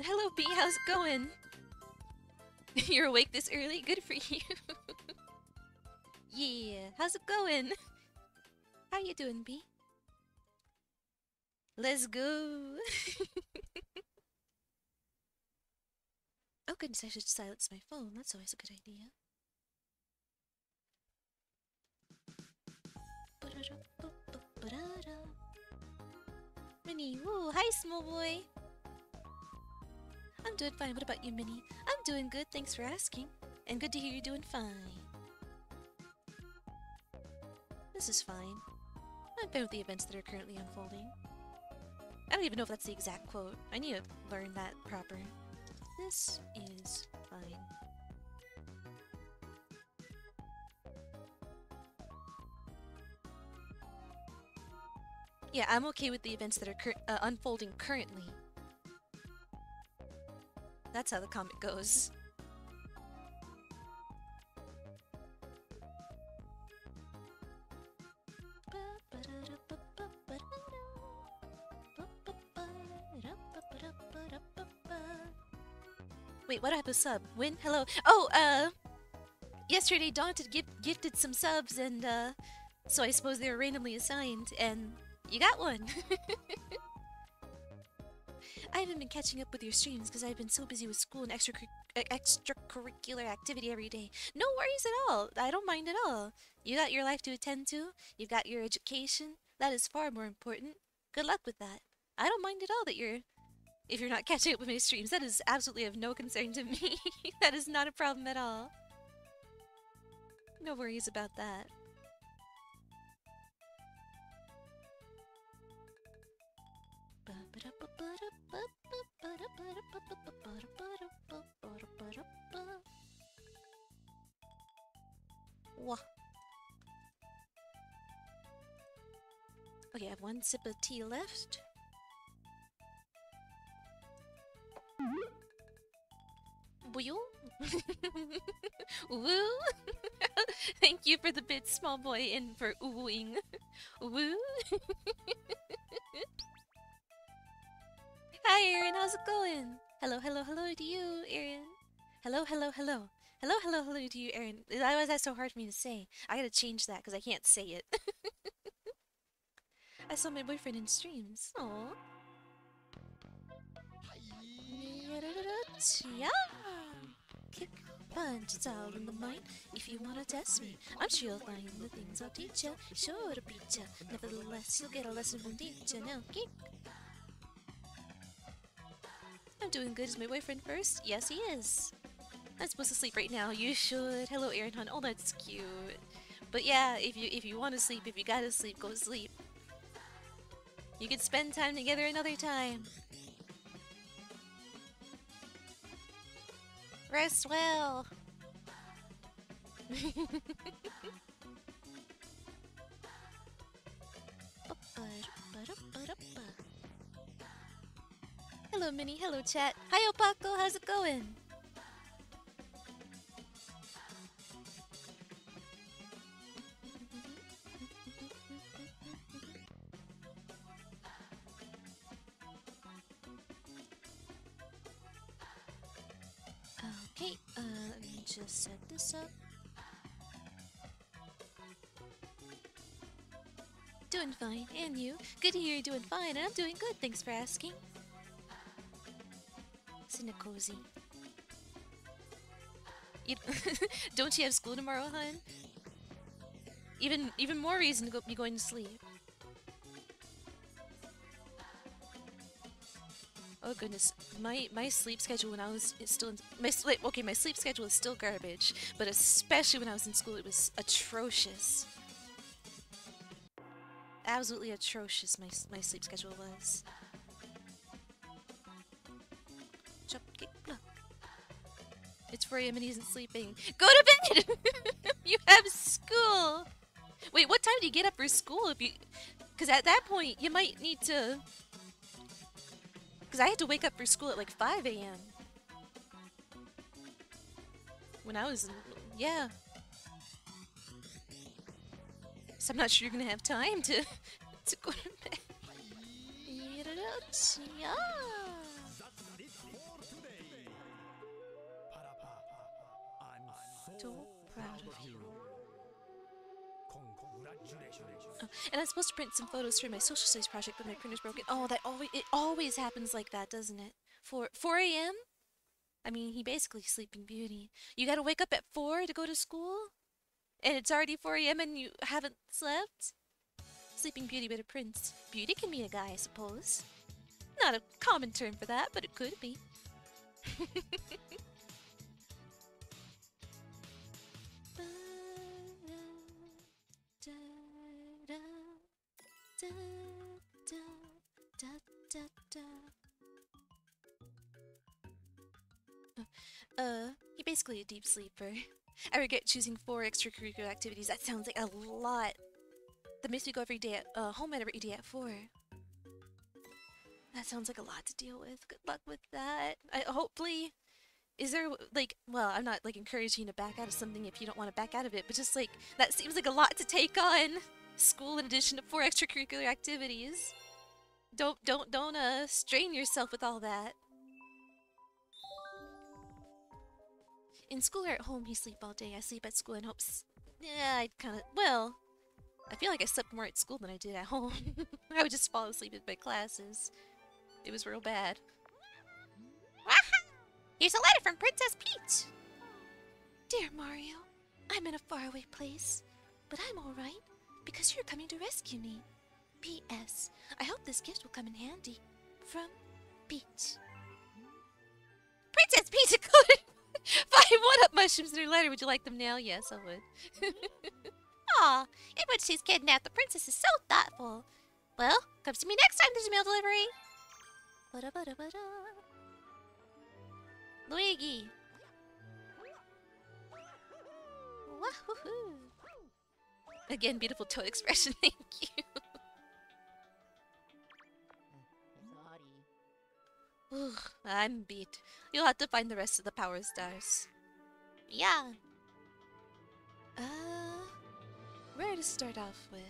Hello, B. How's it going? You're awake this early? Good for you. yeah. How's it going? How you doing, B? Let's go. oh goodness, I should silence my phone. That's always a good idea. Minnie, woo, hi small boy. I'm doing fine. What about you, Minnie? I'm doing good. Thanks for asking. And good to hear you're doing fine. This is fine. I'm fine with the events that are currently unfolding. I don't even know if that's the exact quote. I need to learn that proper. This is fine. Yeah, I'm okay with the events that are cur uh, unfolding currently. That's how the comic goes. Wait, what of sub? When? Hello? Oh, uh... Yesterday, Daunted gifted some subs, and, uh... So I suppose they were randomly assigned, and you got one! I haven't been catching up with your streams because I've been so busy with school and extra extracurricular activity every day. No worries at all. I don't mind at all. You got your life to attend to. You've got your education. That is far more important. Good luck with that. I don't mind at all that you're... If you're not catching up with my streams, that is absolutely of no concern to me. that is not a problem at all. No worries about that. Wah. Okay, I have one sip of tea left. Woo! Woo! Thank you for the bit, small boy, and for oohing. Woo! Hi, Aaron. How's it going? Hello, hello, hello to you, Aaron. Hello, hello, hello. Hello, hello, hello to you, Aaron. Why was that so hard for me to say? I gotta change that because I can't say it. I saw my boyfriend in streams. Aww. Yeah. Kick, punch, it's all in the mind. If you wanna test me, I'm sure you'll find the things I'll teach ya. Sure to beat ya. Nevertheless, you'll get a lesson from teacher. Now kick. I'm doing good. Is my boyfriend first? Yes, he is. I'm supposed to sleep right now. You should. Hello, Aaron Hunt. Oh, that's cute. But yeah, if you if you want to sleep, if you gotta sleep, go sleep. You can spend time together another time. Rest well. Hello, Minnie. Hello, chat. Hi, Opaco. How's it going? Okay, uh, let me just set this up. Doing fine, and you? Good to hear you're doing fine, and I'm doing good, thanks for asking. Isn't it cozy? You don't you have school tomorrow, hun? Even even more reason to go, be going to sleep. Oh goodness, my my sleep schedule when I was still in my sleep. Okay, my sleep schedule is still garbage, but especially when I was in school, it was atrocious. Absolutely atrocious. My my sleep schedule was. It's 4 a.m. and he isn't sleeping. Go to bed! you have school! Wait, what time do you get up for school if you... Because at that point, you might need to... Because I had to wake up for school at like 5 a.m. When I was... Yeah. So I'm not sure you're going to have time to, to go to bed. So proud of you. Oh, and I'm supposed to print some photos for my social studies project, but my printer's broken. Oh, that always it always happens like that, doesn't it? 4 4 a.m. I mean, he basically sleeping beauty. You gotta wake up at 4 to go to school? And it's already 4 a.m. and you haven't slept? Sleeping Beauty but a prince. Beauty can be a guy, I suppose. Not a common term for that, but it could be. Uh, he basically a deep sleeper. I regret choosing four extracurricular activities. That sounds like a lot. That makes me go every day at uh, home at every day at four. That sounds like a lot to deal with. Good luck with that. I hopefully is there like well i'm not like encouraging you to back out of something if you don't want to back out of it but just like that seems like a lot to take on school in addition to four extracurricular activities. Don't don't don't uh strain yourself with all that. In school or at home you sleep all day. I sleep at school and hopes yeah i kind of well i feel like i slept more at school than i did at home. I would just fall asleep in my classes. It was real bad. Here's a letter from Princess Peach. Dear Mario, I'm in a faraway place, but I'm alright because you're coming to rescue me. P.S. I hope this gift will come in handy. From Peach. Princess Peach included five one-up mushrooms in her letter. Would you like them now? Yes, I would. Aw, in which she's kidnapped, the princess is so thoughtful. Well, come see me next time there's a mail delivery. Ba-da-ba-da-ba-da. Luigi! Wahoo! Again, beautiful toad expression, thank you. Ugh, I'm beat. You'll have to find the rest of the power stars. Yeah. Uh, where to start off with?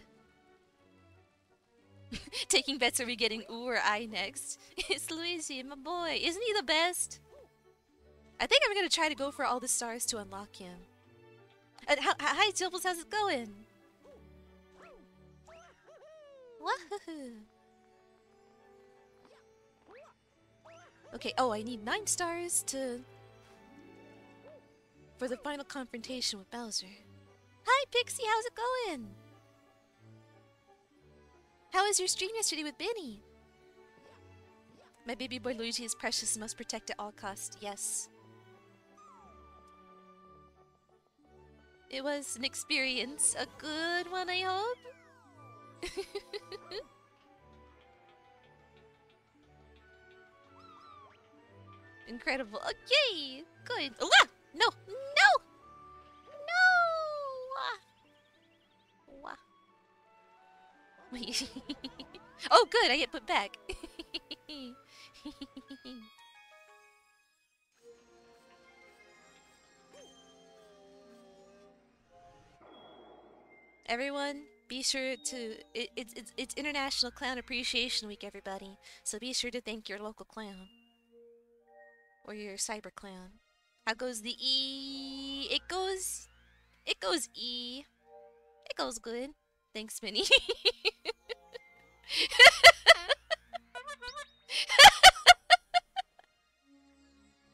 Taking bets are we getting ooh or I next? It's Luigi, my boy. Isn't he the best? I think I'm gonna try to go for all the stars to unlock him. How, hi, Jibbles, how's it going? Okay, oh, I need nine stars to... For the final confrontation with Bowser. Hi, Pixie, how's it going? How was your stream yesterday with Benny? My baby boy Luigi is precious and must protect at all costs. Yes. It was an experience, a good one, I hope. Incredible. Okay, good. Ah! No, no, no. Wah. oh, good. I get put back. Everyone, be sure to it, it, it's it's International Clown Appreciation Week, everybody. So be sure to thank your local clown or your cyber clown. How goes the E? It goes, it goes E. It goes good. Thanks, Minnie.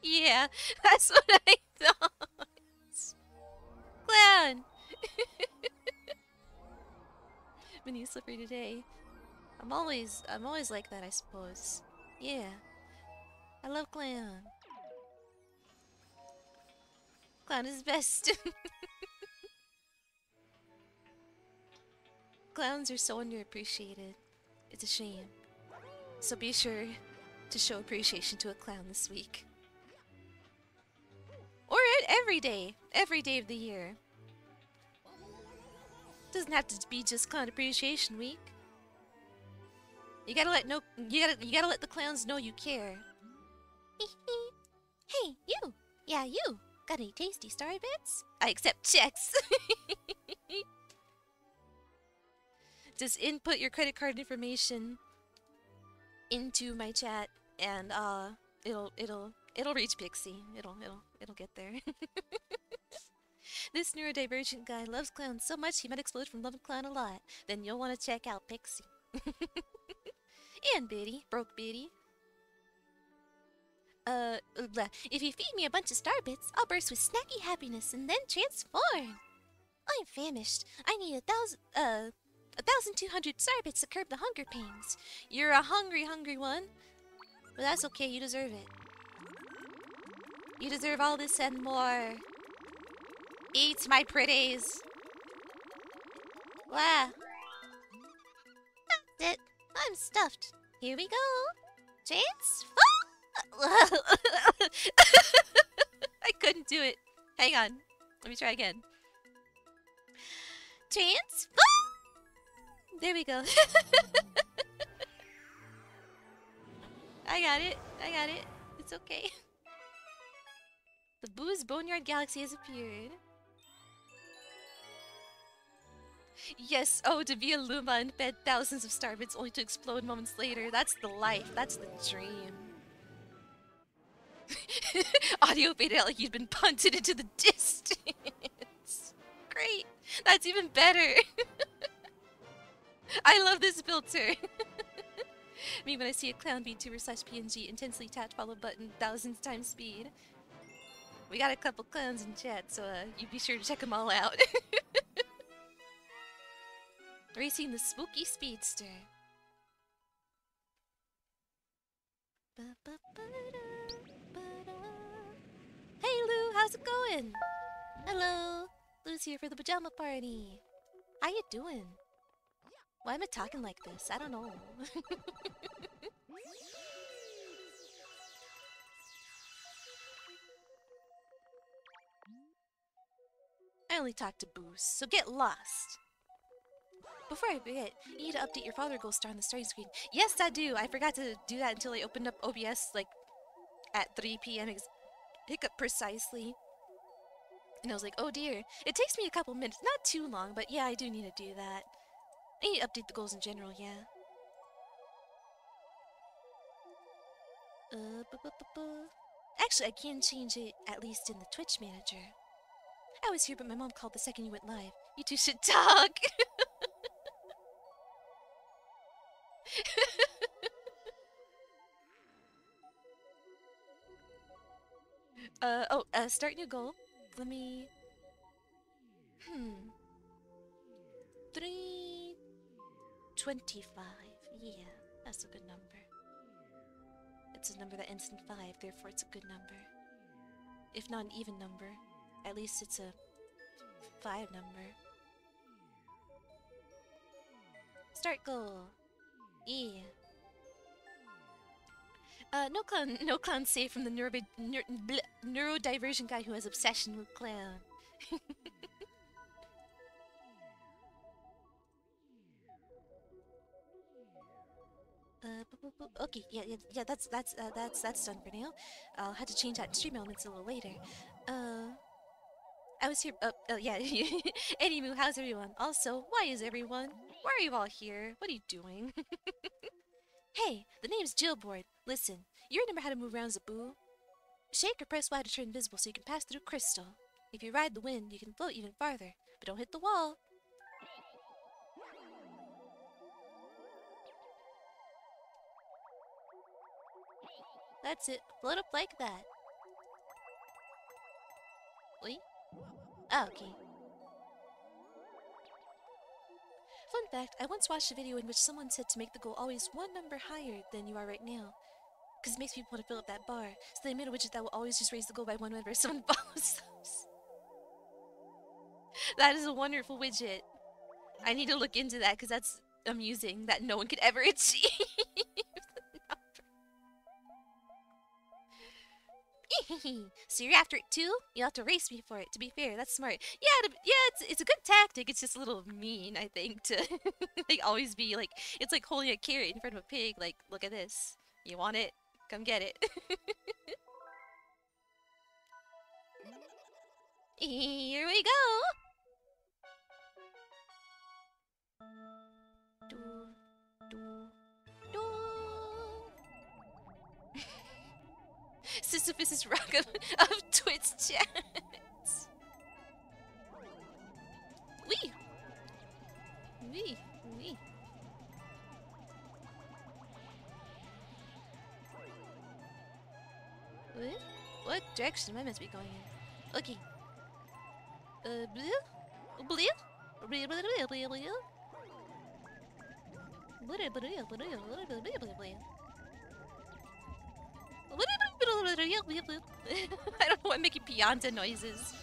yeah, that's what I thought. Clown. Mini slippery today. I'm always I'm always like that, I suppose. Yeah. I love Clown. Clown is best. Clowns are so underappreciated. It's a shame. So be sure to show appreciation to a clown this week. Or every day. Every day of the year. Doesn't have to be just Clown Appreciation Week. You gotta let no you gotta you gotta let the clowns know you care. hey, you! Yeah, you! Got any tasty star bits? I accept checks. Just input your credit card information into my chat and uh it'll it'll it'll reach Pixie. It'll it'll it'll get there. This neurodivergent guy loves clowns so much he might explode from loving clown a lot. Then you'll want to check out Pixie. and Biddy, broke Biddy. Uh, if you feed me a bunch of star bits, I'll burst with snacky happiness and then transform. I'm famished. I need a thousand, uh, a thousand two hundred star bits to curb the hunger pains. You're a hungry, hungry one. But that's okay, you deserve it. You deserve all this and more. Eat my pretties. Wow. That's it. I'm stuffed. Here we go. Chance. I couldn't do it. Hang on. Let me try again. Chance. There we go. I got it. I got it. It's okay. The Boo's Boneyard Galaxy has appeared. Yes, oh, to be a Luma and fed thousands of starbits only to explode moments later. That's the life. That's the dream. Audio out like you'd been punted into the distance. Great. That's even better. I love this filter. Me when I see a clown VTuber slash PNG intensely tap follow button thousands times speed. We got a couple clowns in chat, so uh, you be sure to check them all out. Racing the spooky speedster. Hey Lou, how's it going? Hello, Lou's here for the pajama party. How you doing? Why am I talking like this? I don't know. I only talk to Boost, so get lost. Before I forget, you need to update your father goal star on the starting screen. Yes, I do. I forgot to do that until I opened up OBS like at 3 p.m. hiccup precisely. And I was like, oh dear. It takes me a couple minutes, not too long, but yeah, I do need to do that. I need to update the goals in general, yeah. Uh, bu -bu -bu Actually, I can change it, at least in the Twitch manager. I was here, but my mom called the second you went live. You two should talk. uh, oh, uh, start new goal. Let me... Hmm. 325. Yeah, that's a good number. It's a number that ends in 5, therefore it's a good number. If not an even number, at least it's a 5 number. Start goal. E. Uh, no clown, no clown safe from the neuro neuro neurodivergent guy who has obsession with clown. uh, okay, yeah, yeah, yeah. That's that's uh, that's that's done for now. I'll have to change that StreamElements a little later. Uh, I was here. Uh, uh yeah. Anywho, how's everyone? Also, why is everyone? Why are you all here? What are you doing? Hey, the name's Jillboard. Listen, you remember how to move around Zaboo? Shake or press Y to turn invisible so you can pass through crystal. If you ride the wind, you can float even farther, but don't hit the wall. That's it. Float up like that. Wait. Oh, okay. Fun fact, I once watched a video in which someone said to make the goal always one number higher than you are right now. Because it makes people want to fill up that bar. So they made a widget that will always just raise the goal by one whenever someone follows those. That is a wonderful widget. I need to look into that because that's amusing that no one could ever achieve. so you're after it too? You'll have to race me for it, to be fair. That's smart. Yeah, yeah, it's, it's a good tactic. It's just a little mean, I think, to like always be like, it's like holding a carrot in front of a pig. Like, look at this. You want it? Come get it. Here we go! Do, do. Sisyphus's rock of, of Twitch chat. Wee! Wee! Wee! What? What direction am I meant to be going in? Okay. Uh, blue? Blue? Blue, blue, blue, blue, blue. Blue, blue, blue, blue, blue, blue, blue, blue. I don't know why I'm making pianta noises.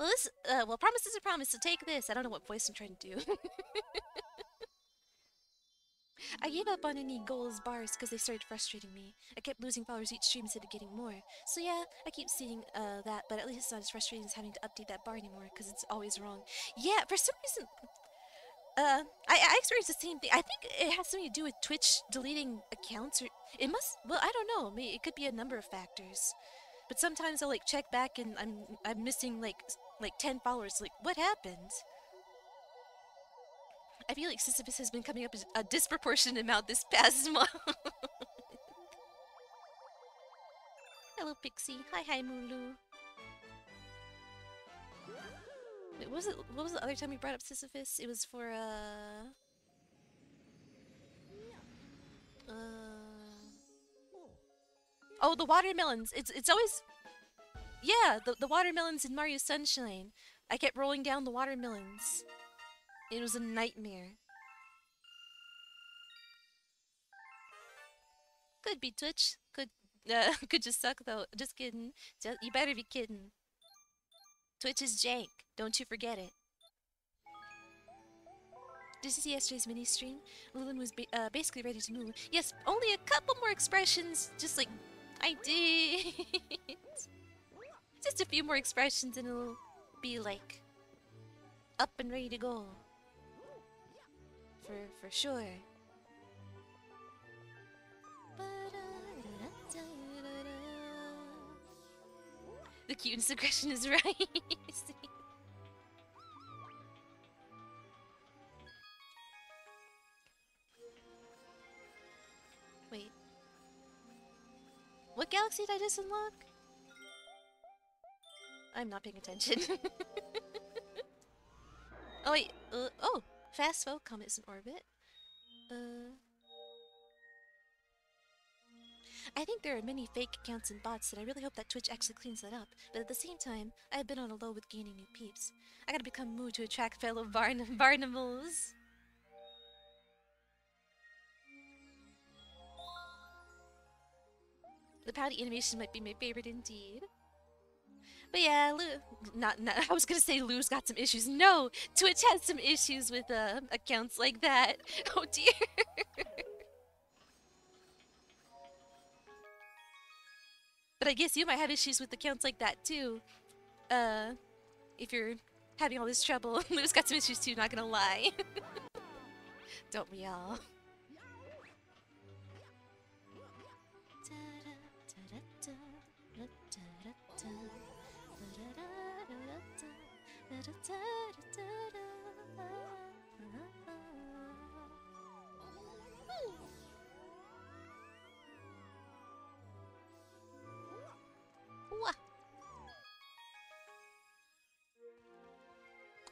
Well, this, uh, well, promise is a promise, so take this. I don't know what voice I'm trying to do. I gave up on any goals bars because they started frustrating me. I kept losing followers each stream instead of getting more. So yeah, I keep seeing uh, that, but at least it's not as frustrating as having to update that bar anymore because it's always wrong. Yeah, for some reason, uh, I, I experienced the same thing. I think it has something to do with Twitch deleting accounts, or it must. Well, I don't know. It could be a number of factors. But sometimes I'll like check back and I'm I'm missing like like ten followers. Like what happened? I feel like Sisyphus has been coming up a disproportionate amount this past month. Hello, Pixie. Hi, hi, Mulu. Wait, what was it? What was the other time you brought up Sisyphus? It was for uh. Uh. Oh, the watermelons. It's it's always. Yeah, the the watermelons in Mario Sunshine. I kept rolling down the watermelons. It was a nightmare. Could be Twitch. Could uh, could just suck though. Just kidding. You better be kidding. Twitch is jank. Don't you forget it. Did you see yesterday's mini stream? Lulin was ba uh, basically ready to move. Yes, only a couple more expressions. Just like I did. Just a few more expressions and it'll be like up and ready to go. For for sure. The cuteness aggression is right. Galaxy did I just unlock? I'm not paying attention. oh wait, uh, oh! Fast foe comets in orbit. Uh... I think there are many fake accounts and bots that I really hope that Twitch actually cleans that up, but at the same time, I've been on a low with gaining new peeps. I gotta become moo to attract fellow Barn Barnamels. The pouty animation might be my favorite indeed. But yeah, Lou, not, not, I was gonna say Lou's got some issues. No, Twitch has some issues with uh, accounts like that. Oh dear. but I guess you might have issues with accounts like that too. Uh, if you're having all this trouble, Lou's got some issues too. Not gonna lie. Don't we all?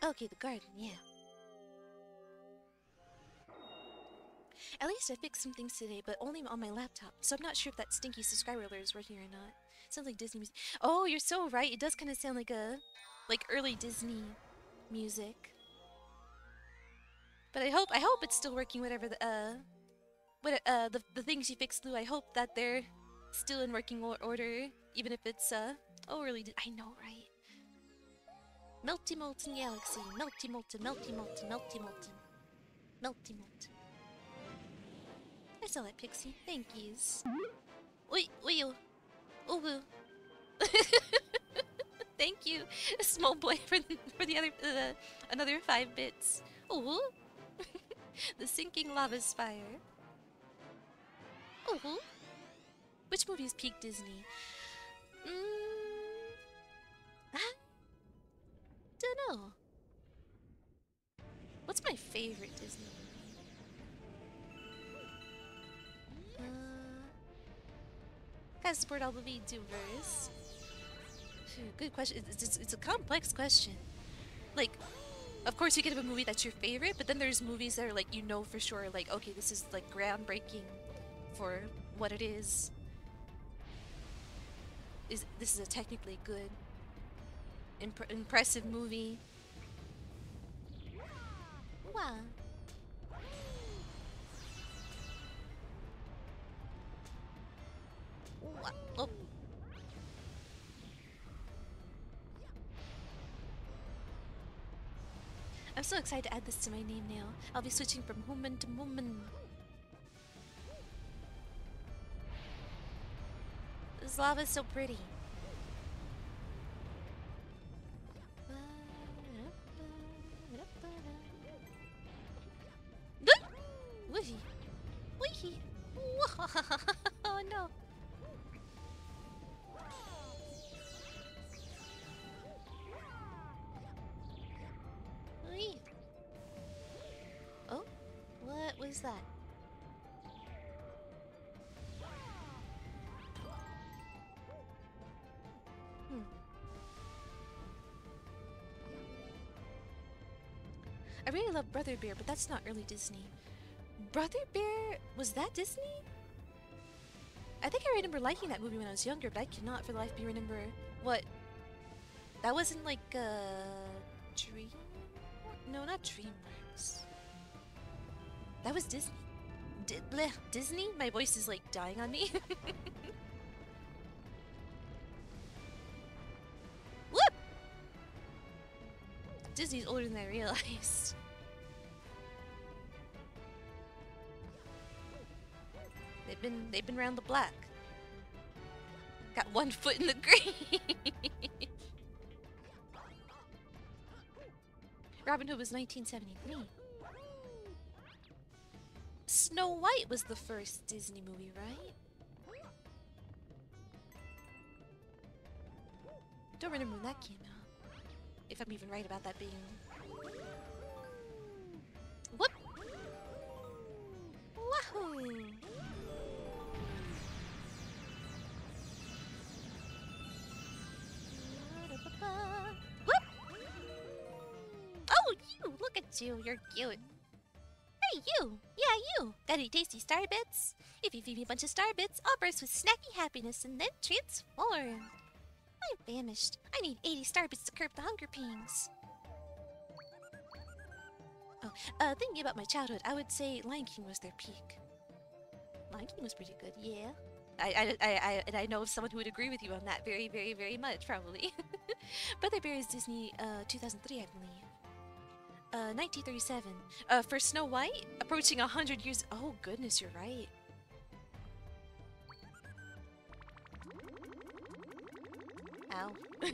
Okay, the garden, yeah. At least I fixed some things today, but only on my laptop, so I'm not sure if that stinky subscriber alert is working or not. sounds like Disney music. Oh, you're so right. It does kind of sound like a, like early Disney music. But I hope, I hope it's still working. Whatever the, uh, what, uh, the the things you fixed, Lou. I hope that they're still in working order, even if it's uh, oh, early. I know, right? Melty Molten Galaxy. Melty Molten, Melty Molten, Melty Molten. Melty Molten. I saw that, Pixie. Thank yous. Wait, wait, oh. Thank you, small boy, for the, for the other uh, another five bits. Ooh, the sinking lava spire. Ooh, which movie is peak Disney? Hmm, don't know. What's my favorite Disney movie? Uh, gotta support all the VTubers. Good question. It's, it's, it's a complex question. Like, of course you could have a movie that's your favorite, but then there's movies that are like you know for sure, like okay, this is like groundbreaking for what it is. Is this is a technically good, imp- impressive movie? Wow. Oh. I'm so excited to add this to my name now. I'll be switching from woman to woman. This lava is so pretty. That? Hmm. I really love Brother Bear, but that's not really Disney. Brother Bear was that Disney? I think I remember liking that movie when I was younger, but I cannot for the life of me remember what. That wasn't like a dream. No, not DreamWorks. That was Disney. Di bleh, Disney. My voice is like dying on me. Whoop! Disney's older than I realized. They've been they've been around the block. Got one foot in the grave. Robin Hood was 1973. Snow White was the first Disney movie, right? Don't remember when that came out. If I'm even right about that being. Whoop! Wahoo! Whoop! Oh, you! Look at you. You're cute. Hey, you! You! Got any tasty star bits? If you feed me a bunch of star bits, I'll burst with snacky happiness and then transform. I'm famished. I need 80 star bits to curb the hunger pangs. Oh, uh, thinking about my childhood, I would say Lion King was their peak. Lion King was pretty good, yeah. I, I, I, I, and I know of someone who would agree with you on that very, very, very much, probably. Brother Bear is Disney, uh, 2003, I believe. Uh, 1937. Uh, for Snow White, approaching 100 years. Oh, goodness, you're right. Ow.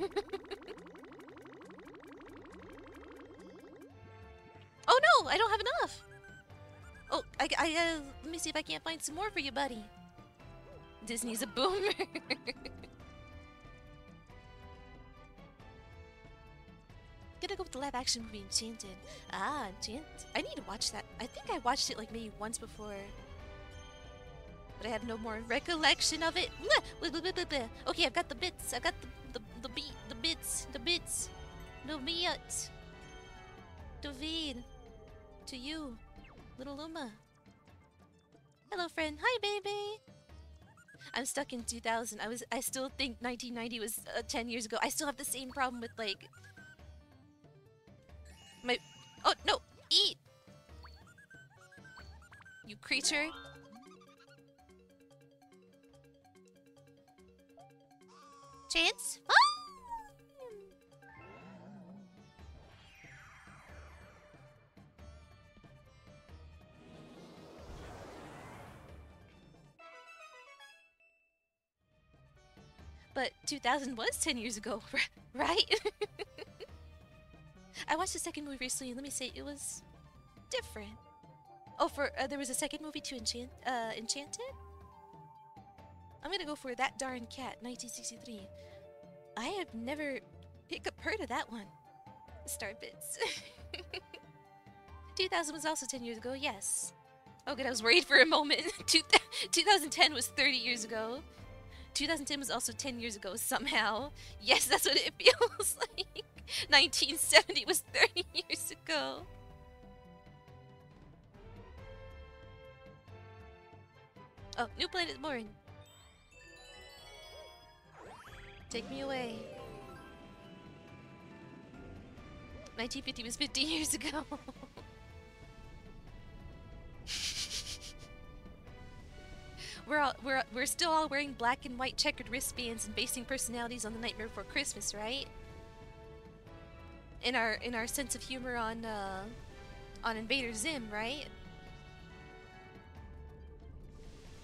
oh no, I don't have enough! Oh, I, I, uh, let me see if I can't find some more for you, buddy. Disney's a boomer. Gonna go with the live action movie Enchanted. Ah, Enchanted. I need to watch that. I think I watched it like maybe once before. But I have no more recollection of it. Okay, I've got the bits. I've got the the, the beat the bits. The bits. The bits. David. To you. Little Luma. Hello friend. Hi baby. I'm stuck in 2000. I was I still think 1990 was uh, 10 years ago. I still have the same problem with like Oh, no. Eat. You creature. Chance? But 2000 was 10 years ago, right? I watched the second movie recently. Let me say it was different. Oh, for uh, there was a second movie to Enchant, uh, Enchanted. I'm gonna go for that darn cat, 1963. I have never pick up heard of that one. Star Bits. 2000 was also 10 years ago. Yes. Oh, good. I was worried for a moment. 2010 was 30 years ago. 2010 was also 10 years ago somehow. Yes, that's what it feels like. 1970 was 30 years ago. Oh, new planet born. Take me away. 1950 was 50 years ago. we're all, we're we're still all wearing black and white checkered wristbands and basing personalities on the Nightmare Before Christmas, right? In our in our sense of humor on uh, on Invader Zim, right?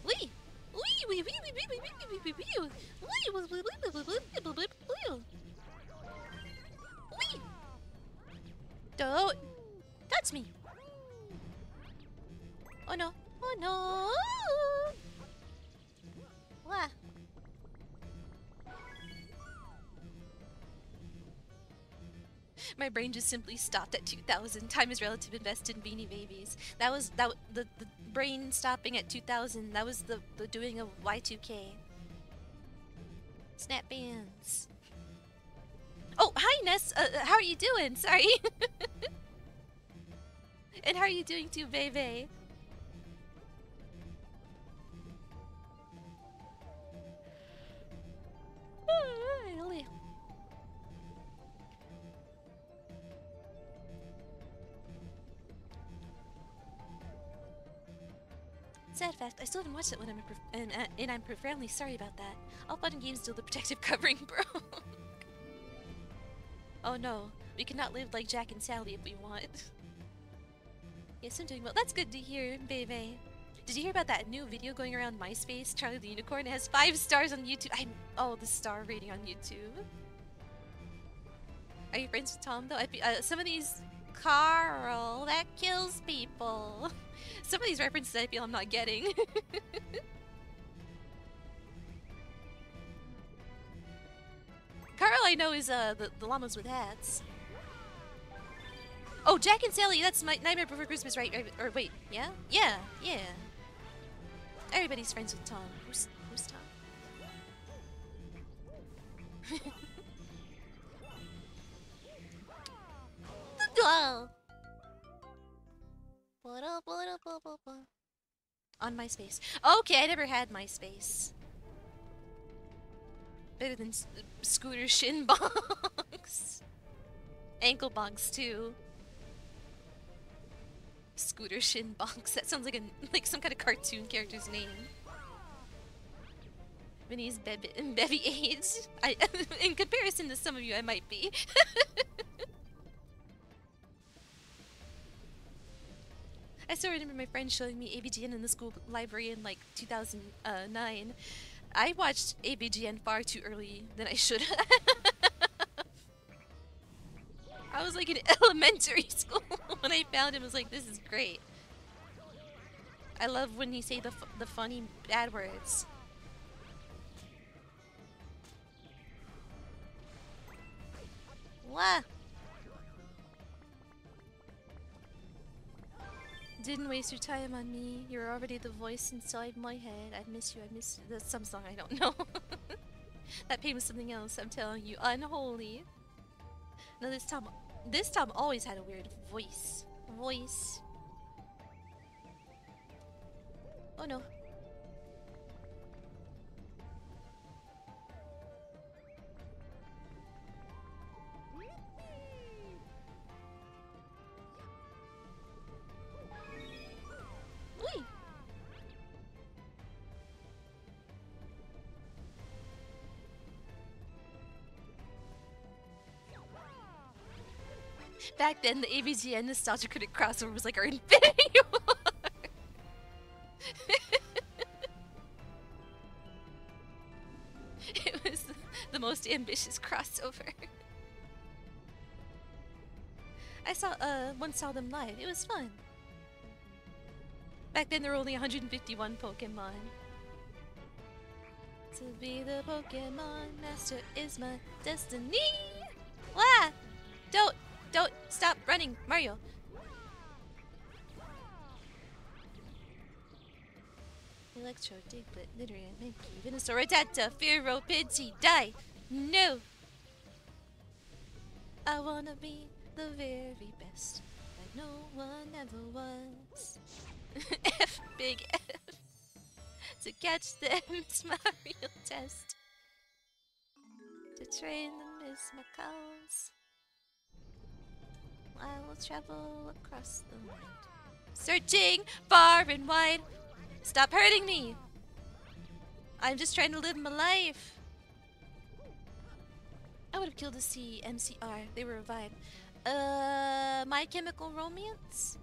Wee! Wee wee wee wee wee wee wee wee wee wee wee wee Don't touch me! Oh no! Oh no! What? My brain just simply stopped at 2000. Time is relative invested in Beanie Babies. That was that the the brain stopping at 2000. That was the the doing of Y2K. Snap bands. Oh, hi Ness. Uh, how are you doing? Sorry. and how are you doing too, baby? Really? Sad fact, I still haven't watched it when I'm and, uh, and I'm profoundly sorry about that. All fun and games till the protective covering broke. oh no, we cannot live like Jack and Sally if we want. yes, I'm doing well. That's good to hear, baby. Did you hear about that new video going around MySpace? Charlie the Unicorn has five stars on YouTube. I'm oh the star rating on YouTube. Are you friends with Tom though? I, uh, some of these Carl that kills people. Some of these references I feel I'm not getting. Carl I know is uh the, the llamas with hats. Oh, Jack and Sally, that's my Nightmare Before Christmas, right? Or, or wait, yeah? Yeah, yeah. Everybody's friends with Tom. Who's, who's Tom? On MySpace. Okay, I never had MySpace. Better than Scooter Shin Box. Ankle Box too. Scooter Shin Box. That sounds like a like some kind of cartoon character's name. Vinny's bevy, bevy age. I, in comparison to some of you, I might be. I still remember my friend showing me AVGN in the school library in like 2009. Uh, I watched AVGN far too early than I should have. I was like in elementary school when I found him. I was like, this is great. I love when he say the the funny bad words. What? Didn't waste your time on me. You're already the voice inside my head. I miss you. I miss you. That's some song I don't know. that pain was something else. I'm telling you, unholy. Now this Tom, this Tom always had a weird voice. Voice. Oh no. Back then, the AVGN Nostalgia Critic crossover was like our Infinity War. it was the most ambitious crossover. I saw uh once saw them live. It was fun. Back then there were only 151 Pokemon. To be the Pokemon master is my destiny. Running, Mario. Electro, Diglett, Nidoran, Mankey, Venusaur, Rattata, Fearow, Pinsy, die! No! I wanna be the very best that no one ever was. F, big F. to catch them is my real test. To train them is my cause. I will travel across the world. Searching far and wide. Stop hurting me! I'm just trying to live my life. I would have killed to see MCR. They were revived. Uh, My Chemical Romance?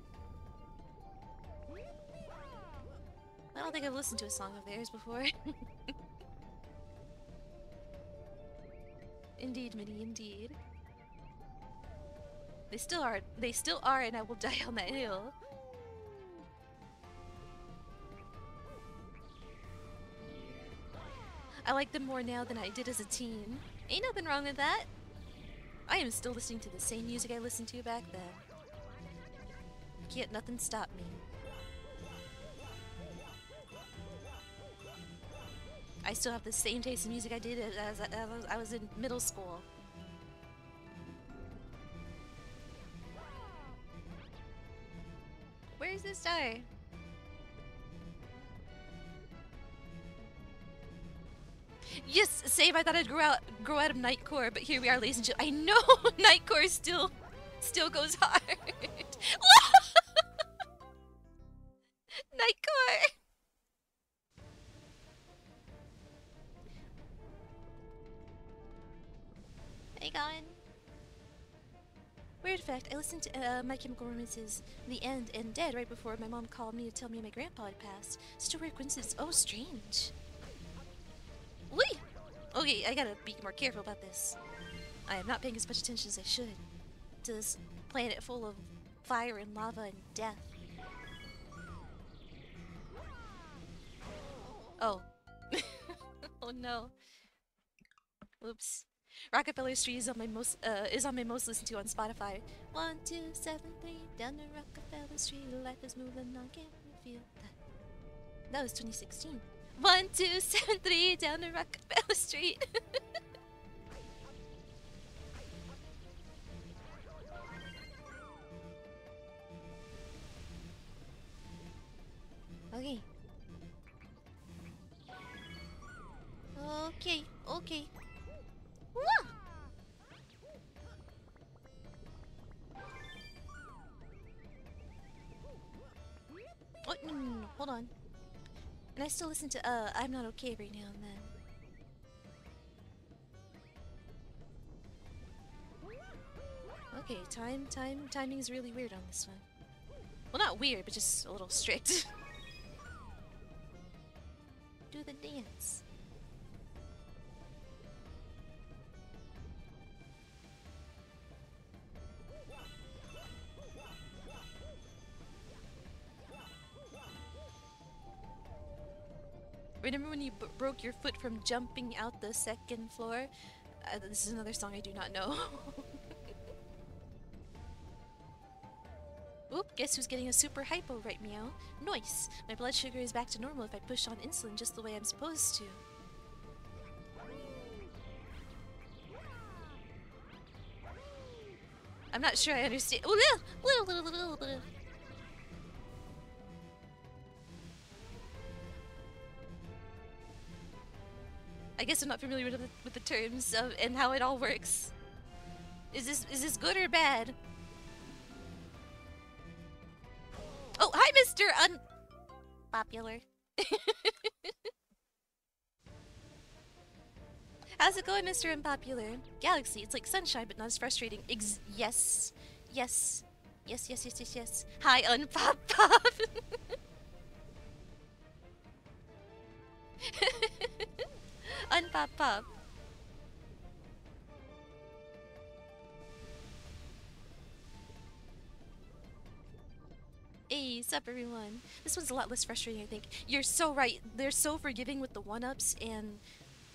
I don't think I've listened to a song of theirs before. indeed, Minnie, indeed. They still are. They still are, and I will die on that hill. I like them more now than I did as a teen. Ain't nothing wrong with that. I am still listening to the same music I listened to back then. Can't nothing stop me. I still have the same taste in music I did as, as I was in middle school. Where's this star? Yes, same. I thought I'd grow out grow out of Nightcore, but here we are, ladies and gentlemen. I know Nightcore still still goes hard. Nightcore. Hey, going. Weird fact, I listened to uh, My Chemical Romance's The End and Dead right before my mom called me to tell me my grandpa had passed. Such a weird coincidence. Oh, strange. Whee! Okay, I gotta be more careful about this. I am not paying as much attention as I should to this planet full of fire and lava and death. Oh. oh no. Oops. Rockefeller Street is on my most uh, is on my most listened to on Spotify. One two seven three down the Rockefeller Street, life is moving on. Can you feel that? That was 2016. One two seven three down the Rockefeller Street. okay. Okay. Okay. No, hold on. And I still listen to, uh, I'm Not Okay every now and then. Okay, time, time, timing is really weird on this one. Well, not weird, but just a little strict. Do the dance. Remember when you broke your foot from jumping out the second floor? Uh, this is another song I do not know. Oop, guess who's getting a super hypo right meow? Nice! My blood sugar is back to normal if I push on insulin just the way I'm supposed to. I'm not sure I understand. Oh, little, little, little, little, little. I guess I'm not familiar with the, with the terms of and how it all works. Is this is this good or bad? Oh, hi, Mister Unpopular. How's it going, Mr. Unpopular? Galaxy, it's like sunshine, but not as frustrating. Ex yes, yes, yes, yes, yes, yes, yes. Hi, Unpop Pop. Unpop Pop. Hey, sup everyone. This one's a lot less frustrating, I think. You're so right. They're so forgiving with the one-ups and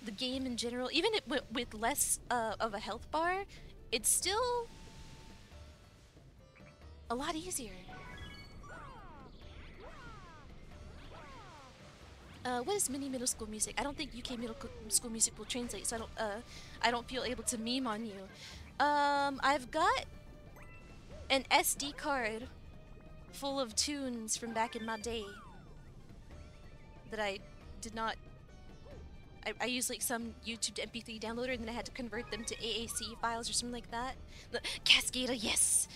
the game in general. Even with, with less uh, of a health bar, it's still a lot easier. Uh, what is mini middle school music? I don't think UK middle school music will translate, so I don't. Uh, I don't feel able to meme on you. Um, I've got an SD card full of tunes from back in my day that I did not. I, I used like some YouTube MP3 downloader and then I had to convert them to AAC files or something like that. The Cascada, yes!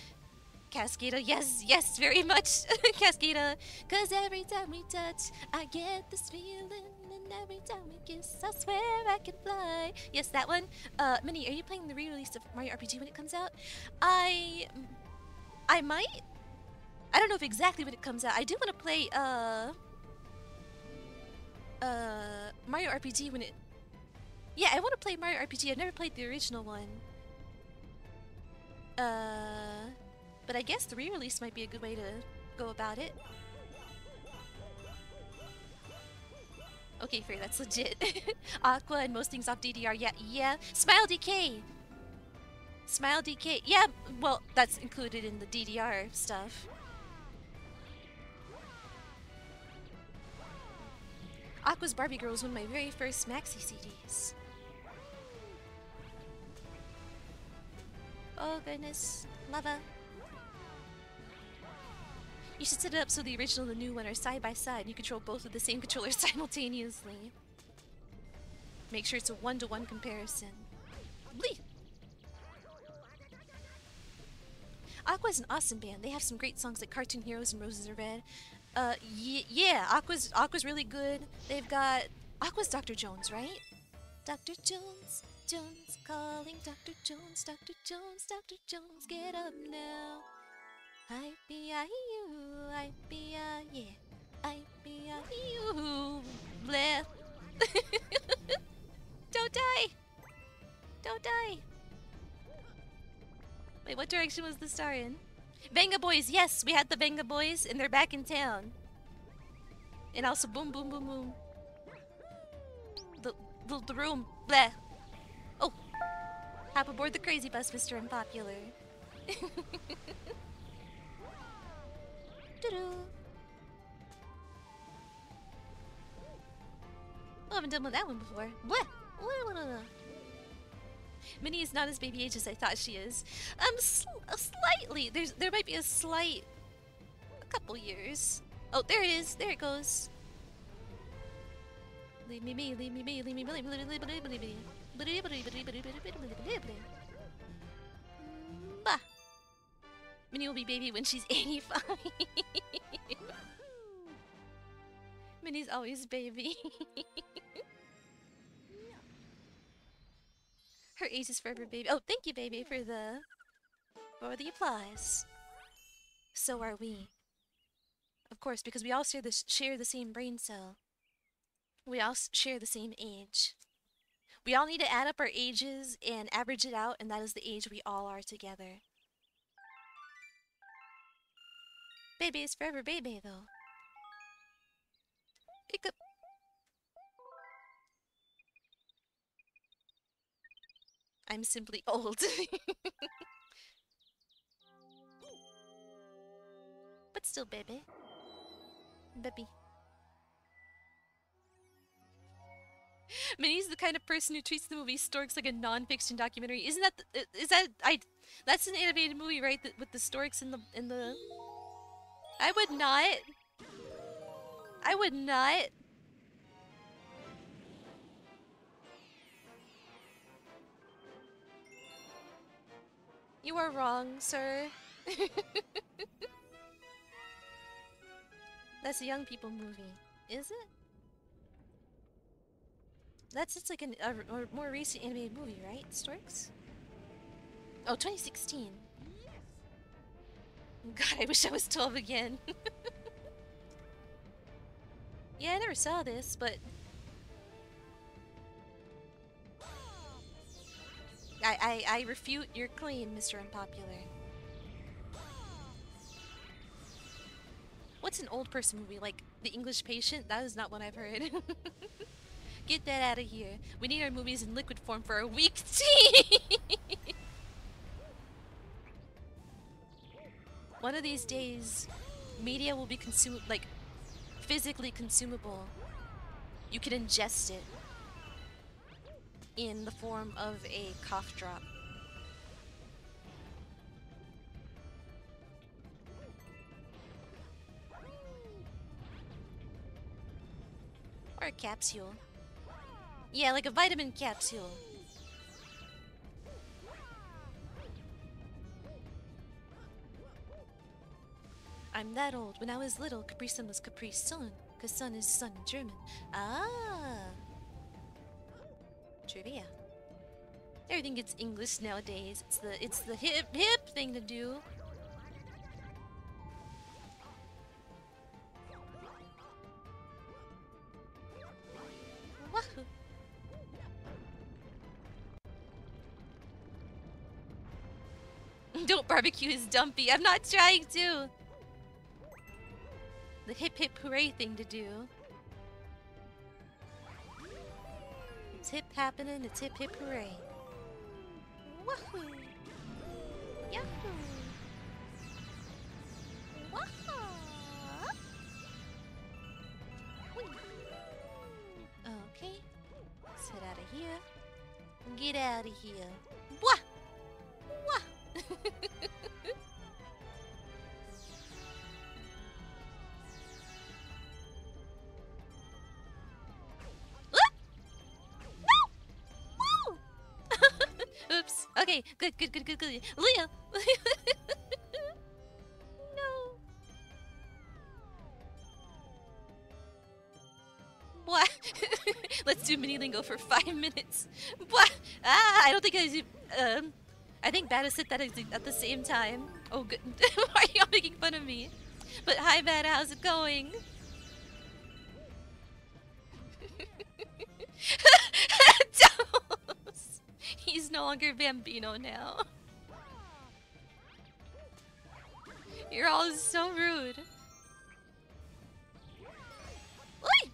Cascada, yes, yes, very much. Cascada, cause every time we touch, I get this feeling, and every time we kiss, I swear I can fly. Yes, that one. Uh, Minnie, are you playing the re-release of Mario RPG when it comes out? I, I might. I don't know if exactly when it comes out. I do want to play uh, uh, Mario RPG when it. Yeah, I want to play Mario RPG. I've never played the original one. Uh. But I guess the re-release might be a good way to go about it. Okay, fair, that's legit. Aqua and most things off DDR, yeah, yeah. Smile DK! Smile DK, yeah, well, that's included in the DDR stuff. Aqua's Barbie Girl was one of my very first maxi CDs. Oh goodness, lava. You should set it up so the original and the new one are side by side and you control both with the same controller simultaneously. Make sure it's a one-to-one -one comparison. Blee! Aqua's an awesome band. They have some great songs like Cartoon Heroes and Roses Are Red. Uh, yeah, Aqua's, Aqua's really good. They've got... Aqua's Dr. Jones, right? Dr. Jones, Jones, calling Dr. Jones, Dr. Jones, Dr. Jones, get up now. I be a you, I be a yeah, I be a you, bleh. Don't die! Don't die! Wait, what direction was the star in? Vengaboys, yes, we had the Vengaboys, and they're back in town. And also, boom, boom, boom, boom. The, the, the room, bleh. Oh, hop aboard the crazy bus, Mr. Unpopular. Oh, I haven't done with that one before. What? Minnie is not as baby age as I thought she is. Um, sl uh, slightly. There's there might be a slight, a couple years. Oh, there it is. There it goes. Leave me be, leave me be, leave me be, leave me be, leave me be, leave me. Bah. Minnie will be baby when she's 85. Minnie's always baby. Her age is forever baby. Oh, thank you, baby, for the for the applause. So are we. Of course, because we all share the share the same brain cell. We all share the same age. We all need to add up our ages and average it out, and that is the age we all are together. Baby is forever baby, though. Hiccup. I'm simply old. but still baby. Baby. Minnie's the kind of person who treats the movie Storks like a non-fiction documentary. Isn't that is that I? That's an animated movie, right? With the storks in the in the I would not. I would not. You are wrong, sir. That's a young people movie, is it? That's it's like an, a, a more recent animated movie, right? Storks? Oh, 2016. God, I wish I was 12 again. yeah, I never saw this, but... I, I, I refute your claim, Mr. Unpopular. What's an old person movie? Like The English Patient? That is not one I've heard. Get that out of here. We need our movies in liquid form for our weak tea! One of these days, media will be consumed, like, physically consumable. you can ingest it in the form of a cough drop. Or a capsule. Yeah, like a vitamin capsule. I'm that old. When I was little, Capri Sun was Capri Sun, because sun is sun in German. Ah. Trivia. Everything gets English nowadays. It's the it's the hip hip thing to do. Wahoo. Don't barbecue his dumpy. I'm not trying to. The hip hip hooray thing to do. It's hip happening, it's hip hip hooray. Wahoo! Yahoo! Wahoo! Okay. Let's head out of here. Get out of here. Wah! Wah! Okay, good, good, good, good, good. Leah! no. What? Let's do mini lingo for five minutes. What? Ah, I don't think I um I think Bada said that at the same time. Oh good why are y'all making fun of me? But hi Bada, how's it going? No longer Bambino now. You're all so rude. Oi!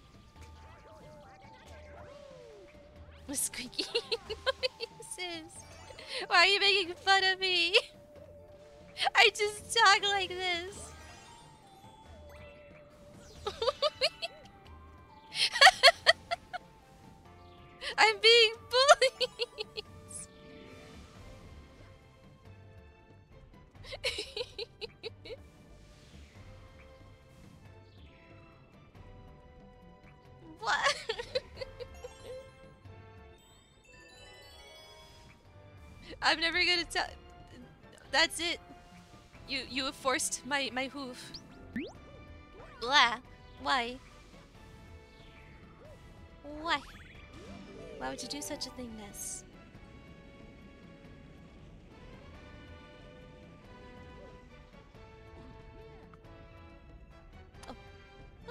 The squeaky noises. Why are you making fun of me? I just talk like this. I'm being Tell. That's it. You you have forced my my hoof. Blah. Why? Why? Why would you do such a thing, Ness? Oh.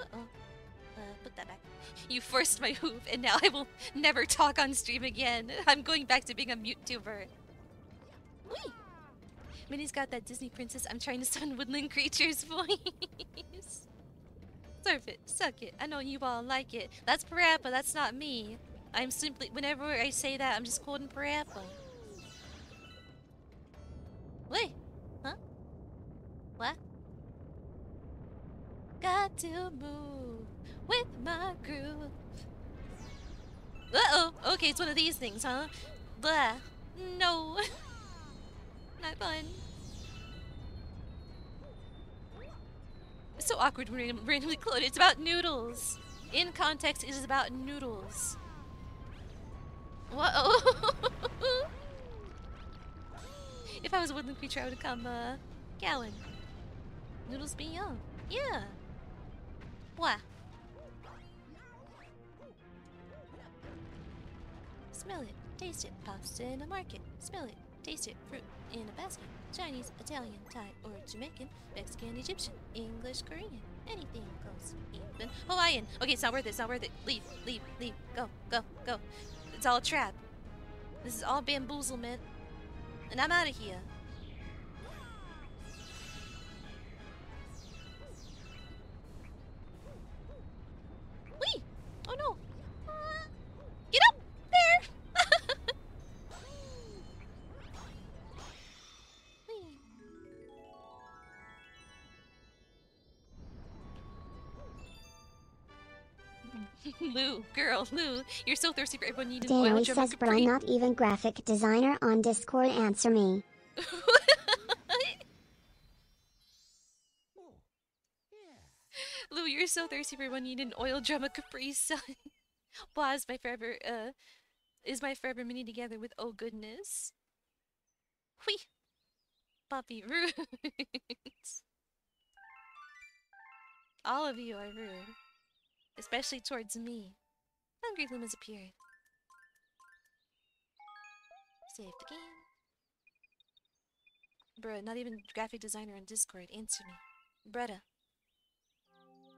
Uh-oh. Uh, put that back. You forced my hoof, and now I will never talk on stream again. I'm going back to being a mute tuber. Minnie's got that Disney princess I'm trying to summon woodland creatures voice. Surf it, suck it. I know you all like it. That's Parappa, that's not me. I'm simply, whenever I say that, I'm just quoting Parappa. Wait, huh? What? Got to move with my groove. Uh-oh, okay, it's one of these things, huh? Blah. No. Not fun. It's so awkward when random, randomly cloned. It's about noodles. In context, it is about noodles. Whoa. if I was a woodland creature, I would come, uh, Gallon. Noodles be young. Yeah. What? Smell it, taste it, pasta in a market. Smell it, taste it, fruit in a basket. Chinese, Italian, Thai, or Jamaican, Mexican, Egyptian, English, Korean. Anything goes. Even Hawaiian. Okay, it's not worth it. It's not worth it. Leave, leave, leave. Go, go, go. It's all a trap. This is all bamboozlement. And I'm out of here. Wee! Oh no! Lou, girl, Lou, you're so thirsty for everyone needing Dan oil always drama says, but I'm not even graphic designer on Discord. Answer me. Lou, you're so thirsty for everyone needing oil drama Capri Sun. Blah is my forever, uh, is my forever mini together with oh goodness. Whee! Puppy rude. All of you are rude. Especially towards me. Hungry Bloom has appeared. Save the game. Bruh, not even graphic designer on Discord. Answer me. Bretta.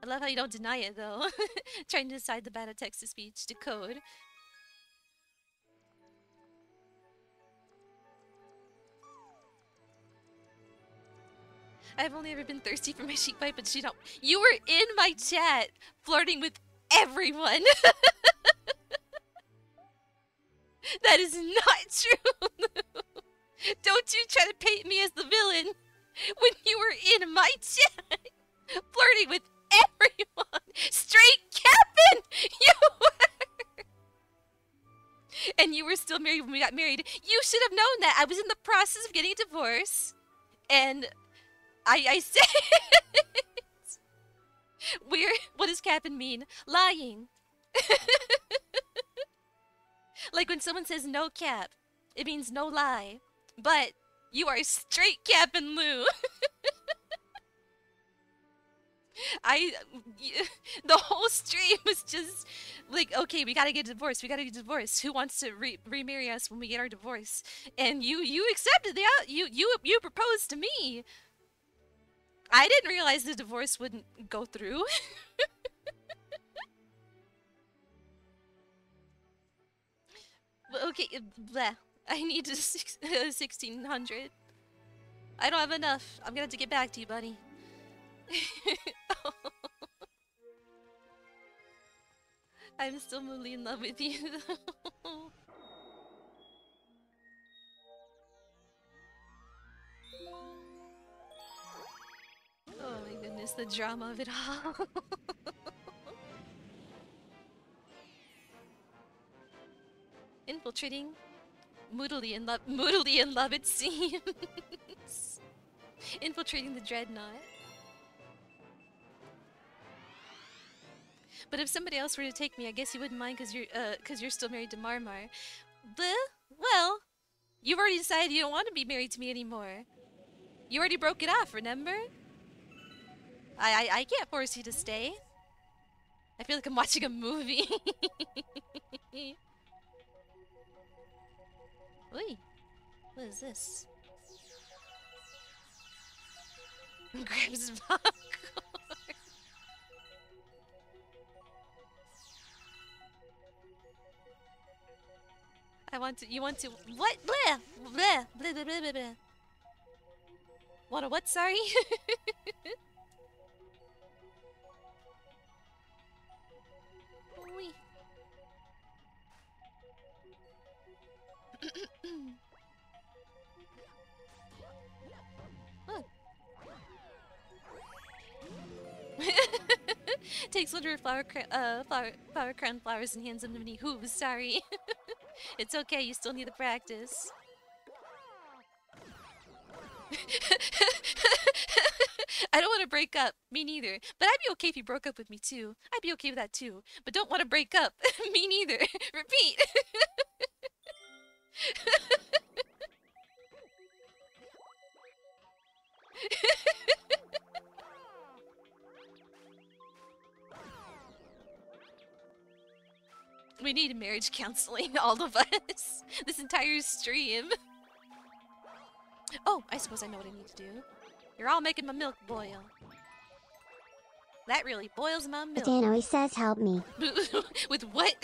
I love how you don't deny it though. Trying to decide the beta text to I've only ever been thirsty for my sheep pipe, but she don't. You were in my chat flirting with everyone. that is not true. don't you try to paint me as the villain when you were in my chat flirting with everyone. Straight capping! You were! And you were still married when we got married. You should have known that. I was in the process of getting a divorce. And I, I said... We're... What does capping mean? Lying. like when someone says no cap, it means no lie. But you are straight capping Lou. I, the whole stream was just like, okay, we gotta get divorced. We gotta get divorced. Who wants to re- remarry us when we get our divorce? And you, you accepted the you, you, you proposed to me. I didn't realize the divorce wouldn't go through. okay, bleh. I need a six, uh, 1600. I don't have enough. I'm gonna have to get back to you, buddy. I'm still madly in love with you. Oh my goodness, the drama of it all. Infiltrating moodily in love moodily in love it seems. Infiltrating the dreadnought. But if somebody else were to take me, I guess you wouldn't mind because you're uh because you're still married to Marmar. But well, you've already decided you don't want to be married to me anymore. You already broke it off, remember? I I, I can't force you to stay. I feel like I'm watching a movie. Oi, what is this? Grabs popcorn. I want to. You want to. What? Blah! Blah! Blah! Blah! Blah! Blah! blah. What a what? Sorry. Takes literary flower, uh, flower, flower crown flowers and hands them to many hooves. Sorry. it's okay. You still need the practice. I don't want to break up. Me neither. But I'd be okay if you broke up with me too. I'd be okay with that too. But don't want to break up. me neither. Repeat. we need marriage counseling, all of us. This entire stream. Oh, I suppose I know what I need to do. You're all making my milk boil. That really boils my milk. Dan always says, help me. With what?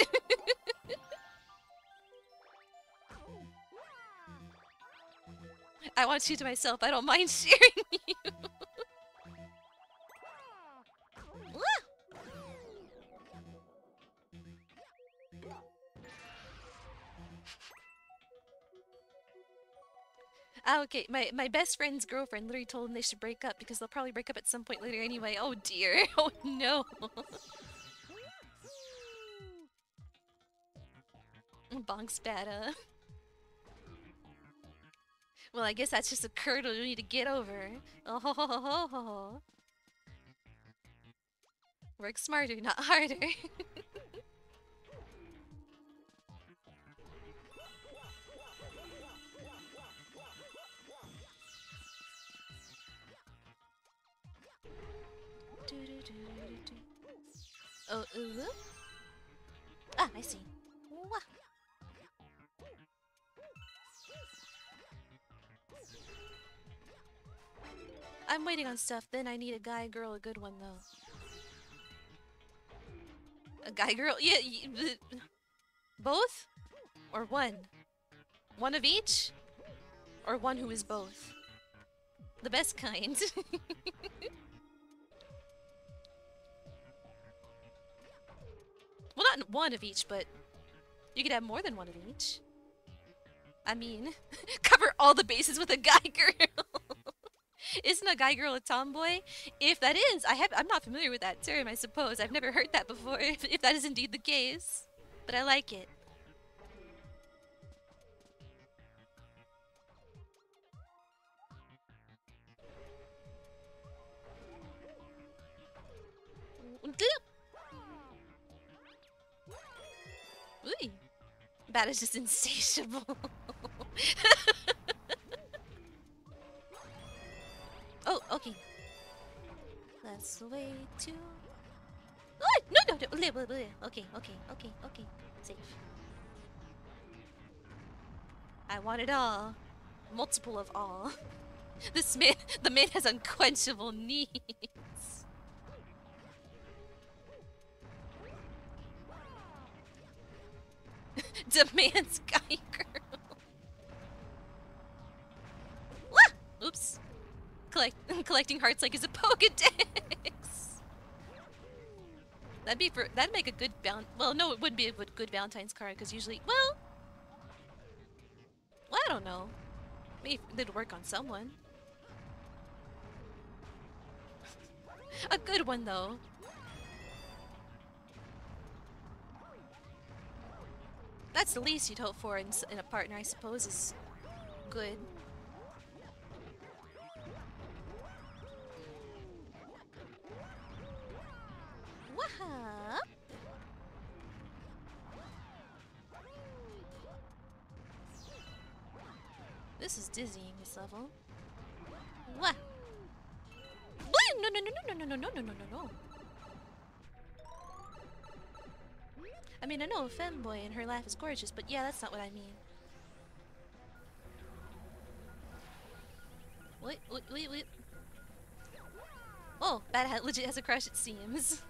I want you to myself. I don't mind sharing you. Ah, okay. My my best friend's girlfriend literally told them they should break up because they'll probably break up at some point later anyway. Oh dear. Oh no. Bonks bada. Well, I guess that's just a curdle you need to get over. Oh ho ho ho ho ho. Work smarter, not harder. Oh, ooh. Ah, I see. I'm waiting on stuff, then I need a guy, girl, a good one though. A guy, girl? Yeah, both? Or one? One of each? Or one who is both? The best kind. well, not one of each, but you could have more than one of each. I mean, cover all the bases with a guy girl. Isn't a guy girl a tomboy? If that is, I have I'm not familiar with that term, I suppose. I've never heard that before, if, if that is indeed the case. But I like it. Ooh. That is just insatiable. oh, okay. The way to. Oh, no, no, no. Blah, blah, blah. Okay, okay, okay, okay. Safe. I want it all. Multiple of all. This man, the man has unquenchable needs. Demands girl. Oops. Collect collecting hearts like is a Pokedex. That'd be for that'd make a good bound. Well, no, it would be a good good Valentine's card because usually, well, well, I don't know. Maybe it'd work on someone. a good one though. That's the least you'd hope for in, in a partner, I suppose, is good. This is dizzying, this level. What? No, no, no, no, no, no, no, no, no, no, no. I mean, I know a femboy and her laugh is gorgeous, but yeah, that's not what I mean. Wait, wait, wait, wait. Oh, Bad ha legit has a crush, it seems.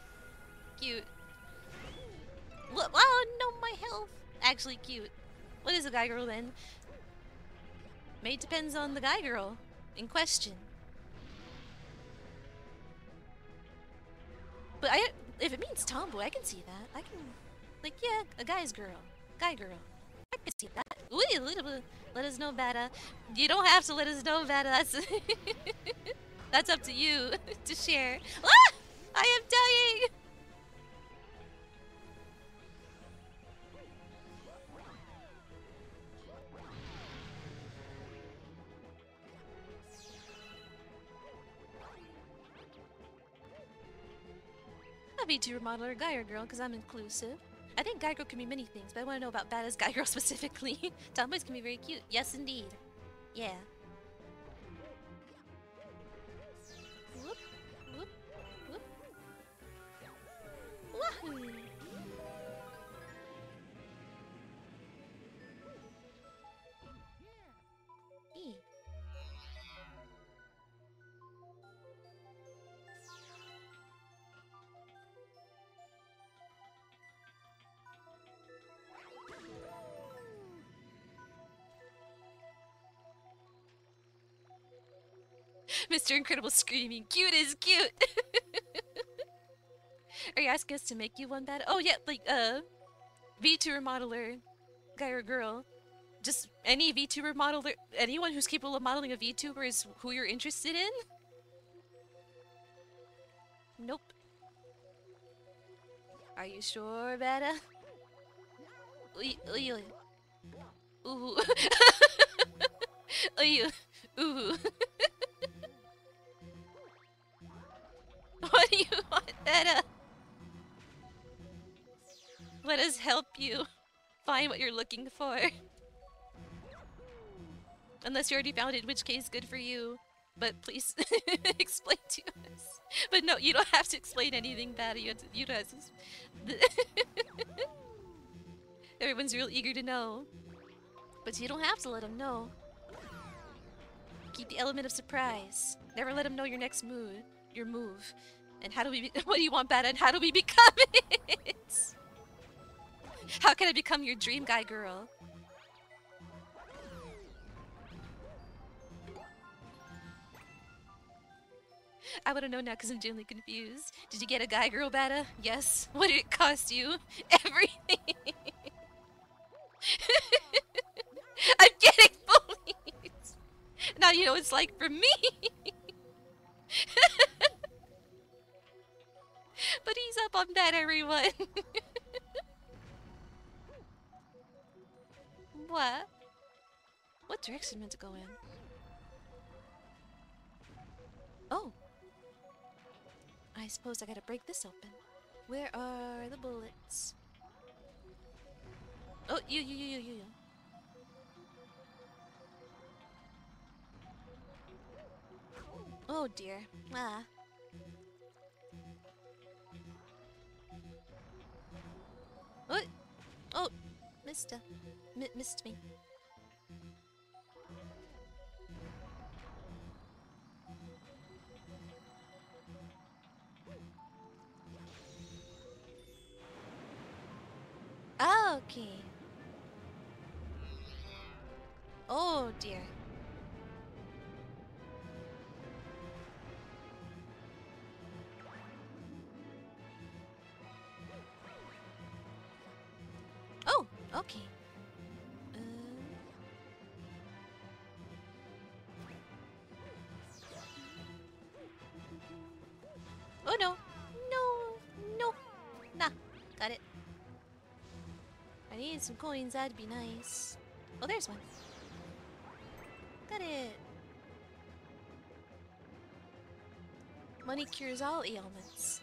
cute. Oh no, my health. Actually, cute. What is a guy girl then? May depends on the guy girl in question. But I, if it means tomboy, I can see that. I can, like, yeah, a guy's girl, guy girl. I can see that. Ooh, little bit- let us know, Bada. You don't have to let us know, Bada. That's that's up to you to share. Ah! I am dying. VTuber model or guy or girl, because I'm inclusive. I think girl can be many things, but I want to know about badass guy girl specifically. Tomboys can be very cute. Yes, indeed. Yeah. Whoop, whoop, whoop. Wahoo! Mr. Incredible screaming, cute is cute. Are you asking us to make you one bad? Oh yeah, like uh, VTuber modeler, guy or girl. Just any VTuber modeler, anyone who's capable of modeling a VTuber is who you're interested in. Nope. Are you sure, Beta? Uy. Ooh. uy, ooh. what do you want, Beta? Let us help you find what you're looking for. Unless you already found it, in which case, good for you. But please explain to us. But no, you don't have to explain anything bad. You, to, you Everyone's real eager to know. But you don't have to let them know. Keep the element of surprise. Never let them know your next move. Your move. And how do we? What do you want, bad? And how do we become it? How can I become your dream guy girl? I want to know now because I'm genuinely confused. Did you get a guy girl beta? Yes. What did it cost you? Everything. I'm getting bullied. Now you know it's like for me. but he's up on that, everyone. what? What direction meant to go in? Oh. I suppose I gotta break this open. Where are the bullets? Oh, you, you, you, you, you, you. Oh dear. Ah. What? Oh, missed, uh, mi missed me. Okay. Oh dear. Need some coins, that'd be nice. Oh, there's one. Got it. Money cures all ailments.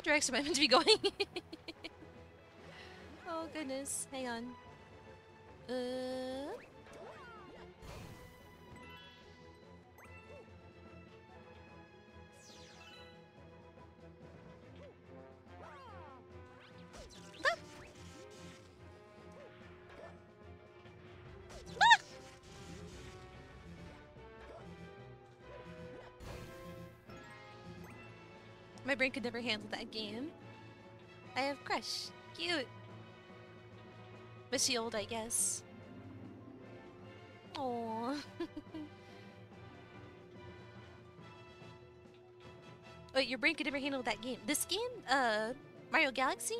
What direction am I meant to be going? oh goodness, hang on. Uh... My brain could never handle that game. I have crush. Cute. But she old, I guess. Oh. Wait, your brain could never handle that game. This game, uh, Mario Galaxy?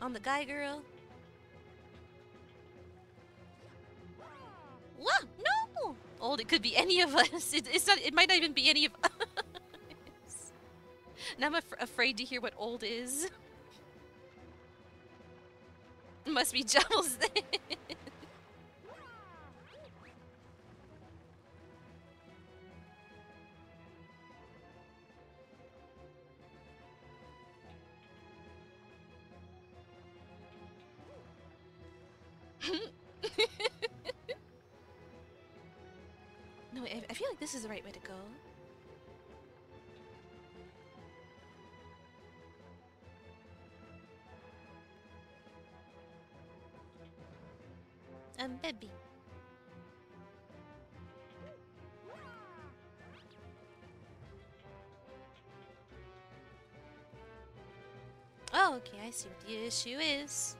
On the guy girl? Old, it could be any of us. It, it's not. It might not even be any of us. Now I'm af afraid to hear what old is. Must be Jules then. Okay, I see what the issue is.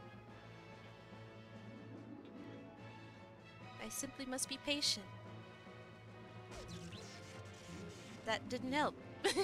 I simply must be patient. That didn't help.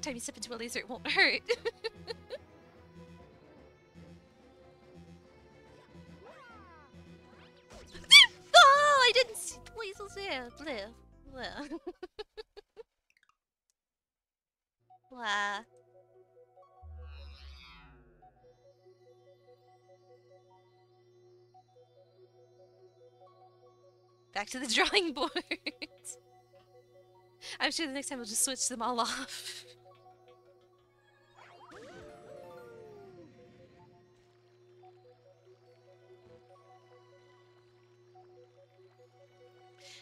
Fourth time you step into a laser, it won't hurt. oh, I didn't see the lasers there. Blah, blah. Blah. Back to the drawing board. I'm sure the next time we'll just switch them all off.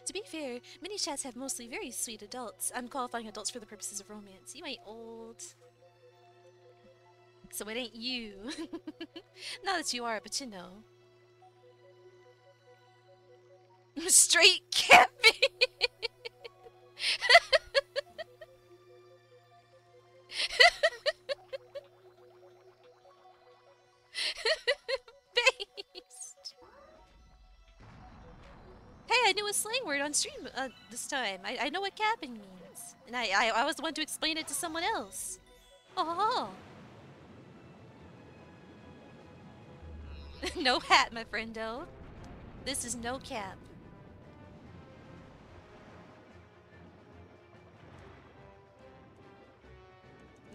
To be fair, many chats have mostly very sweet adults. I'm qualifying adults for the purposes of romance. You ain't old. So it ain't you. Not that you are, but you know. Straight camping! a slang word on stream uh, this time. I, I know what capping means. And I, I, I was the one to explain it to someone else. Oh. no hat, my friendo. This is no cap.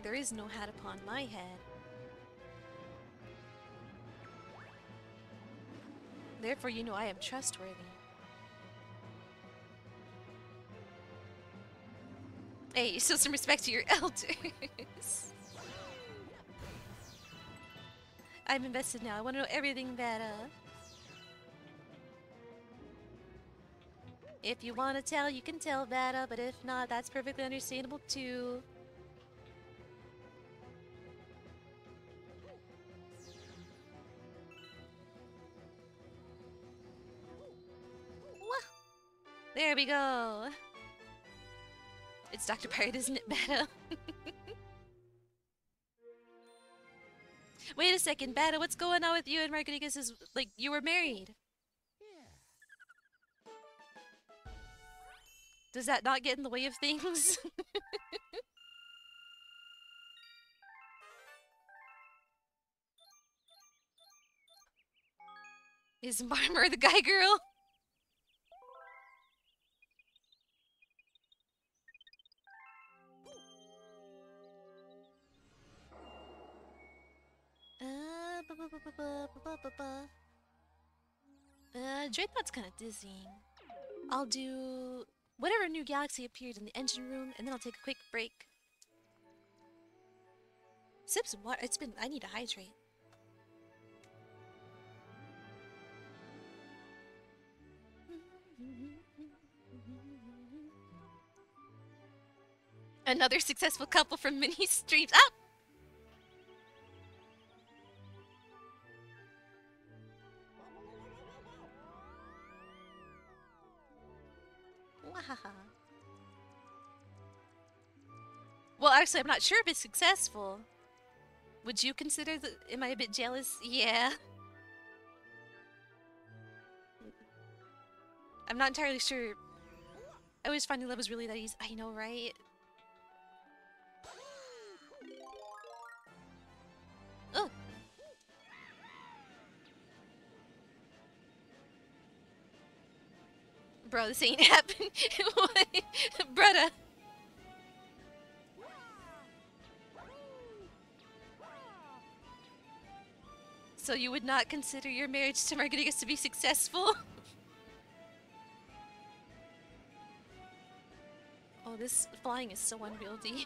There is no hat upon my head. Therefore, you know I am trustworthy. Hey, show some respect to your elders. I'm invested now. I want to know everything that, uh... If you want to tell, you can tell Vada, but if not, that's perfectly understandable too. Wah! There we go. It's Dr. Pirate, isn't it, Beta? Wait a second, Beta, what's going on with you and Rodriguez is like you were married? Does that not get in the way of things? Is Marmor the guy girl? Uh, Dreadnought's kind of dizzying. I'll do whatever new galaxy appeared in the engine room, and then I'll take a quick break. Sips some water. It's been. I need to hydrate. Another successful couple from many streams. Oh! Well, actually, I'm not sure if it's successful. Would you consider that? Am I a bit jealous? Yeah. I'm not entirely sure. I always find love was really that easy. I know, right? Oh. Bro, this ain't happening. Brother. So you would not consider your marriage to Margaritas to be successful? oh, this flying is so unwieldy.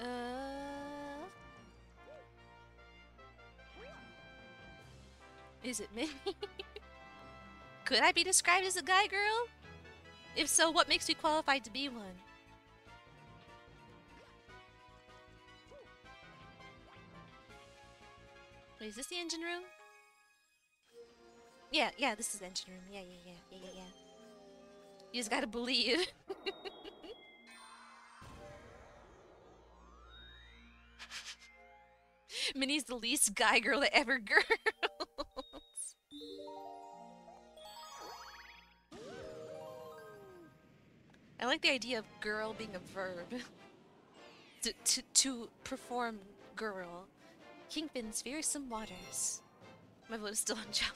Uh, Is it Minnie? Could I be described as a guy girl? If so, what makes me qualified to be one? Wait, is this the engine room? Yeah, yeah, this is the engine room. Yeah, yeah, yeah, yeah, yeah, yeah. You just gotta believe. Minnie's the least guy girl that ever girls. I like the idea of girl being a verb. to, to, to perform girl. Kingfin's fearsome waters. My vote is still on Java.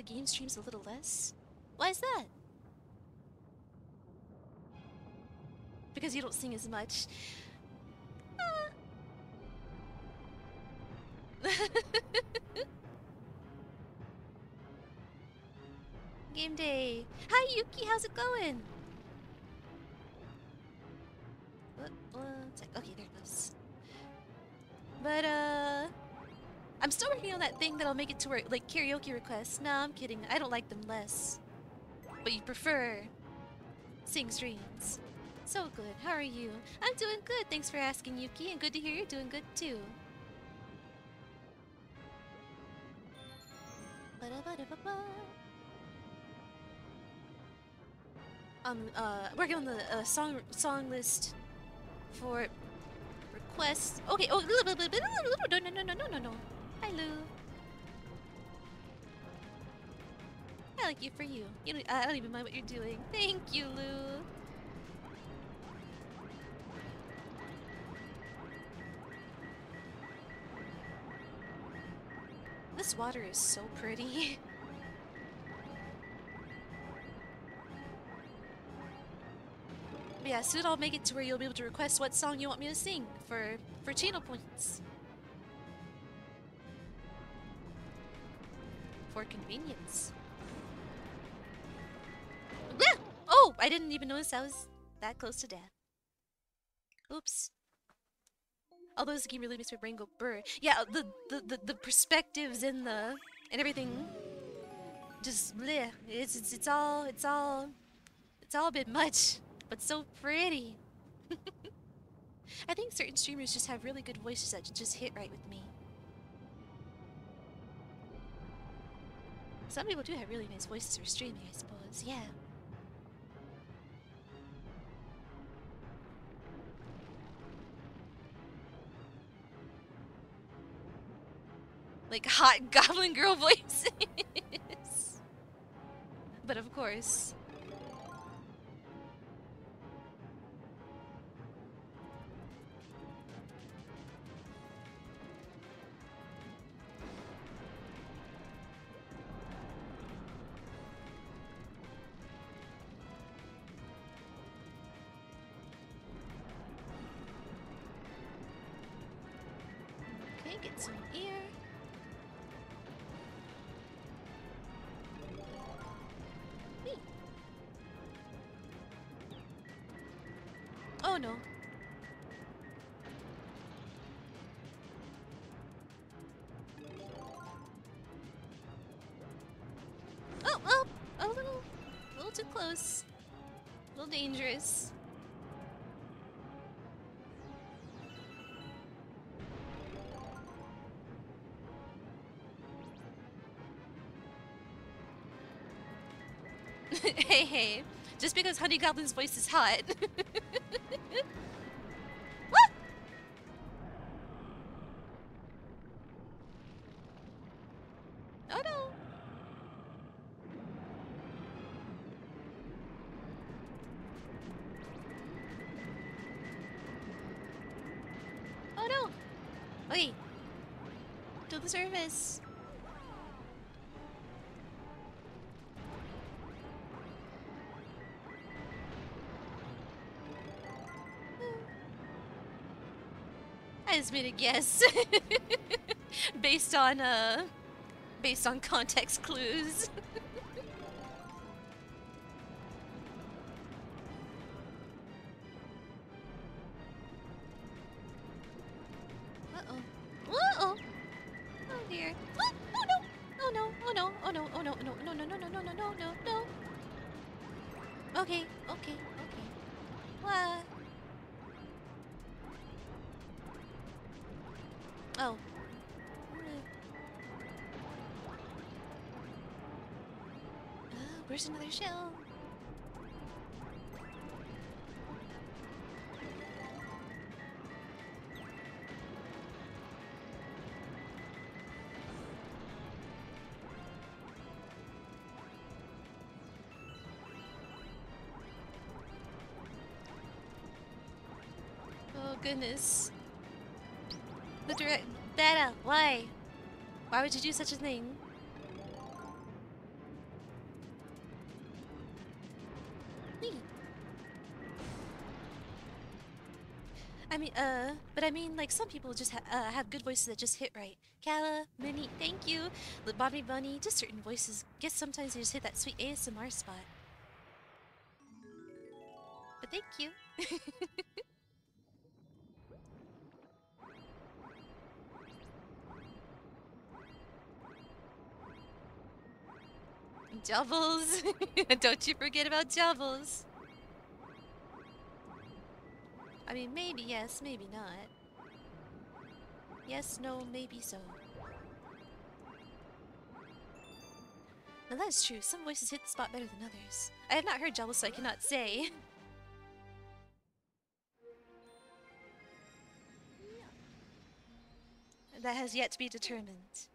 The game streams a little less? Why is that? Because you don't sing as much. Game day. Hi Yuki, how's it going? One sec. Okay, there it goes. But uh I'm still working on that thing that'll make it to where like karaoke requests. No, I'm kidding. I don't like them less. But you prefer sing streams. So good. How are you? I'm doing good. Thanks for asking, Yuki, and good to hear you're doing good too. Um, uh, working on the uh, song song list for requests. Okay. Oh, no, no, no, no, no, no, no. Hi, Lou. I like you for you. You don't, I don't even mind what you're doing. Thank you, Lou. This water is so pretty. Yeah, soon I'll make it to where you'll be able to request what song you want me to sing for for channel points. For convenience. Oh, I didn't even notice I was that close to death. Oops. Although this game really makes my brain go burr. Yeah, uh, the the, the, the perspectives and the and everything just bleh. It's, it's it's all it's all it's all a bit much, but so pretty. I think certain streamers just have really good voices that just hit right with me. Some people do have really nice voices for streaming, I suppose. Yeah. Like hot goblin girl voices. but of course. Dangerous. hey, hey. Just because Honey Goblin's voice is hot. I just made a guess. based on, uh... Based on context clues. goodness. The direct Beta, why? Why would you do such a thing? I mean, uh, but I mean, like, some people just ha uh, have good voices that just hit right. Kala, Minnie, thank you. Bobby Bunny, just certain voices. Guess sometimes they just hit that sweet ASMR spot. Doubles! Don't you forget about doubles! I mean, maybe yes, maybe not. Yes, no, maybe so. Now that is true, some voices hit the spot better than others. I have not heard doubles, so I cannot say. that has yet to be determined.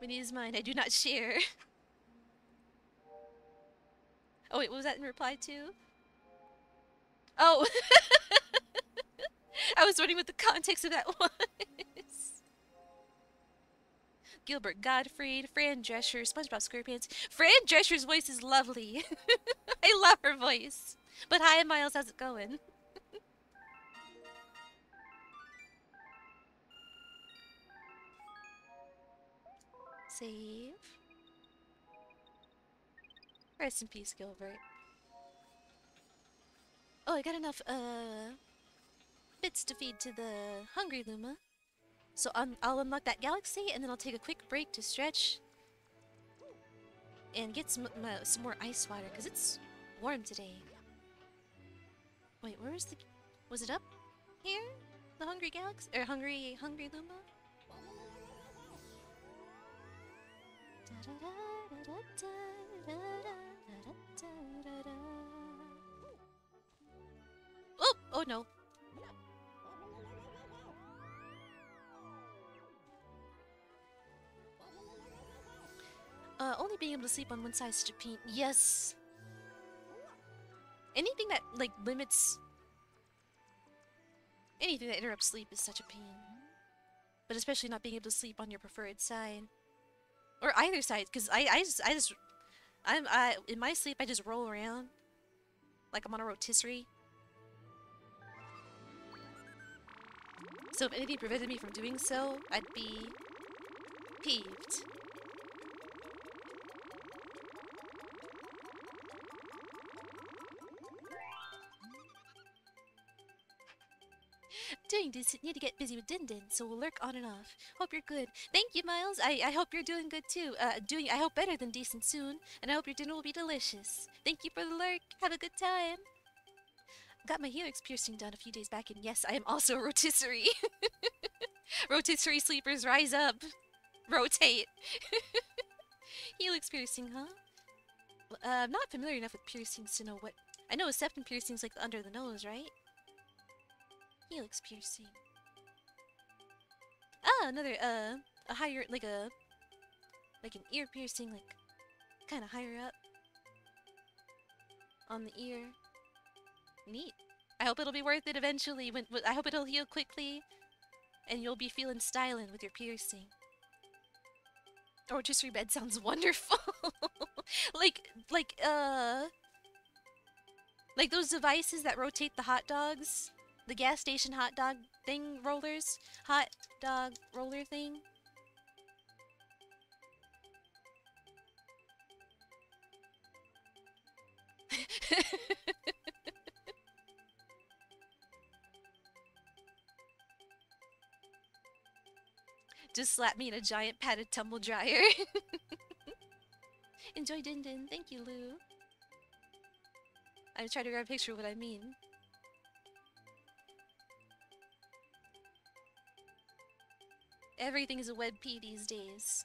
When is mine, I do not share. oh wait, what was that in reply to? Oh! I was wondering what the context of that was. Gilbert Gottfried, Fran Drescher, SpongeBob SquarePants. Fran Drescher's voice is lovely. I love her voice. But hi, Miles, how's it going? Save. Rest in peace, Gilbert. Oh, I got enough, uh, bits to feed to the Hungry Luma. So I'll unlock that galaxy, and then I'll take a quick break to stretch and get some, uh, some more ice water, because it's warm today. Wait, where is the... Was it up here? The Hungry Galaxy? Or Hungry... Hungry Luma? Oh! Oh no. Uh, only being able to sleep on one side is pain. Yes! Anything that, like, limits... Anything that interrupts sleep is such a pain. But especially not being able to sleep on your preferred side. Or either side, because I, I just, I just, I'm, I, in my sleep, I just roll around. Like I'm on a rotisserie. So if anything prevented me from doing so, I'd be peeved. Doing this, need to get busy with Din Din, so we'll lurk on and off. Hope you're good. Thank you, Miles. I, I hope you're doing good too. Uh, doing, I hope better than decent soon, and I hope your dinner will be delicious. Thank you for the lurk. Have a good time. Got my helix piercing done a few days back, and yes, I am also a rotisserie. rotisserie sleepers, rise up. Rotate. helix piercing, huh? Uh, I'm not familiar enough with piercings to know what... I know a septum piercing's like under the nose, right? Helix piercing. Ah, another, uh, a higher, like a, like an ear piercing, like, kind of higher up. On the ear. Neat. I hope it'll be worth it eventually. When, I hope it'll heal quickly. And you'll be feeling styling with your piercing. Rotisserie bed sounds wonderful. like, like, uh, like those devices that rotate the hot dogs, the gas station hot dog thing rollers, hot dog roller thing. Just slap me in a giant padded tumble dryer. Enjoy Din Din. Thank you, Lou. I'm trying to grab a picture of what I mean. Everything is a web P these days.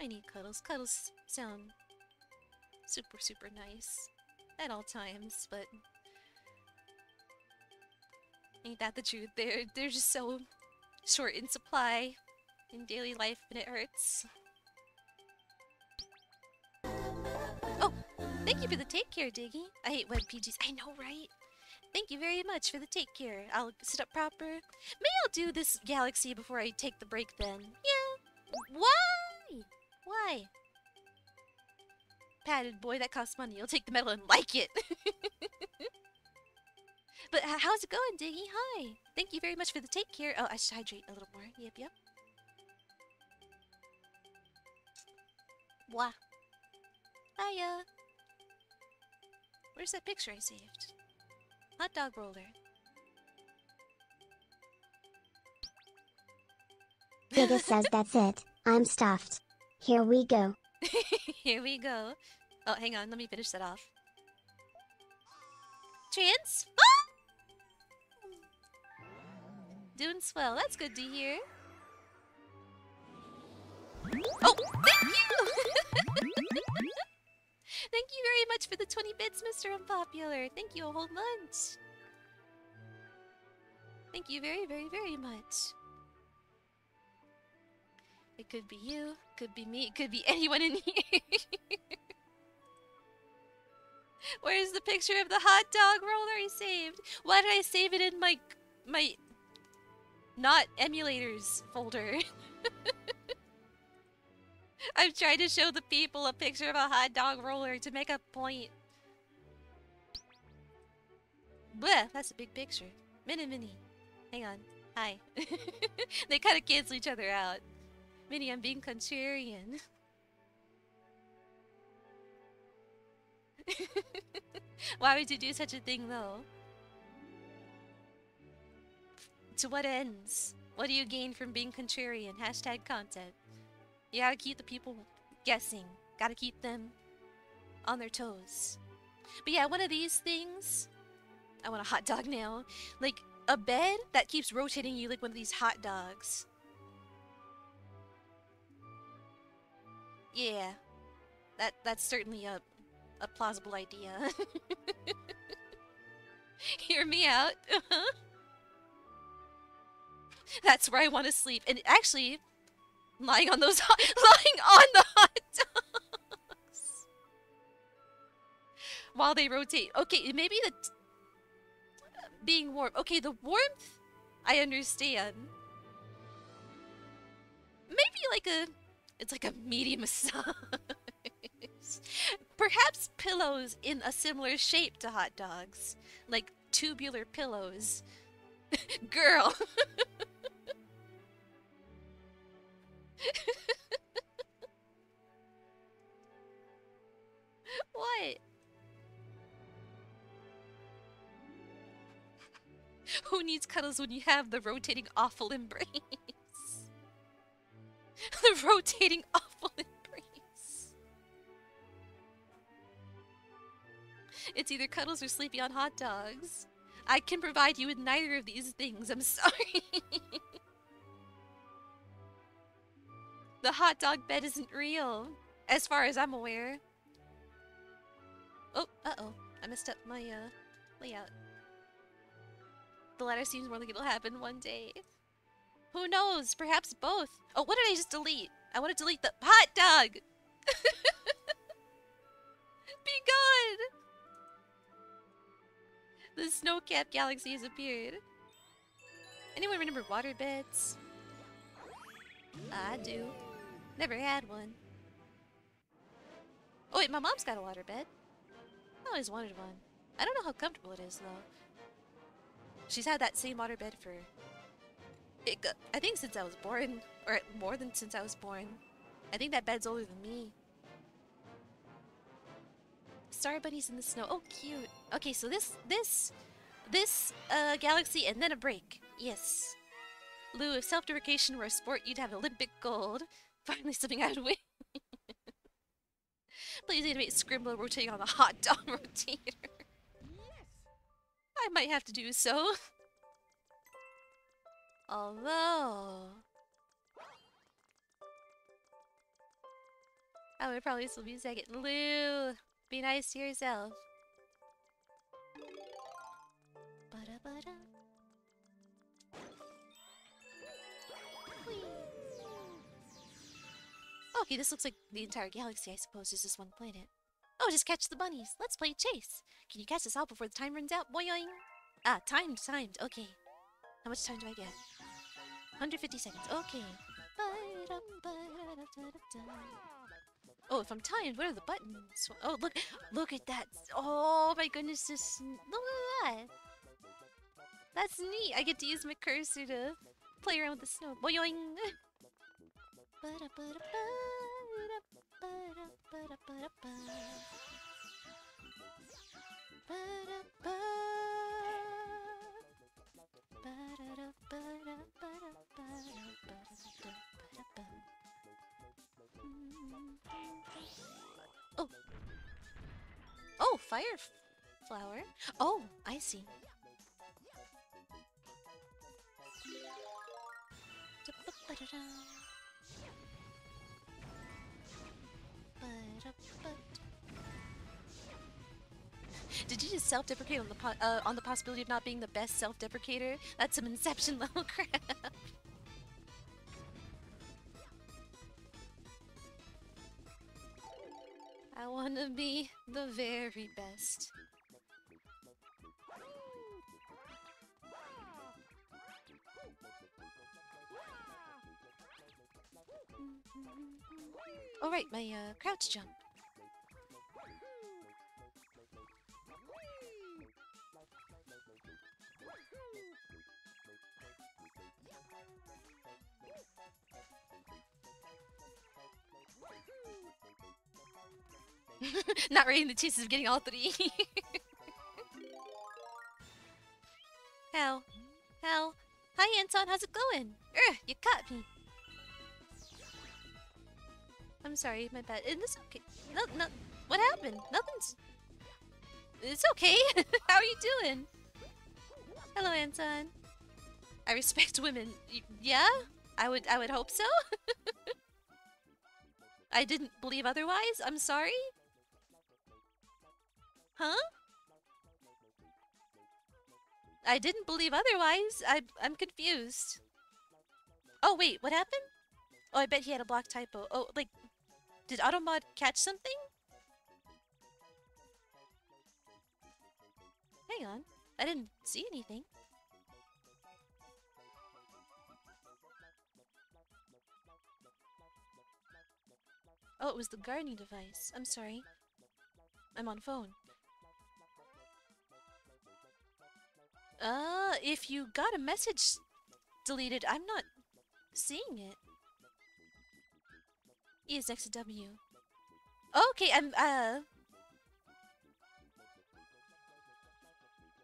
I need cuddles. Cuddles sound super, super nice at all times, but ain't that the truth? They're they're just so short in supply in daily life, and it hurts. Thank you for mm. the take care, Diggy. I hate web PGs. I know, right? Thank you very much for the take care. I'll sit up proper. Maybe I'll do this galaxy before I take the break then. Yeah. Why? Why? Padded boy, that costs money. You'll take the medal and like it. but how's it going, Diggy? Hi. Thank you very much for the take care. Oh, I should hydrate a little more. Yep, yep. Wah. Hiya. Where's that picture I saved? Hot dog roller. Giga says that's it. I'm stuffed. Here we go. Here we go. Oh, hang on. Let me finish that off. Trans? Ah! Doing swell. That's good to hear. Oh, thank you! thank you very much for the 20 bits, Mr. Unpopular. Thank you a whole bunch. Thank you very, very, very much. It could be you, could be me, it could be anyone in here. Where's the picture of the hot dog roller I saved? Why did I save it in my my not emulators folder? I'm trying to show the people a picture of a hot dog roller to make a point. Bleh, that's a big picture. Mini Mini. Hang on. Hi. they kind of cancel each other out. Minnie, I'm being contrarian. Why would you do such a thing, though? To what ends? What do you gain from being contrarian? Hashtag content. You gotta keep the people guessing. Gotta keep them on their toes. But yeah, one of these things... I want a hot dog now. Like, a bed that keeps rotating you like one of these hot dogs. Yeah. That that's certainly a a plausible idea. Hear me out. that's where I want to sleep. And actually, lying on those hot, lying on the hot dogs while they rotate. Okay, maybe the being warm. Okay, the warmth I understand. Maybe like a it's like a medium size. Perhaps pillows in a similar shape to hot dogs. Like tubular pillows. Girl. what? Who needs cuddles when you have the rotating awful embrace? the rotating awful embrace. It's either cuddles or sleepy on hot dogs. I can provide you with neither of these things, I'm sorry. the hot dog bed isn't real, as far as I'm aware. Oh, uh-oh. I messed up my, uh, layout. The latter seems more like it'll happen one day. Who knows? Perhaps both. Oh, what did I just delete? I want to delete the hot dog! Be gone! the snow cap galaxy has appeared. Anyone remember water beds? I do. Never had one. Oh wait, my mom's got a water bed. I always wanted one. I don't know how comfortable it is though. She's had that same water bed for it I think since I was born, or more than since I was born. I think that bed's older than me. Star bunnies in the snow. Oh, cute. Okay, so this, this, this uh, galaxy, and then a break. Yes. Lou, if self-deprecation were a sport, you'd have Olympic gold. Finally, something I'd win. Please animate Scrimbler rotating on the hot dog rotator. Yes. I might have to do so. Although... I would probably still be second. Lou! Be nice to yourself. Bada bada. Whee. Okay, this looks like the entire galaxy, I suppose, is just one planet. Oh, just catch the bunnies. Let's play chase. Can you catch us out before the time runs out? Boing! Ah, timed, timed. Okay. How much time do I get? 150 seconds. Okay. Oh, if I'm timed, what are the buttons? Oh, look, look at that. Oh my goodness, just look at that. That's neat. I get to use my cursor to play around with the snow. Boing. Oh. Oh, fire flower. Oh, I see. Did you just self-deprecate on the uh, on the possibility of not being the best self-deprecator? That's some Inception level crap. I want to be the very best. Oh right, my uh, crouch jump. Not rating the chances of getting all three. Hell. Hell. Hi, Anton. How's it going? Ugh, you caught me. I'm sorry, my bad. Is this okay? No, no. What happened? Nothing's. It's okay. How are you doing? Hello, Anton. I respect women. Yeah, I would. I would hope so. I didn't believe otherwise. I'm sorry. Huh? I didn't believe otherwise. I I'm confused. Oh wait, what happened? Oh, I bet he had a block typo. Oh, like, did Automod catch something? Hang on, I didn't see anything. Oh, it was the gardening device. I'm sorry. I'm on phone. Uh, if you got a message deleted, I'm not seeing it. E is X W. Okay, I'm, uh...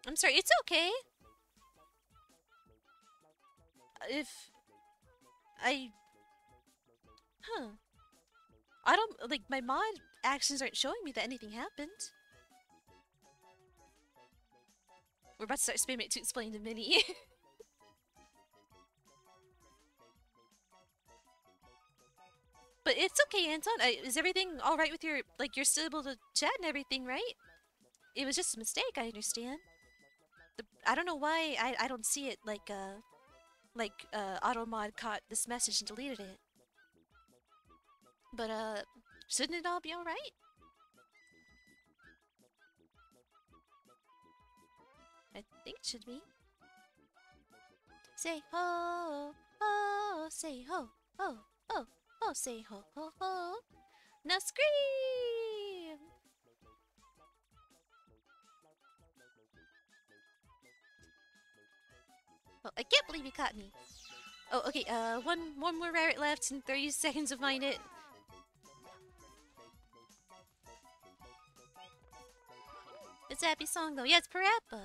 I'm sorry, it's okay. If... I... Huh. I don't, like, my mod actions aren't showing me that anything happened. We're about to start spamming it to explain to Minnie. but it's okay, Anton. I, is everything alright with your, like, you're still able to chat and everything, right? It was just a mistake, I understand. The, I don't know why I, I don't see it, like, uh, like, uh, AutoMod caught this message and deleted it. But, uh, shouldn't it all be alright? I think it should be. Say ho, ho, say ho, ho, ho, ho, say ho, ho, ho. Now scream! Oh, I can't believe you caught me. Oh, okay, uh, one, one more rabbit left and 30 seconds of mine it. It's a happy song though. Yeah, it's Parappa.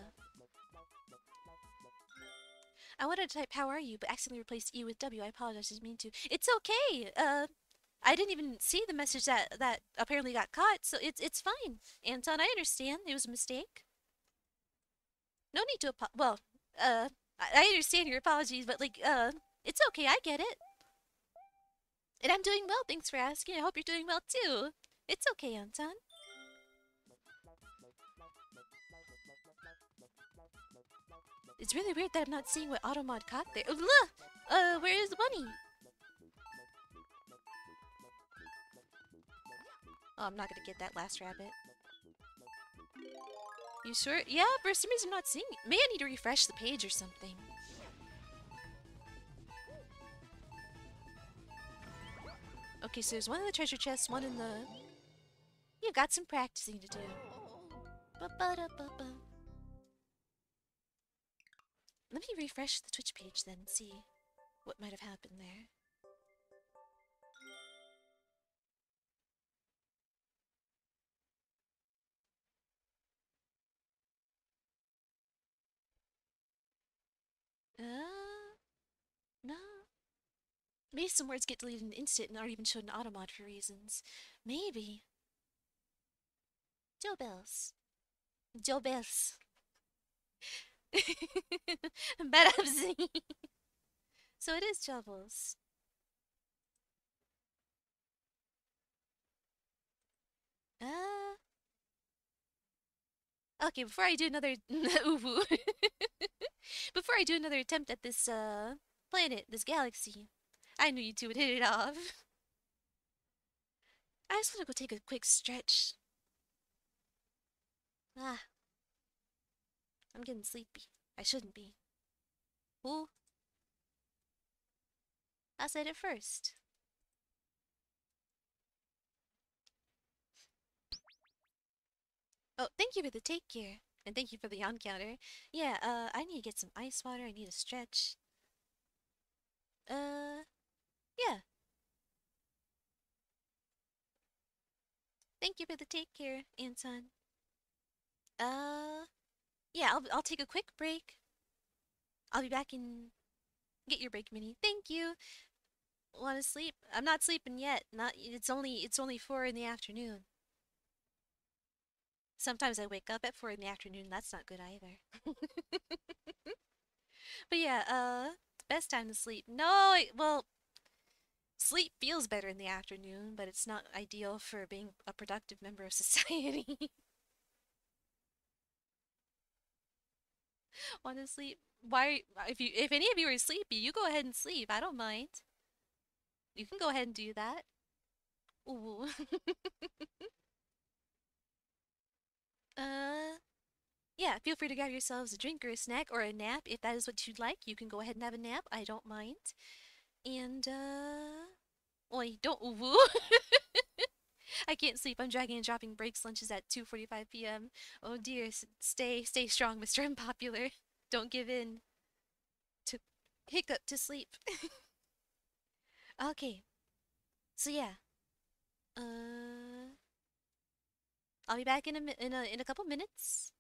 I wanted to type how are you, but accidentally replaced E with W. I apologize, I didn't mean to. It's okay. Uh, I didn't even see the message that that apparently got caught, so it's it's fine. Anton, I understand. It was a mistake. No need to apo- well, uh, I, I understand your apologies, but like, uh, it's okay. I get it. And I'm doing well. Thanks for asking. I hope you're doing well too. It's okay, Anton. It's really weird that I'm not seeing what Automod caught there. Oh, look! Uh, where is the bunny? Oh, I'm not gonna get that last rabbit. You sure? Yeah, for some reason I'm not seeing it. May I need to refresh the page or something. Okay, so there's one in the treasure chest, one in the... You've got some practicing to do. Ba-ba-da-ba-ba. Let me refresh the Twitch page then see what might have happened there. Uh, no. Maybe some words get deleted in an instant and aren't even shown in Automod for reasons. Maybe. Joe Bells. Joe Bells. Barabzi. so it is Jobbles. Uh. Okay, before I do another before I do another attempt at this uh planet, this galaxy, I knew you two would hit it off. I just want to go take a quick stretch. Ah, I'm getting sleepy. I shouldn't be. Who? I said it first. Oh, thank you for the take care. And thank you for the on counter. Yeah, uh, I need to get some ice water. I need to stretch. Uh, yeah. Thank you for the take care, Anton. Uh, yeah, I'll I'll take a quick break. I'll be back and Get your break, Minnie. Thank you. Want to sleep? I'm not sleeping yet. Not. It's only it's only four in the afternoon. Sometimes I wake up at four in the afternoon. That's not good either. but yeah, uh, best time to sleep. No, I, well, sleep feels better in the afternoon, but it's not ideal for being a productive member of society. Want to sleep? Why? If you, if any of you are sleepy, you go ahead and sleep. I don't mind. You can go ahead and do that. Ooh. uh, yeah. Feel free to grab yourselves a drink or a snack or a nap if that is what you'd like. You can go ahead and have a nap. I don't mind. And uh, oi, don't. I can't sleep. I'm dragging and dropping breaks lunches at 2:45 p.m. Oh dear. Stay, stay strong, Mr. Unpopular. Don't give in to hiccup to sleep. okay. So yeah. Uh I'll be back in a in a in a couple minutes.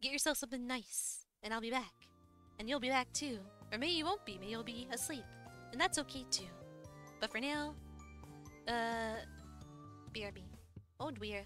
Get yourself something nice, and I'll be back. And you'll be back too. Or maybe you won't be. Maybe you'll be asleep. And that's okay too. But for now, uh BRB. Oh dear.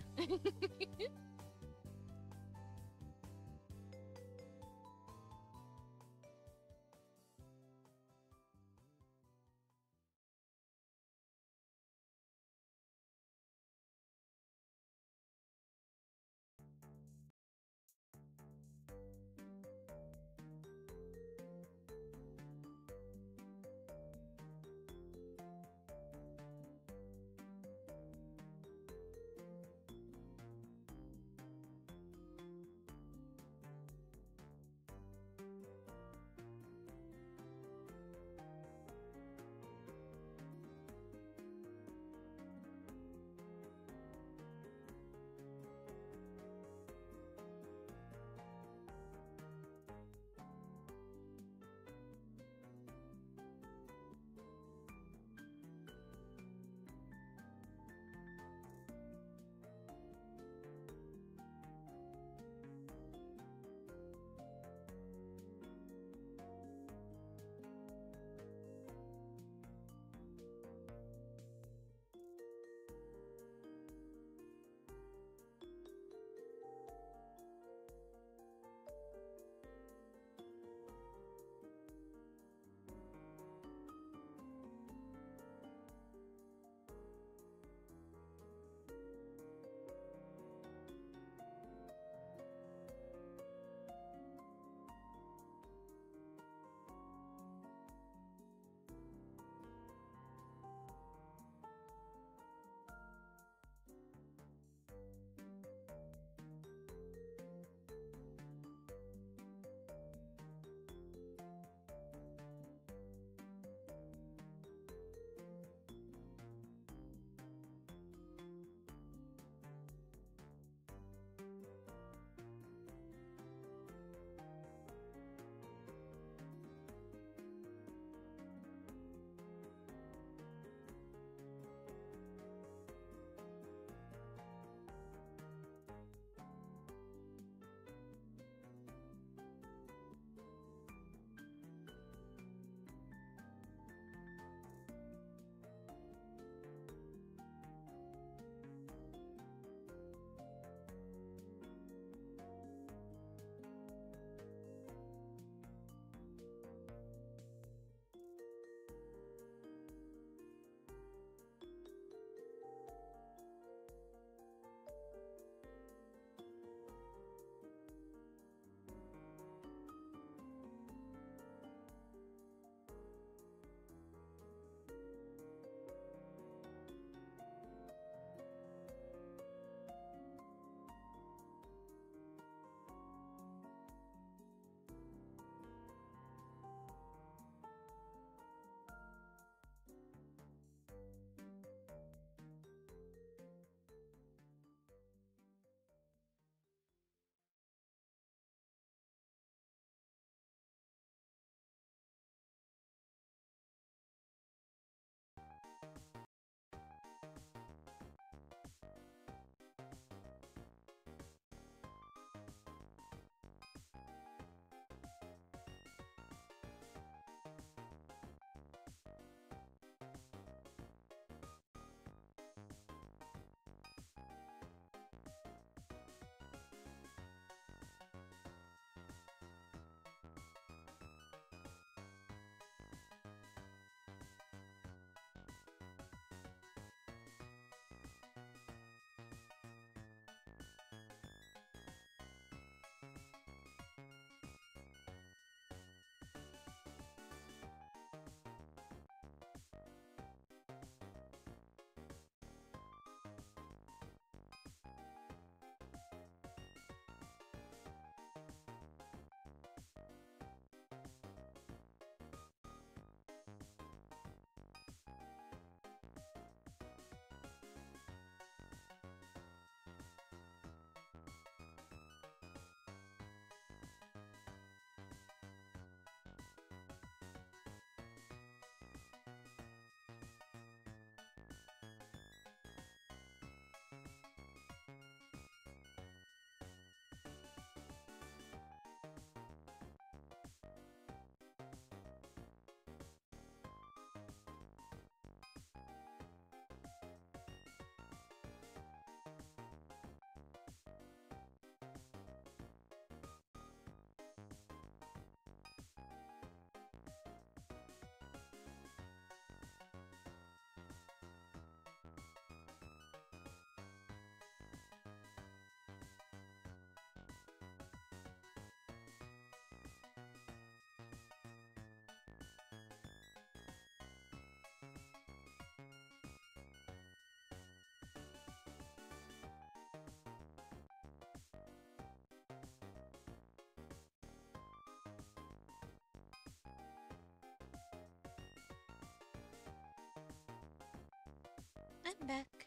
Back.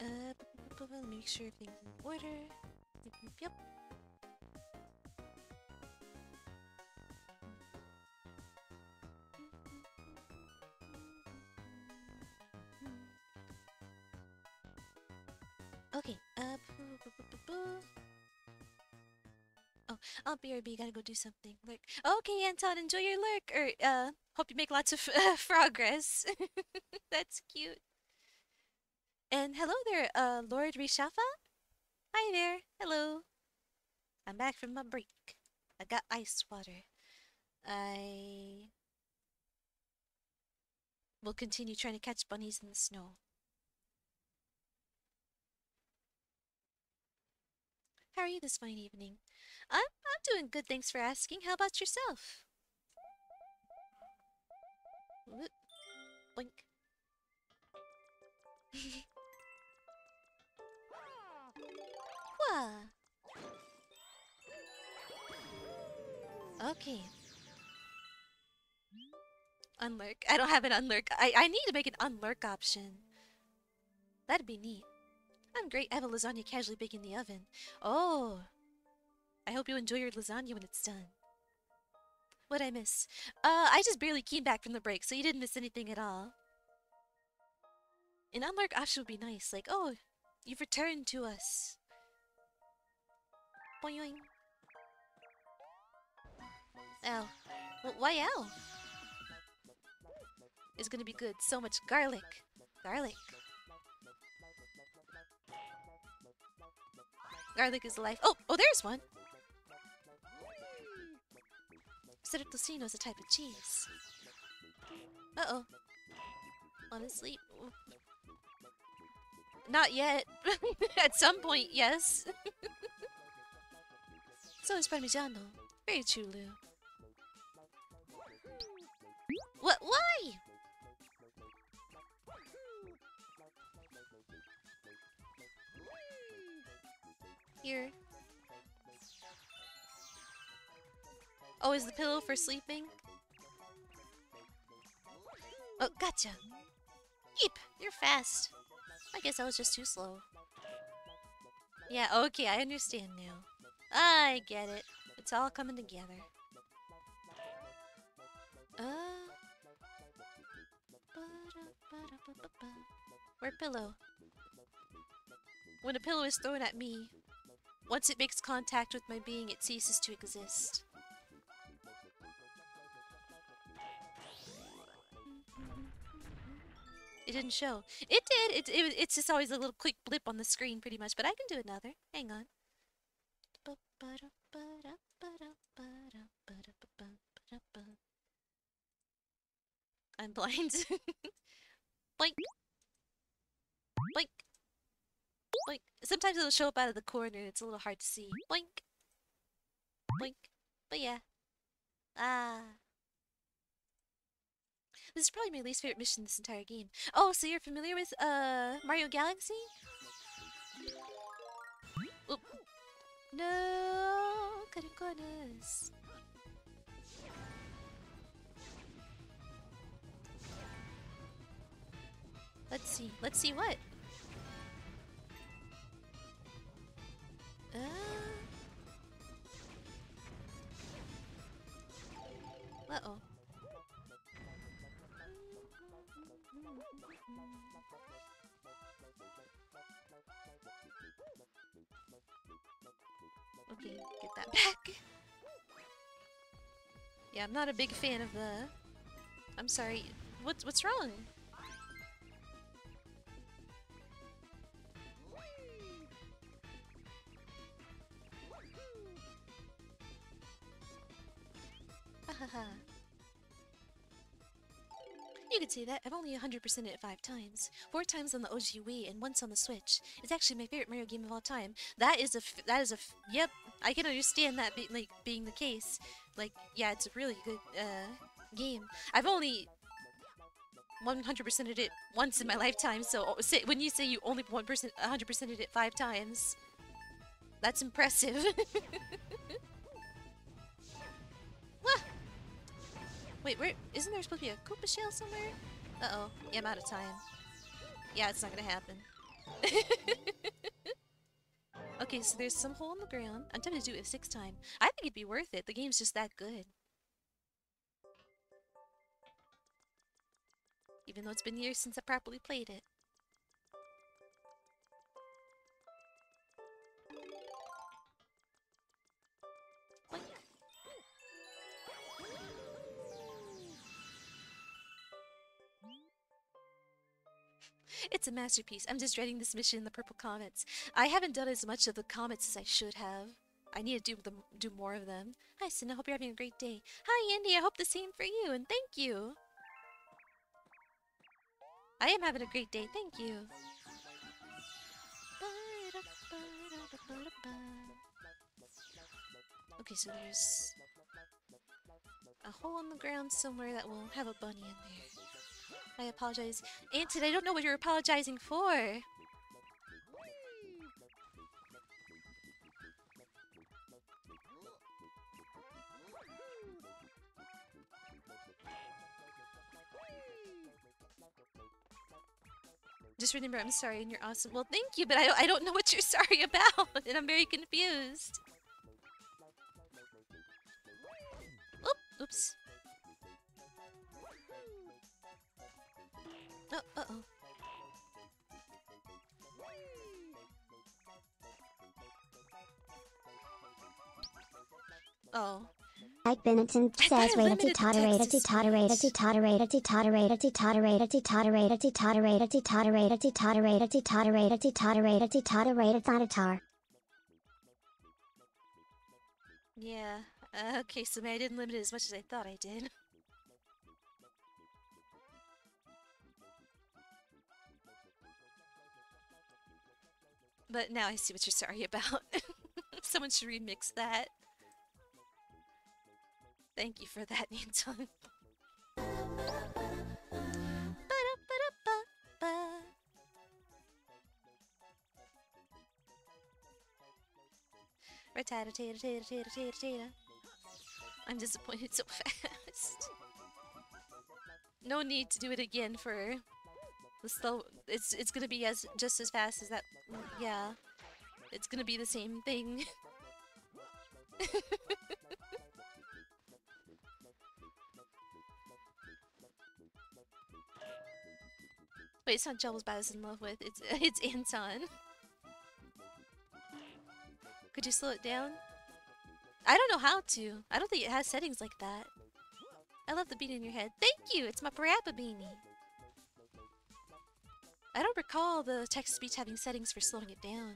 Uh, make sure everything's in order. Yep, yep, yep. Okay, uh, boo, boo. Oh, I'll BRB, gotta go do something. Lurk. Okay, Anton, enjoy your lurk. Or, uh, hope you make lots of uh, progress. That's cute. And hello there, uh, Lord Rishafa? Hi there, hello. I'm back from my break. I got ice water. I will continue trying to catch bunnies in the snow. How are you this fine evening? I'm I'm doing good, thanks for asking. How about yourself? Boink. Okay. Unlurk. I don't have an unlurk. I, I need to make an unlurk option. That'd be neat. I'm great. I have a lasagna casually baking in the oven. Oh. I hope you enjoy your lasagna when it's done. What'd I miss? Uh, I just barely came back from the break, so you didn't miss anything at all. An unlurk option would be nice. Like, oh, you've returned to us. Boing. Well, why ow? It's gonna be good. So much garlic. Garlic. Garlic is life. Oh, oh, there's one. Tocino is a type of cheese. Uh-oh. Honestly, not yet. At some point, yes. so is Parmigiano. Very true, Lou. What? Why? Here. Oh, is the pillow for sleeping? Oh, gotcha. Yeep, you're fast. I guess I was just too slow. Yeah, okay, I understand now. I get it. It's all coming together. Uh... Where pillow? When a pillow is thrown at me, once it makes contact with my being, it ceases to exist. It didn't show. It did. It, it, it's just always a little quick blip on the screen, pretty much. But I can do another. Hang on. I'm blind. Boink. Boink. Boink. Sometimes it'll show up out of the corner and it's a little hard to see. Boink. Boink. But yeah. Ah. This is probably my least favorite mission this entire game. Oh, so you're familiar with uh Mario Galaxy? Oop. No, caricones. Let's see. Let's see what. Uh. Uh oh. Okay, get that back. Yeah, I'm not a big fan of the... I'm sorry. What's what's wrong? Hahaha. You can see that. I've only 100%ed it five times. Four times on the OG Wii and once on the Switch. It's actually my favorite Mario game of all time. That is a that is a yep. I can understand that be like being the case. Like yeah, it's a really good uh, game. I've only 100%ed it once in my lifetime. So oh, when you say you only 1% 100%ed it five times, that's impressive. Wait, where isn't there supposed to be a Koopa shell somewhere? Uh-oh. Yeah, I'm out of time. Yeah, it's not gonna happen. okay, so there's some hole in the ground. I'm tempted to do it a sixth time. I think it'd be worth it. The game's just that good. Even though it's been years since I properly played it. It's a masterpiece. I'm just dreading this mission in the purple comets. I haven't done as much of the comets as I should have. I need to do do more of them. Hi, Sin. I hope you're having a great day. Hi, Andy. I hope the same for you, and thank you. I am having a great day. Thank you. Okay, so there's a hole in the ground somewhere that will have a bunny in there. I apologize. Anton, I don't know what you're apologizing for. Just remember, I'm sorry and you're awesome. Well, thank you, but I, I don't know what you're sorry about, and I'm very confused. Oop, oops. Oh, uh-oh. Oh. Mike Benetton I thought says I rata limited the totterata text to totterata speech. totterata totterata totterata totterata totterata totterata totterata totterata totterata totterata totterata Yeah. Uh, okay, so maybe I didn't limit it as much as I thought I did. But now I see what you're sorry about. Someone should remix that. Thank you for that, Anton. I'm disappointed so fast. No need to do it again for the slow. It's it's gonna be as just as fast as that. Yeah, it's gonna be the same thing. Wait, it's not Jebbles I was in love with. It's it's Anton. Could you slow it down? I don't know how to. I don't think it has settings like that. I love the beat in your head. Thank you! It's my Parappa beanie. I don't recall the text-to-speech having settings for slowing it down.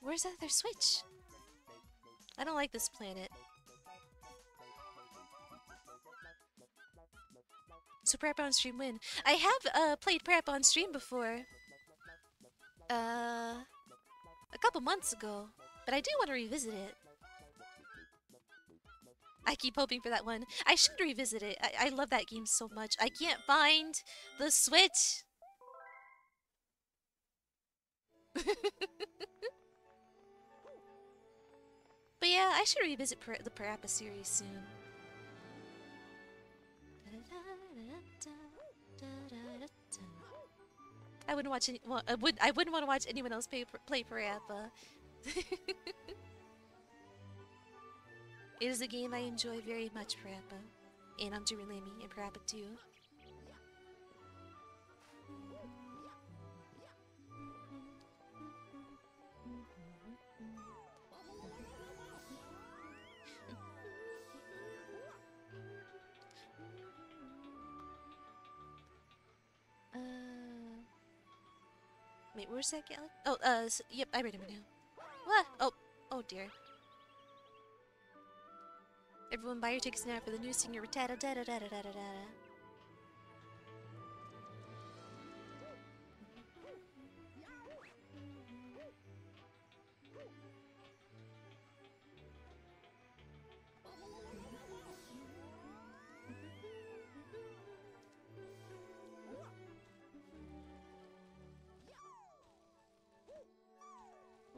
Where's that other switch? I don't like this planet. So Parappa on stream win. I have uh, played Parappa on stream before. Uh, a couple months ago, but I do want to revisit it. I keep hoping for that one. I should revisit it. I, I love that game so much. I can't find the Switch. but yeah, I should revisit the Parappa series soon. I wouldn't watch any. Well, I would. I wouldn't want to watch anyone else play play Parappa. it is a game I enjoy very much, Parappa, and I'm doing and Parappa too. Uh, wait, where's that? Oh, uh, s yep, I read him now. What? Oh, oh dear. Everyone buy your tickets now for the new singer da da da da da da da.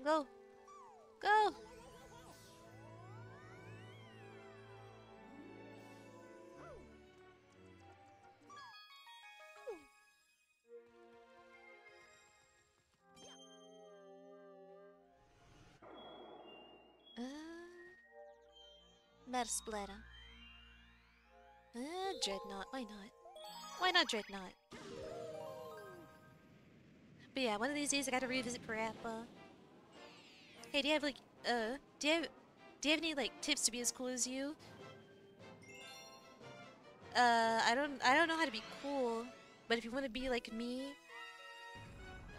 Go! Go! Metaspleta. Uh, Dreadnought. Why not? Why not Dreadnought? But yeah, one of these days I gotta revisit Parappa. Hey, do you have like, uh, do you have, do you have any like tips to be as cool as you? Uh, I don't, I don't know how to be cool, but if you want to be like me,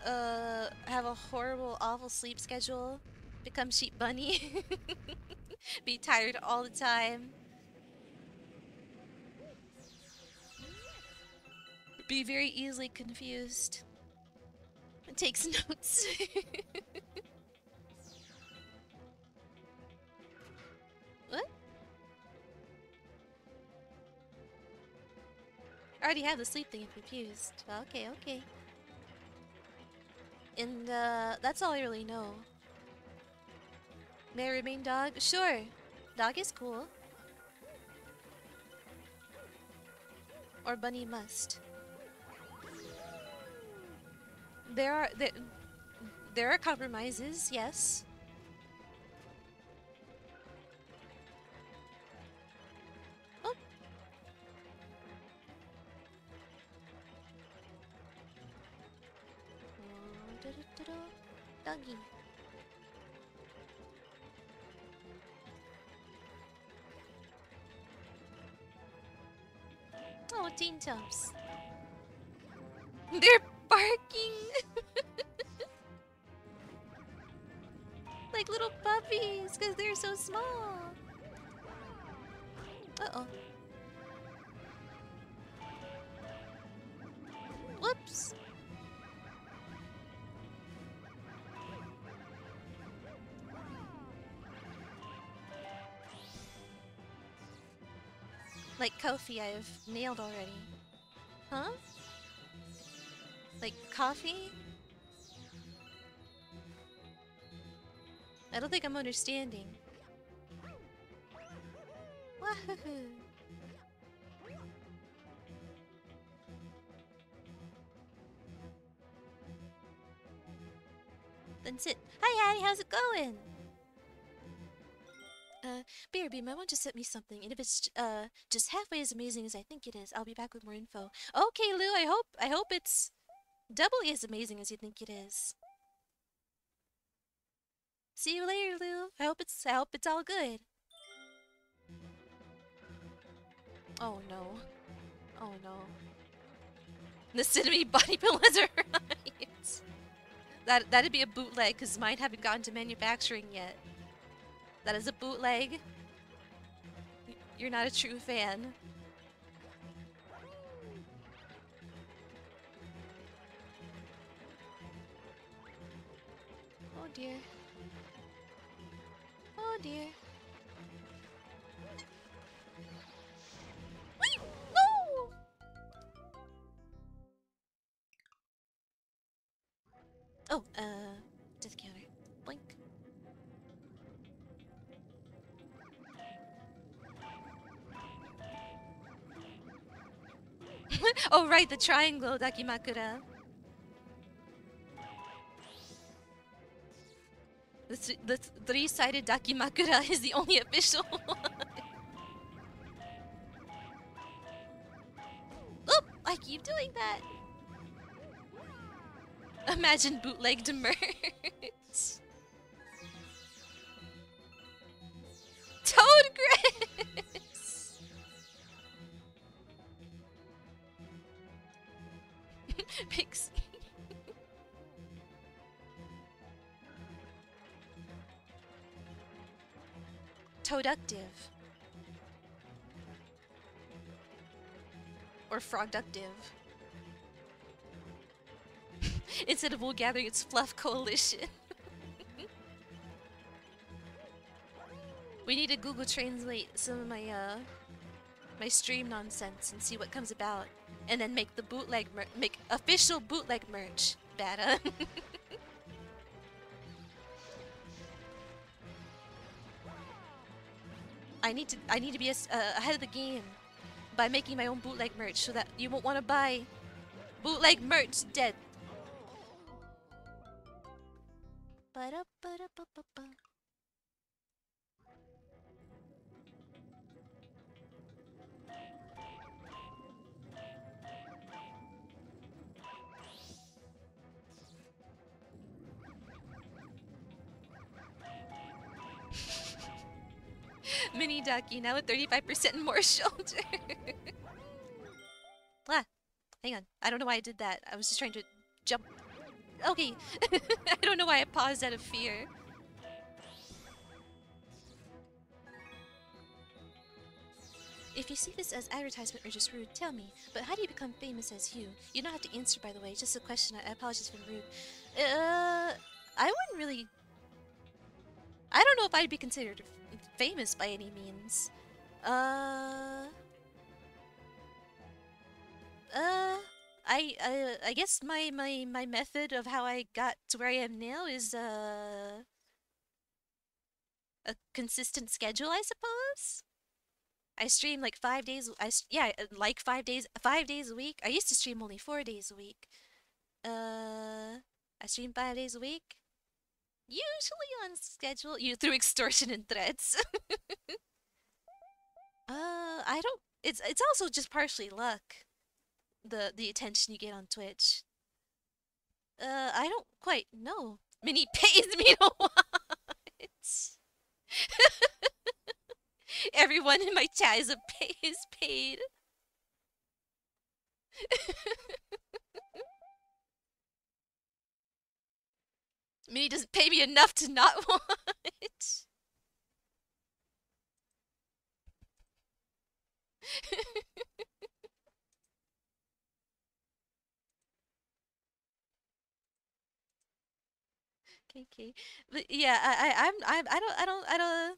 uh, have a horrible, awful sleep schedule, become Sheep Bunny, be tired all the time, be very easily confused, and takes notes. what? I already have the sleep thing confused. Okay, okay. And uh, that's all I really know. May I remain dog? Sure. Dog is cool. Or bunny must. There are there, there are compromises, yes. Oh. Doggy. Teen Tums. They're barking! like little puppies, because they're so small. Uh-oh. Whoops. Like Ko-fi, I've nailed already. Huh? Like coffee? I don't think I'm understanding. Wahoo! Then sit. Hi, Hattie, how's it going? Uh, Beam, I want to send me something, and if it's uh just halfway as amazing as I think it is, I'll be back with more info. Okay, Lou, I hope I hope it's doubly as amazing as you think it is. See you later, Lou. I hope it's I hope it's all good. Oh no. Oh no. The Cinnamon body right. That that'd be a bootleg because mine haven't gotten to manufacturing yet. That is a bootleg. You're not a true fan. Oh dear. Oh dear. Oh, uh, oh, right, the triangle Dakimakura. The, th- the th- three-sided Dakimakura is the only official one. oh, I keep doing that. Imagine bootlegged merch. Toad Gris! Pix. Toaductive. Or frogductive. Instead of wool gathering, it's fluff coalition. we need to Google translate some of my uh my stream nonsense and see what comes about, and then make the bootleg make official bootleg merch. Beta. I need to I need to be as- uh, ahead of the game by making my own bootleg merch so that you won't want to buy bootleg merch dead. Ba-da-ba-da-ba-ba-ba. Mini Ducky now with 35% more shoulder. ah, hang on. I don't know why I did that. I was just trying to jump. Okay. I don't know why I paused out of fear. If you see this as advertisement or just rude, tell me. But how do you become famous as you? You don't have to answer, by the way. Just a question. I apologize for rude. Uh, I wouldn't really. I don't know if I'd be considered famous by any means. Uh. Uh. I, I I guess my, my my method of how I got to where I am now is uh a consistent schedule, I suppose. I stream like five days. I yeah, uh, like five days, five days a week. I used to stream only four days a week. Uh, I stream five days a week, usually on schedule. You through extortion and threats. uh, I don't. It's it's also just partially luck. The the attention you get on Twitch. Uh, I don't quite know. Minnie pays me to watch. Everyone in my chat is, a pay is paid. Mini doesn't pay me enough to not watch. okay, okay. But yeah, I, I, I'm, I'm, I don't, I don't, I don't.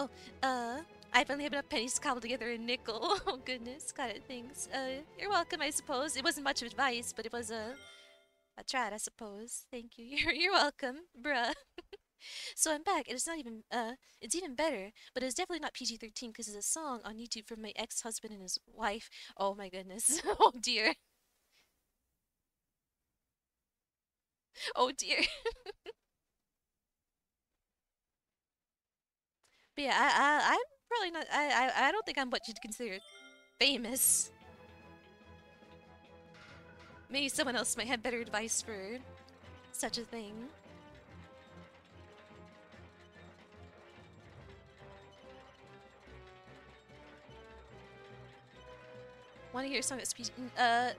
Oh, uh, I've only have enough pennies to cobble together a nickel. oh goodness, got it, thanks. Uh, you're welcome, I suppose. It wasn't much of advice, but it was a... a tried, I suppose. Thank you. You're, you're welcome, bruh. so I'm back, and it's not even, uh, it's even better, but it's definitely not PG-13 because it's a song on YouTube from my ex-husband and his wife. Oh my goodness. oh dear. Oh dear. But yeah, I, I, I'm probably not. I, I, I don't think I'm what you'd consider famous. Maybe someone else might have better advice for such a thing. Want to hear a song about speech? Uh,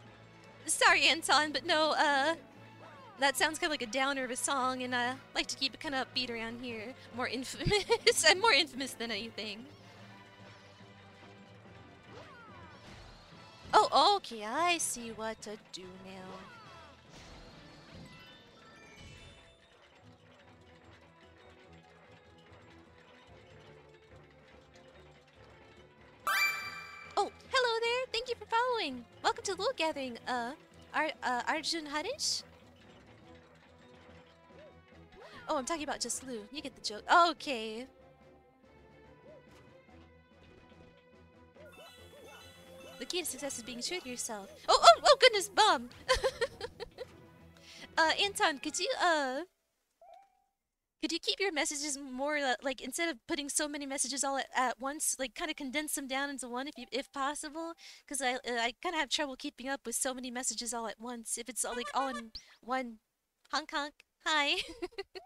sorry, Anton, but no. Uh, that sounds kind of like a downer of a song, and I like to keep it kind of upbeat around here. More infamous. I'm more infamous than anything. Oh, okay, I see what to do now. Oh, hello there! Thank you for following! Welcome to Little Gathering, uh, Ar uh, Arjun Harish? Oh, I'm talking about just Lou. You get the joke. Okay. Key to success is being true to yourself. Oh, oh, oh, goodness, bomb! uh, Anton, could you, uh... Could you keep your messages more, uh, like, instead of putting so many messages all at, at once, like, kind of condense them down into one if you, if possible? Because I, uh, I kind of have trouble keeping up with so many messages all at once. If it's, all, like, all in one honk honk. Hi.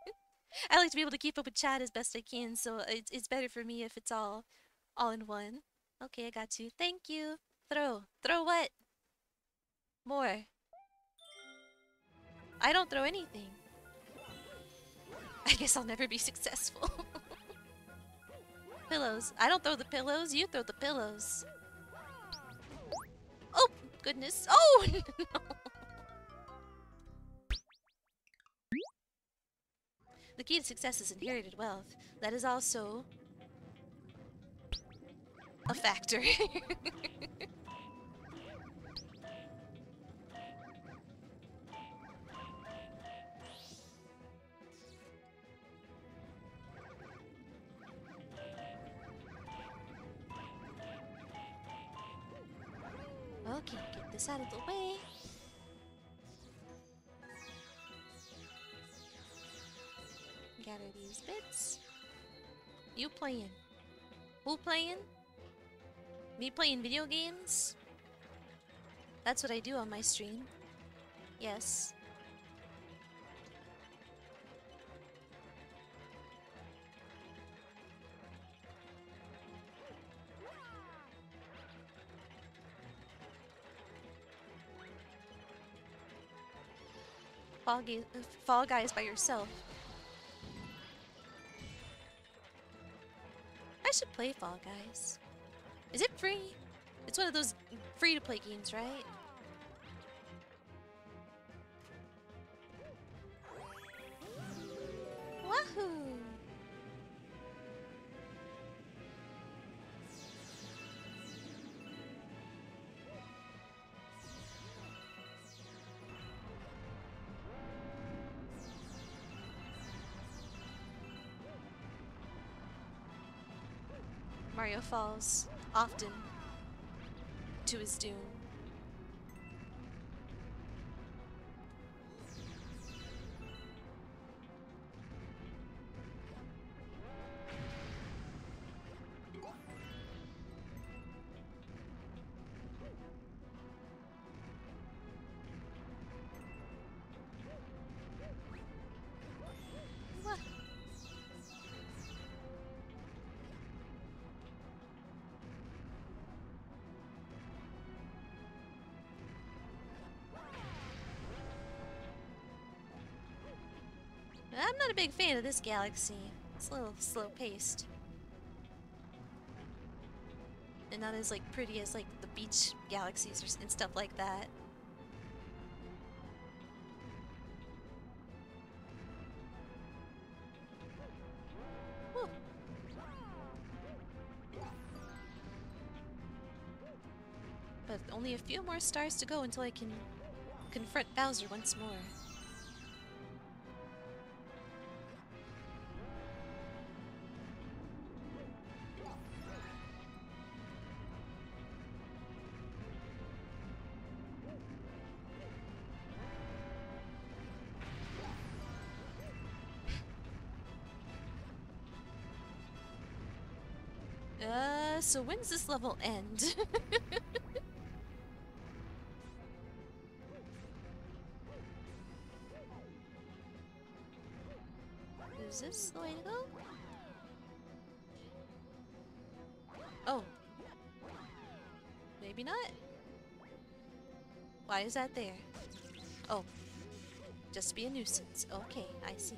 I like to be able to keep up with chat as best I can, so it's, it's better for me if it's all all in one. Okay, I got you. Thank you. Throw. Throw what? More. I don't throw anything. I guess I'll never be successful. pillows. I don't throw the pillows, you throw the pillows. Oh, goodness. Oh, no. The key to success is inherited wealth. That is also a factor. playing? Who playing? Me playing video games? That's what I do on my stream. Yes. Fog, uh, fall guys by yourself. I should play Fall Guys. Is it free? It's one of those free to play games, right? Falls often to his doom. Big fan of this galaxy. It's a little slow paced. And not as like pretty as like the beach galaxies or, and stuff like that. But only a few more stars to go until I can confront Bowser once more. So when's this level end? Is this the way to go? Oh. Maybe not? Why is that there? Oh. Just be a nuisance. Okay, I see.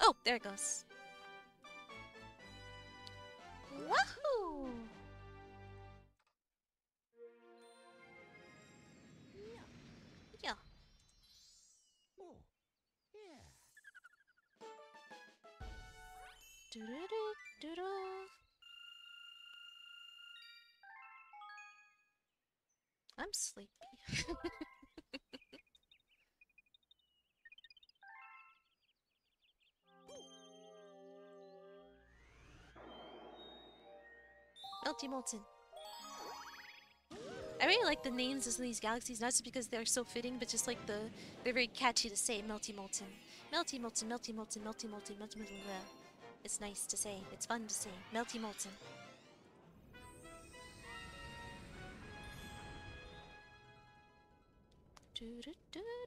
Oh, there it goes. Wahoo! Yeah. Doo-doo-doo, doo-doo. I'm sleepy. Melty Molten. I really like the names of these galaxies, not just because they're so fitting, but just like the they're very catchy to say. Melty Molten, Melty Molten, Melty Molten, Melty Molten, Melty Molten. It's nice to say. It's fun to say. Melty Molten. Doo-doo-doo-doo,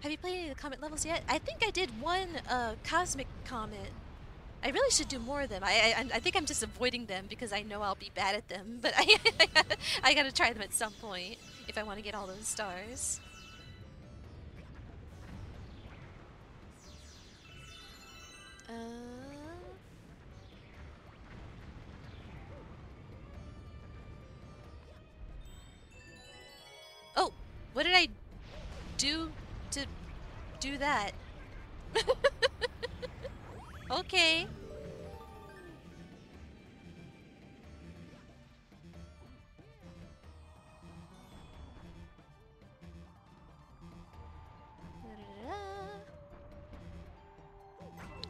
Have you played any of the comet levels yet? I think I did one uh, cosmic comet. I really should do more of them. I, I I think I'm just avoiding them because I know I'll be bad at them. But I I gotta try them at some point if I want to get all those stars. That? okay.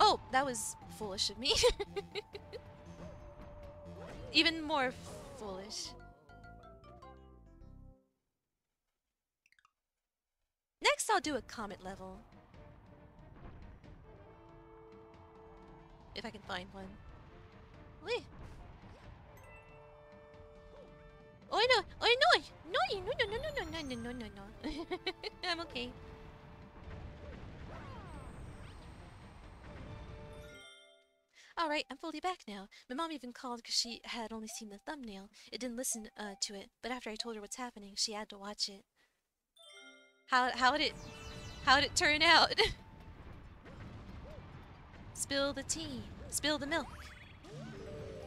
Oh, that was foolish of me. Even more foolish. Next, I'll do a comet level. If I can find one. Wait. Oh no! Oh no! No! No! No! No! No! No! No! No! No! No! I'm okay. Alright, I'm fully back now. My mom even called because she had only seen the thumbnail. It didn't listen uh, to it, but after I told her what's happening, she had to watch it. How how did it how did it turn out? Spill the tea. Spill the milk.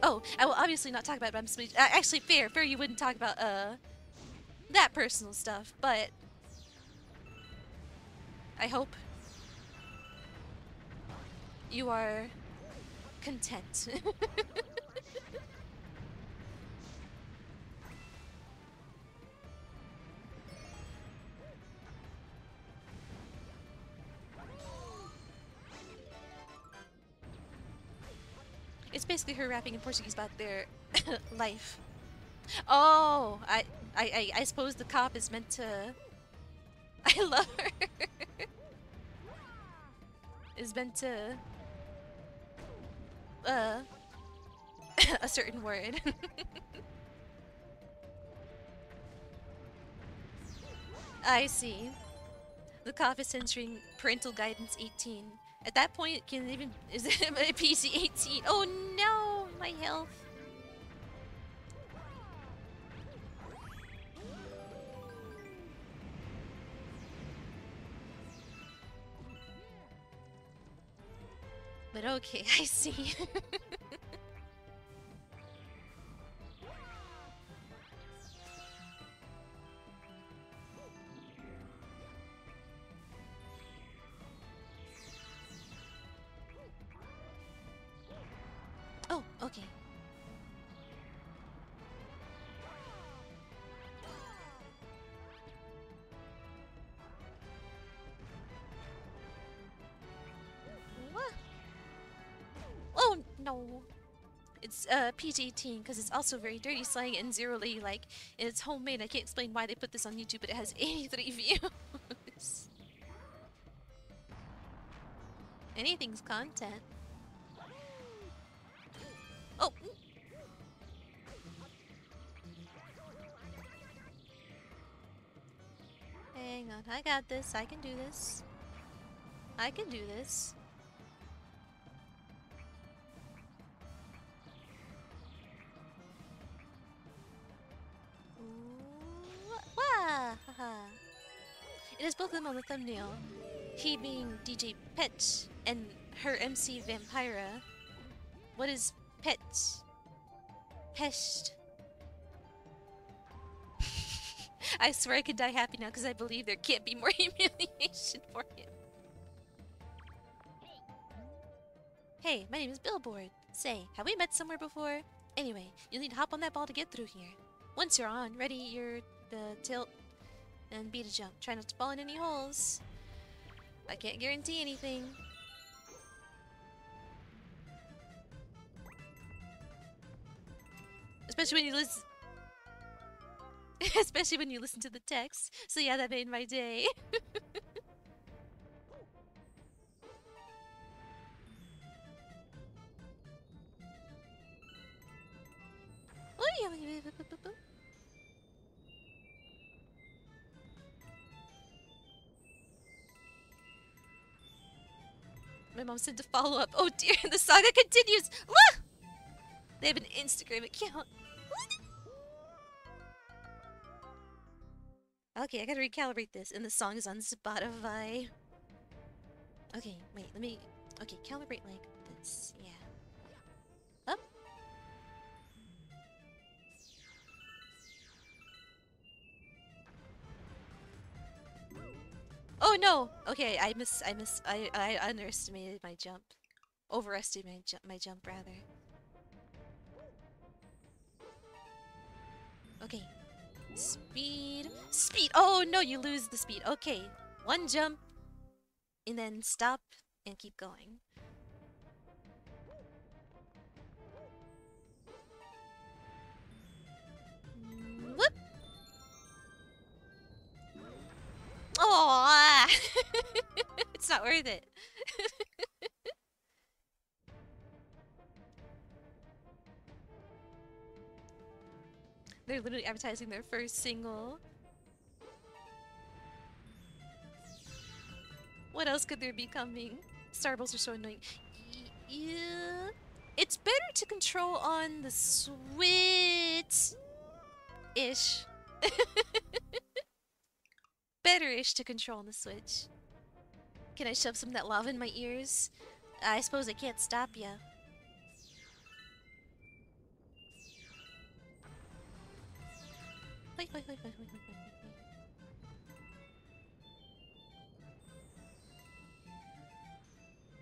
Oh, I will obviously not talk about it, but I'm uh, actually fair. Fair you wouldn't talk about uh that personal stuff, but I hope you are content. it's basically her rapping in Portuguese about their life. Oh, I, I, I, I suppose the cop is meant to. I love her. is meant to. Uh. a certain word. I see. The cop is censoring parental guidance 18. At that point, it can even is it a PC 18? Oh no, my health. But okay, I see. uh, PG-18 because it's also very dirty slang and zero like it's homemade. I can't explain why they put this on YouTube, but it has 83 views. Anything's content. Oh. Hang on, I got this. I can do this. I can do this. Haha. It has both of them on the thumbnail. He being DJ Pet and her MC Vampira. What is Pet? Pest. I swear I could die happy now because I believe there can't be more humiliation for him. Hey, my name is Billboard. Say, have we met somewhere before? Anyway, you'll need to hop on that ball to get through here. Once you're on, ready your the tilt and beat a jump. Try not to fall in any holes. I can't guarantee anything. Especially when you listen. Especially when you listen to the text. So yeah, that made my day. Oh, My mom said to follow up. Oh dear, the saga continues. They have an Instagram account. Okay, I gotta recalibrate this, and the song is on Spotify. Okay, wait, let me. Okay, calibrate like this. Yeah. Oh no! Okay, I miss. I miss. I I underestimated my jump. Overestimated my, ju my jump rather. Okay. Speed. Speed! Oh no, you lose the speed. Okay. One jump. And then stop and keep going. It's not worth it. They're literally advertising their first single. What else could there be coming? Starballs are so annoying. Yeah. It's better to control on the Switch-ish. better-ish to control on the Switch. Can I shove some of that lava in my ears? I suppose I can't stop ya. Wait, wait, wait, wait, wait, wait, wait.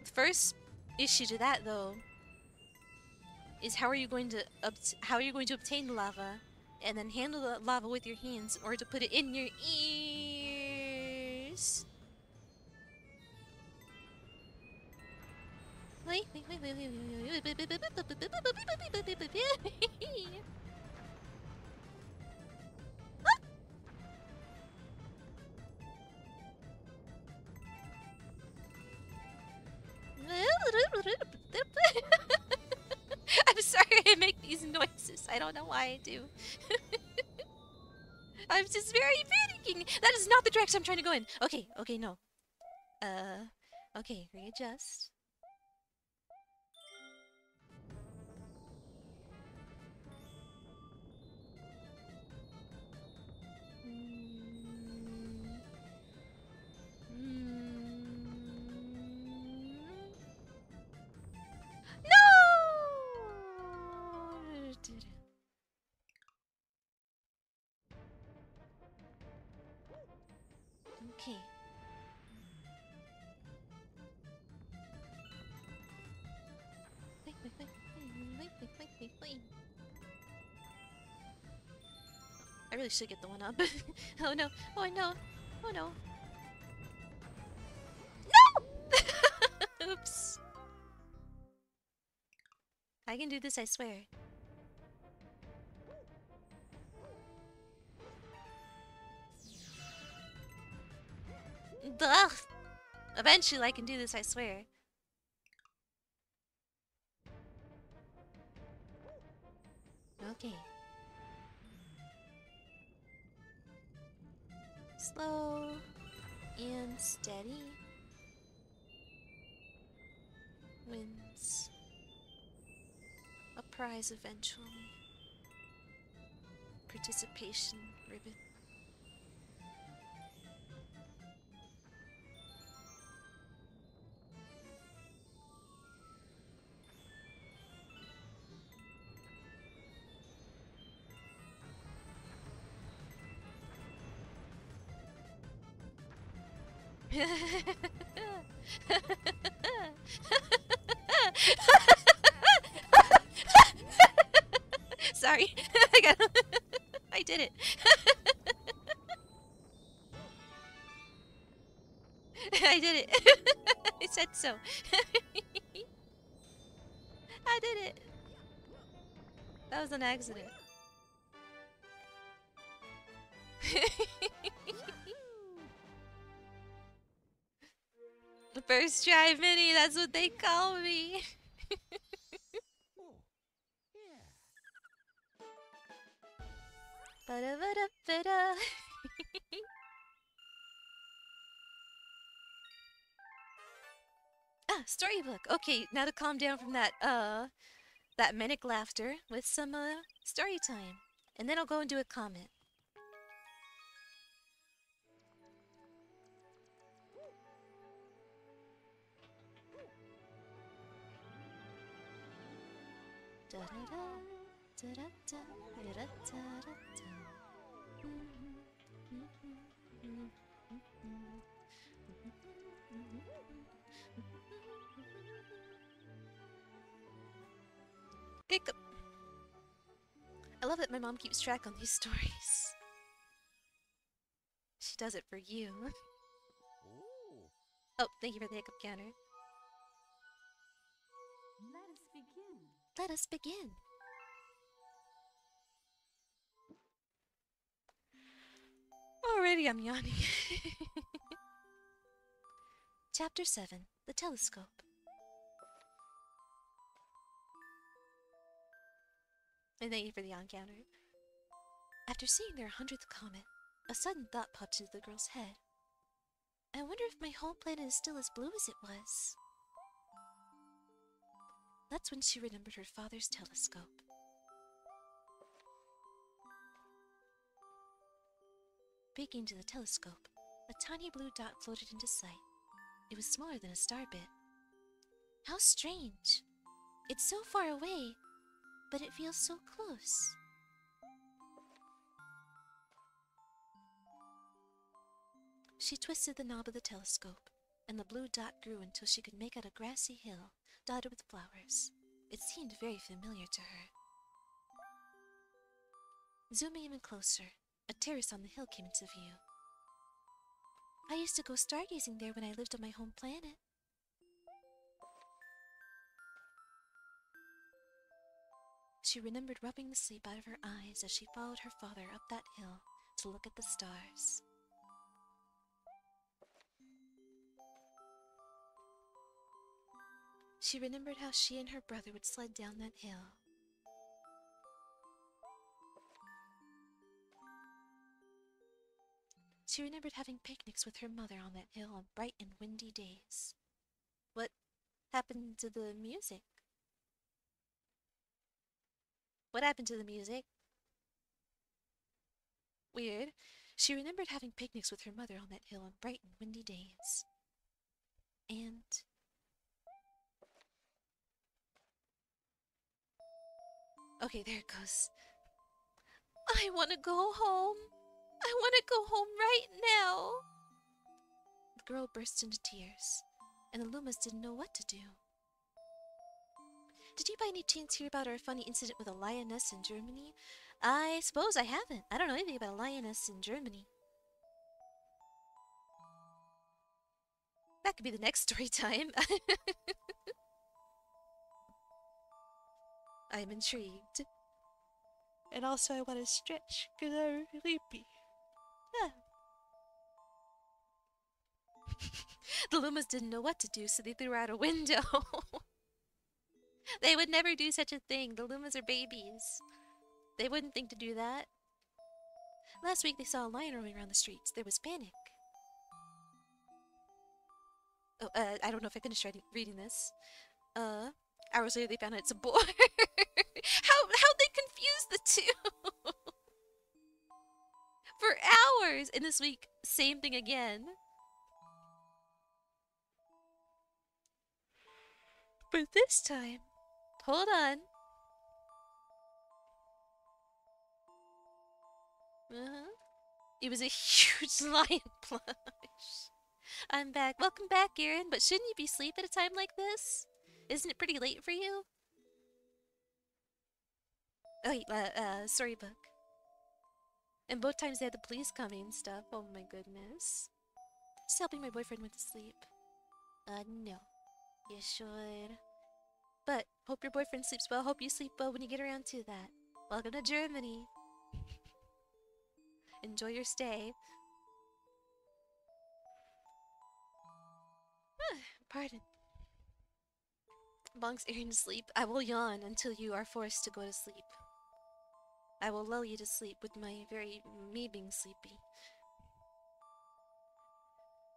The first issue to that, though, is how are you going to how are you going to obtain lava, and then handle the lava with your hands, or to put it in your e wait. I'm sorry I make these noises. I don't know why I do. I'm just very That is not the direction I'm trying to go in. Okay, okay, no. Uh, okay, readjust. Really should get the one up. oh no! Oh no! Oh no! No! Oops. I can do this, I swear. Ugh. Eventually I can do this, I swear. Okay. Slow and steady wins a prize eventually. Participation ribbon. Sorry. I got I did it. I did it. I said so. I did it. That was an accident. First try Minnie, that's what they call me. Ba-da-ba-da-ba-da. ah, storybook. Okay, now to calm down from that uh that manic laughter with some uh story time. And then I'll go and do a comet. Hiccup. I love that my mom keeps track on these stories. She does it for you. Oh, thank you for the hiccup counter. Let us begin. Already I'm yawning. Chapter 7 The Telescope. And thank you for the on counter. After seeing their hundredth comet, a sudden thought popped into the girl's head. I wonder if my home planet is still as blue as it was. That's when she remembered her father's telescope. Peeking to the telescope, a tiny blue dot floated into sight. It was smaller than a star bit. How strange! It's so far away, but it feels so close. She twisted the knob of the telescope, and the blue dot grew until she could make out a grassy hill dotted with flowers. It seemed very familiar to her. Zooming even closer, a terrace on the hill came into view. I used to go stargazing there when I lived on my home planet. She remembered rubbing the sleep out of her eyes as she followed her father up that hill to look at the stars. She remembered how she and her brother would sled down that hill. She remembered having picnics with her mother on that hill on bright and windy days. What happened to the music? What happened to the music? Weird. She remembered having picnics with her mother on that hill on bright and windy days. And Okay, there it goes. I want to go home. I want to go home right now. The girl burst into tears, and the Lumas didn't know what to do. Did you by any chance hear about our funny incident with a lioness in Germany? I suppose I haven't. I don't know anything about a lioness in Germany. That could be the next story time. I'm intrigued. And also, I want to stretch because I'm sleepy. Yeah. the Lumas didn't know what to do, so they threw out a window. they would never do such a thing. The Lumas are babies. They wouldn't think to do that. Last week, they saw a lion roaming around the streets. There was panic. Oh, uh, I don't know if I finished reading this. Uh, hours later, they found out it's a boy. how how they confuse the two for hours. And this week, same thing again. But this time, hold on. Uh-huh. It was a huge lion plush. I'm back. Welcome back, Aaron. But shouldn't you be asleep at a time like this? Isn't it pretty late for you? Oh, wait, uh, uh. And both times they had the police coming and stuff. Oh my goodness. Just helping my boyfriend went to sleep. Uh, no. You should. But, hope your boyfriend sleeps well. Hope you sleep well when you get around to that. Welcome to Germany. Enjoy your stay. Pardon. Bonks Aaron to sleep. I will yawn until you are forced to go to sleep. I will lull you to sleep with my very me being sleepy.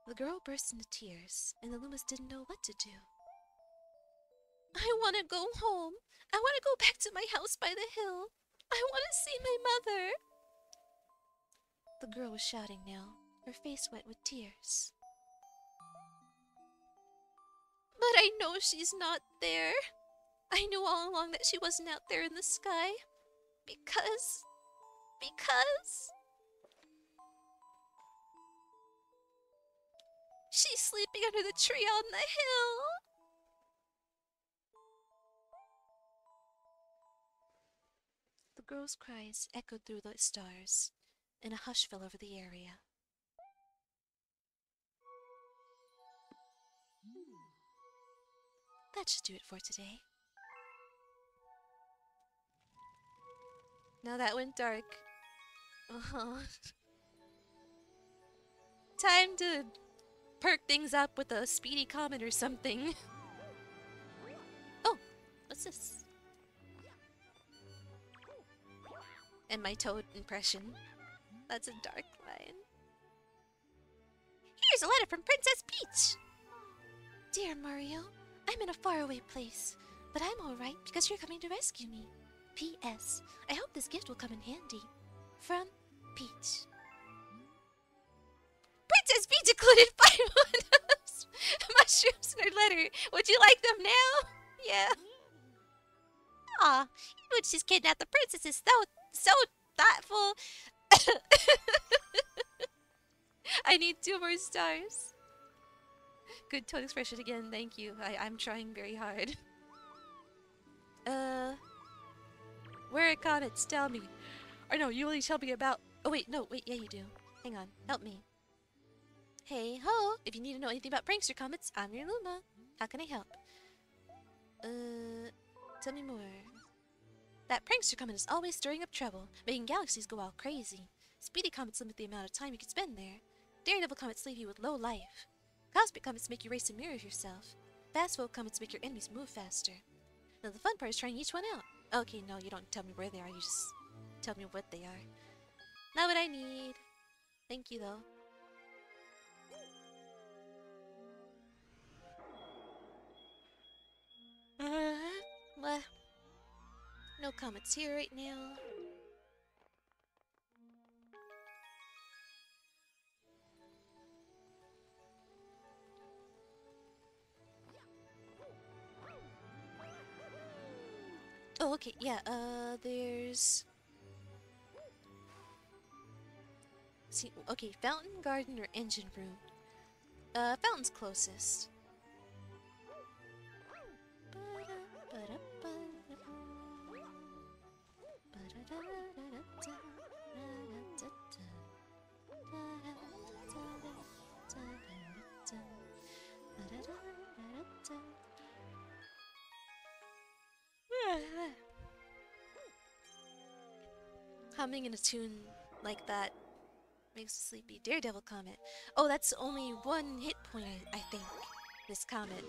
The girl burst into tears, and the Lumas didn't know what to do. I want to go home. I want to go back to my house by the hill. I want to see my mother. The girl was shouting now, her face wet with tears. But I know she's not there. I knew all along that she wasn't out there in the sky. Because. Because. She's sleeping under the tree on the hill. The girl's cries echoed through the stars, and a hush fell over the area. That should do it for today. Now that went dark. -huh. Time to perk things up with a speedy comet or something. Oh, what's this? And my toad impression. That's a dark line. Here's a letter from Princess Peach! Dear Mario, I'm in a faraway place, but I'm alright because you're coming to rescue me. P.S. I hope this gift will come in handy. From Peach. Princess Peach included one-ups, mushrooms in her letter. Would you like them now? Yeah. Aw, when she's kidnapped the princess is so, so thoughtful. I need two more stars. Good tone expression again, thank you. I, I'm trying very hard. Uh, where are comets? Tell me. Or no, you only tell me about. Oh wait, no, wait, yeah you do. Hang on, help me. Hey ho! If you need to know anything about prankster comets, I'm your Luma. How can I help? Uh, tell me more. That prankster comet is always stirring up trouble, making galaxies go all crazy. Speedy comets limit the amount of time you can spend there. Daredevil comets leave you with low life. Cosmic comets make you race a mirror of yourself. Fast forward comets make your enemies move faster. Now the fun part is trying each one out. Okay, no, you don't tell me where they are, you just tell me what they are. Not what I need. Thank you though. Uh, well, no comets here right now. Oh, okay, yeah, uh, there's... See, okay, fountain, garden, or engine room. Uh, fountain's closest. Humming in a tune like that makes sleepy. Daredevil comet. Oh, that's only one hit point, I, think. This comet.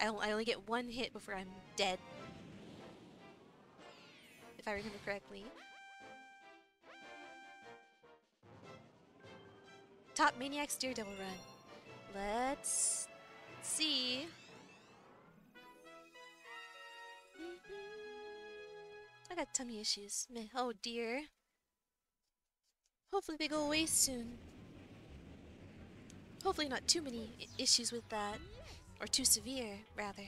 I, I only get one hit before I'm dead. If I remember correctly. Topmaniac's Daredevil run. Let's see. I got tummy issues. Meh. Oh dear. Hopefully they go away soon. Hopefully not too many issues with that. Or too severe, rather.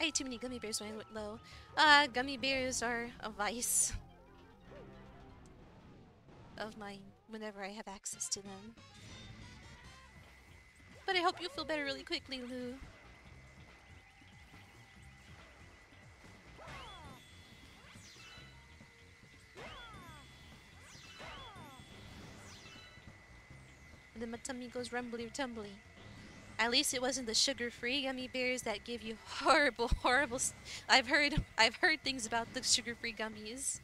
I ate too many gummy bears when I went low. Uh, gummy bears are a vice of mine whenever I have access to them. But I hope you feel better really quickly, Lou. And then my tummy goes rumbly tumbly. At least it wasn't the sugar-free gummy bears that give you horrible, horrible. I've heard, I've heard things about the sugar-free gummies.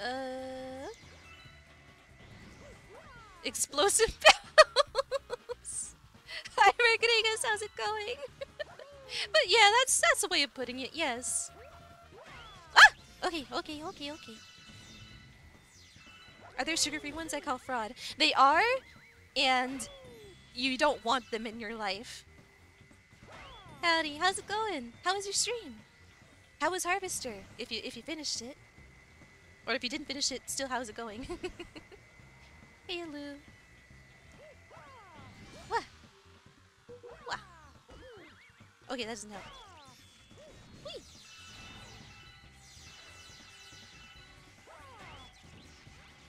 Uh, explosive bells. Hi, Mercadegas, how's it going? but yeah, that's that's a way of putting it. Yes. Ah, okay, okay, okay, okay. Are there sugar-free ones I call fraud? They are, and you don't want them in your life. Howdy, how's it going? How was your stream? How was Harvester? If you if you finished it. Or if you didn't finish it, still how's it going? hey, Lou. What? Okay, that doesn't help. Whee!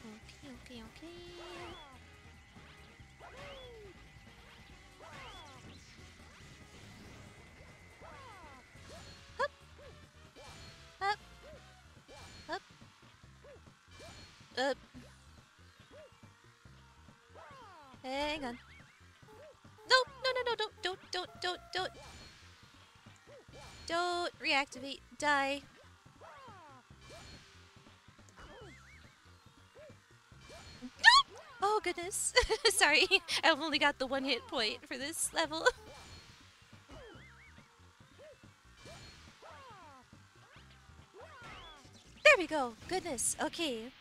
Okay, okay, okay. Up. Hang on. No, no, no, no, don't, don't, don't, don't, don't. Don't reactivate. Die. Oh goodness. Sorry, I've only got the one hit point for this level. there we go. Goodness. Okay.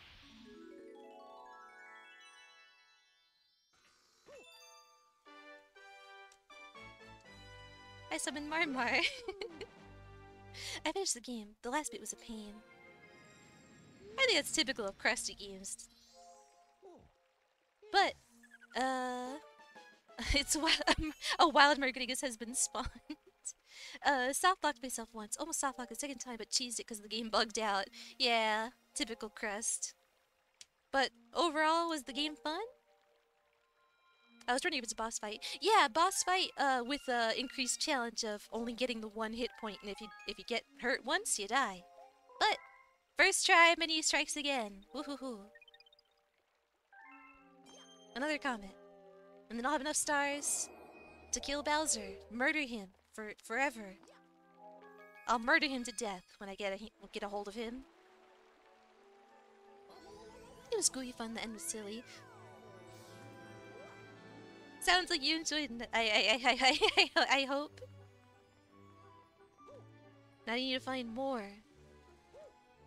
I summoned Marmar. I finished the game. The last bit was a pain. I think that's typical of crusty games. But, uh, it's a wild, a wild has been spawned. uh, soft locked myself once, almost soft locked a second time, but cheesed it because the game bugged out. Yeah, typical crust. But overall, was the game fun? I was wondering if it's a boss fight. Yeah, boss fight uh, with uh, increased challenge of only getting the one hit point, and if you if you get hurt once, you die. But first try, many strikes again. Woohoo! Another comet, and then I'll have enough stars to kill Bowser, murder him for forever. I'll murder him to death when I get a get a hold of him. It was gooey fun. The end was silly. Sounds like you enjoyed it. I, I, I, I, I, I hope. Now you need to find more.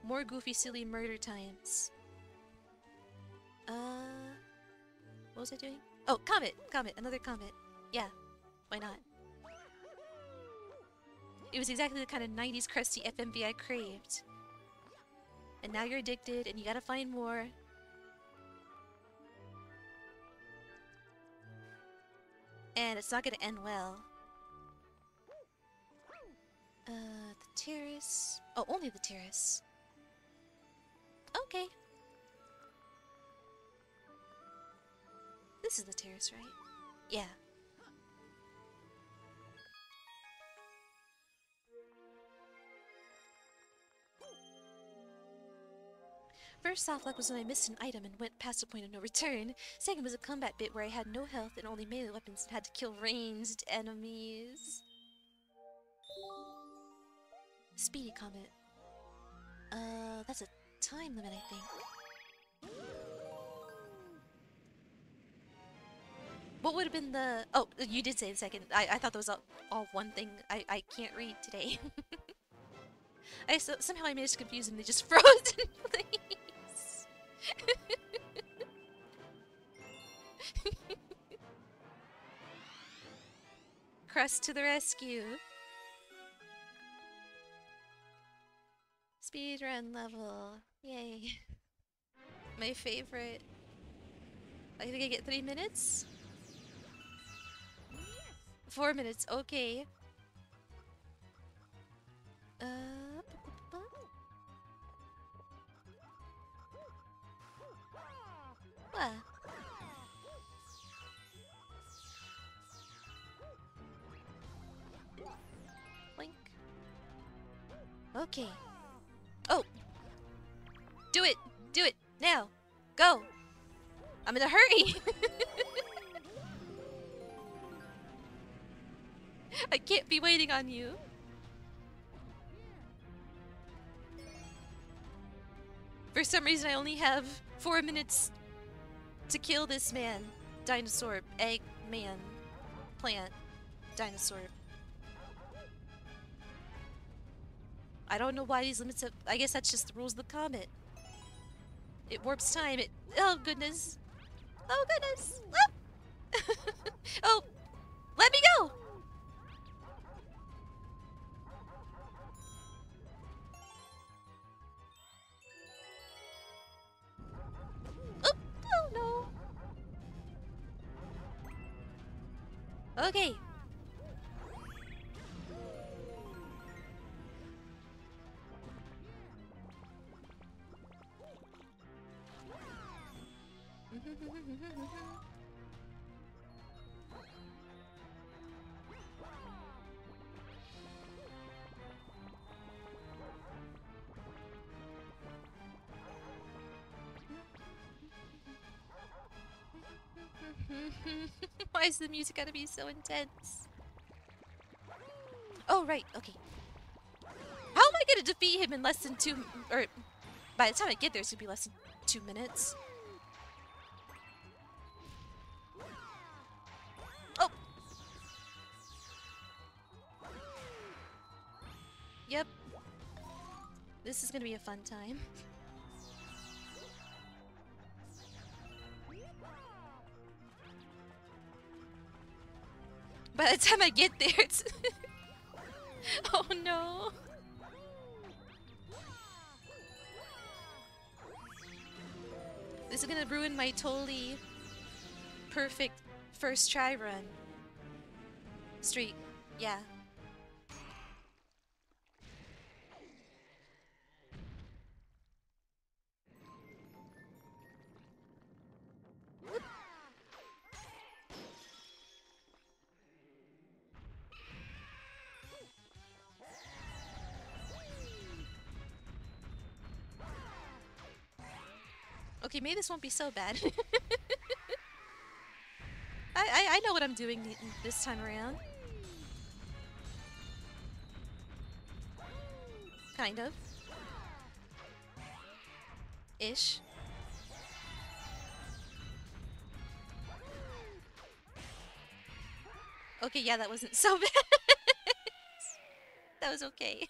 More goofy, silly murder times. Uh, what was I doing? Oh, comet, comet, another comet. Yeah, why not? It was exactly the kind of 90s crusty FMV I craved. And now you're addicted, and you gotta find more. And it's not gonna end well. Uh, the terrace. Oh, only the terrace. Okay. This is the terrace, right? Yeah. First soft luck was when I missed an item and went past a point of no return. Second was a combat bit where I had no health and only melee weapons and had to kill ranged enemies. Speedy Comet. Uh, that's a time limit, I think. What would have been the... Oh, you did say the second. I, I thought that was all, all one thing. I, I can't read today. I so, Somehow I managed to confuse them. They just froze in place. Crust to the rescue. Speedrun level. Yay. My favorite. I think I get three minutes? Four minutes, okay. Uh, Blink. Okay. Oh! Do it! Do it! Now! Go! I'm in a hurry! I can't be waiting on you. For some reason, I only have four minutes to kill this man. Dinosaur, egg, man, plant, dinosaur. I don't know why these limits have. I guess that's just the rules of the comet. It warps time. It. Oh goodness. Oh goodness. Ah! oh, let me go. Okay. The music gotta be so intense? Oh, right, okay. How am I gonna defeat him in less than two... Or, by the time I get there, it's gonna be less than two minutes. Oh! Yep. This is gonna be a fun time. By the time I get there, it's... oh no. This is gonna ruin my totally perfect first try run. Streak, yeah. Maybe this won't be so bad. I, I I know what I'm doing this time around. Kind of. Ish. Okay, yeah, that wasn't so bad. that was okay.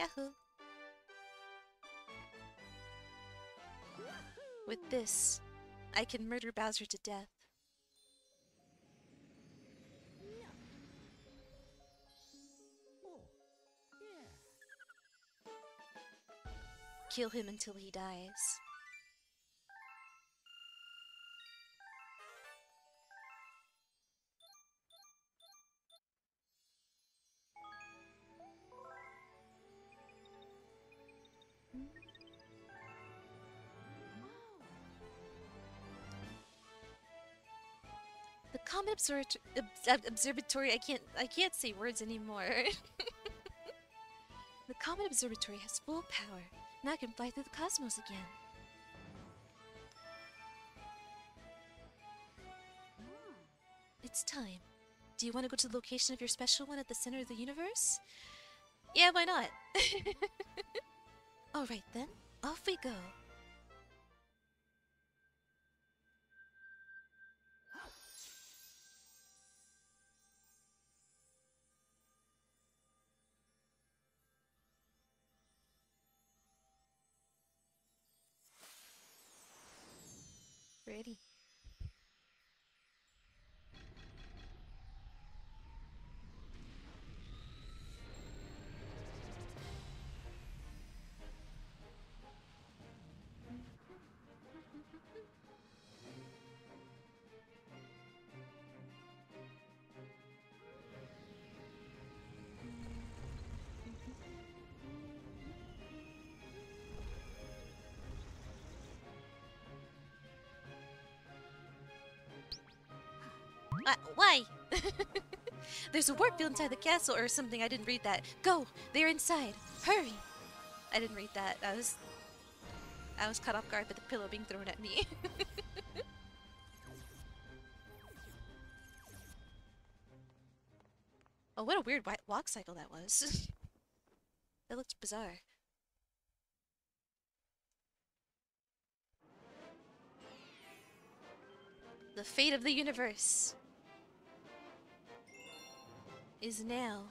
Yahoo! With this, I can murder Bowser to death. Kill him until he dies. Observatory, I can't I can't say words anymore. the Comet Observatory has full power. Now I can fly through the cosmos again. Hmm. It's time. Do you want to go to the location of your special one at the center of the universe? Yeah, why not? Alright then, off we go. Why? There's a warp field inside the castle or something. I didn't read that. Go! They're inside. Hurry! I didn't read that. I was I was caught off guard by the pillow being thrown at me. oh, what a weird wa- walk cycle that was. that looks bizarre. The fate of the universe is now.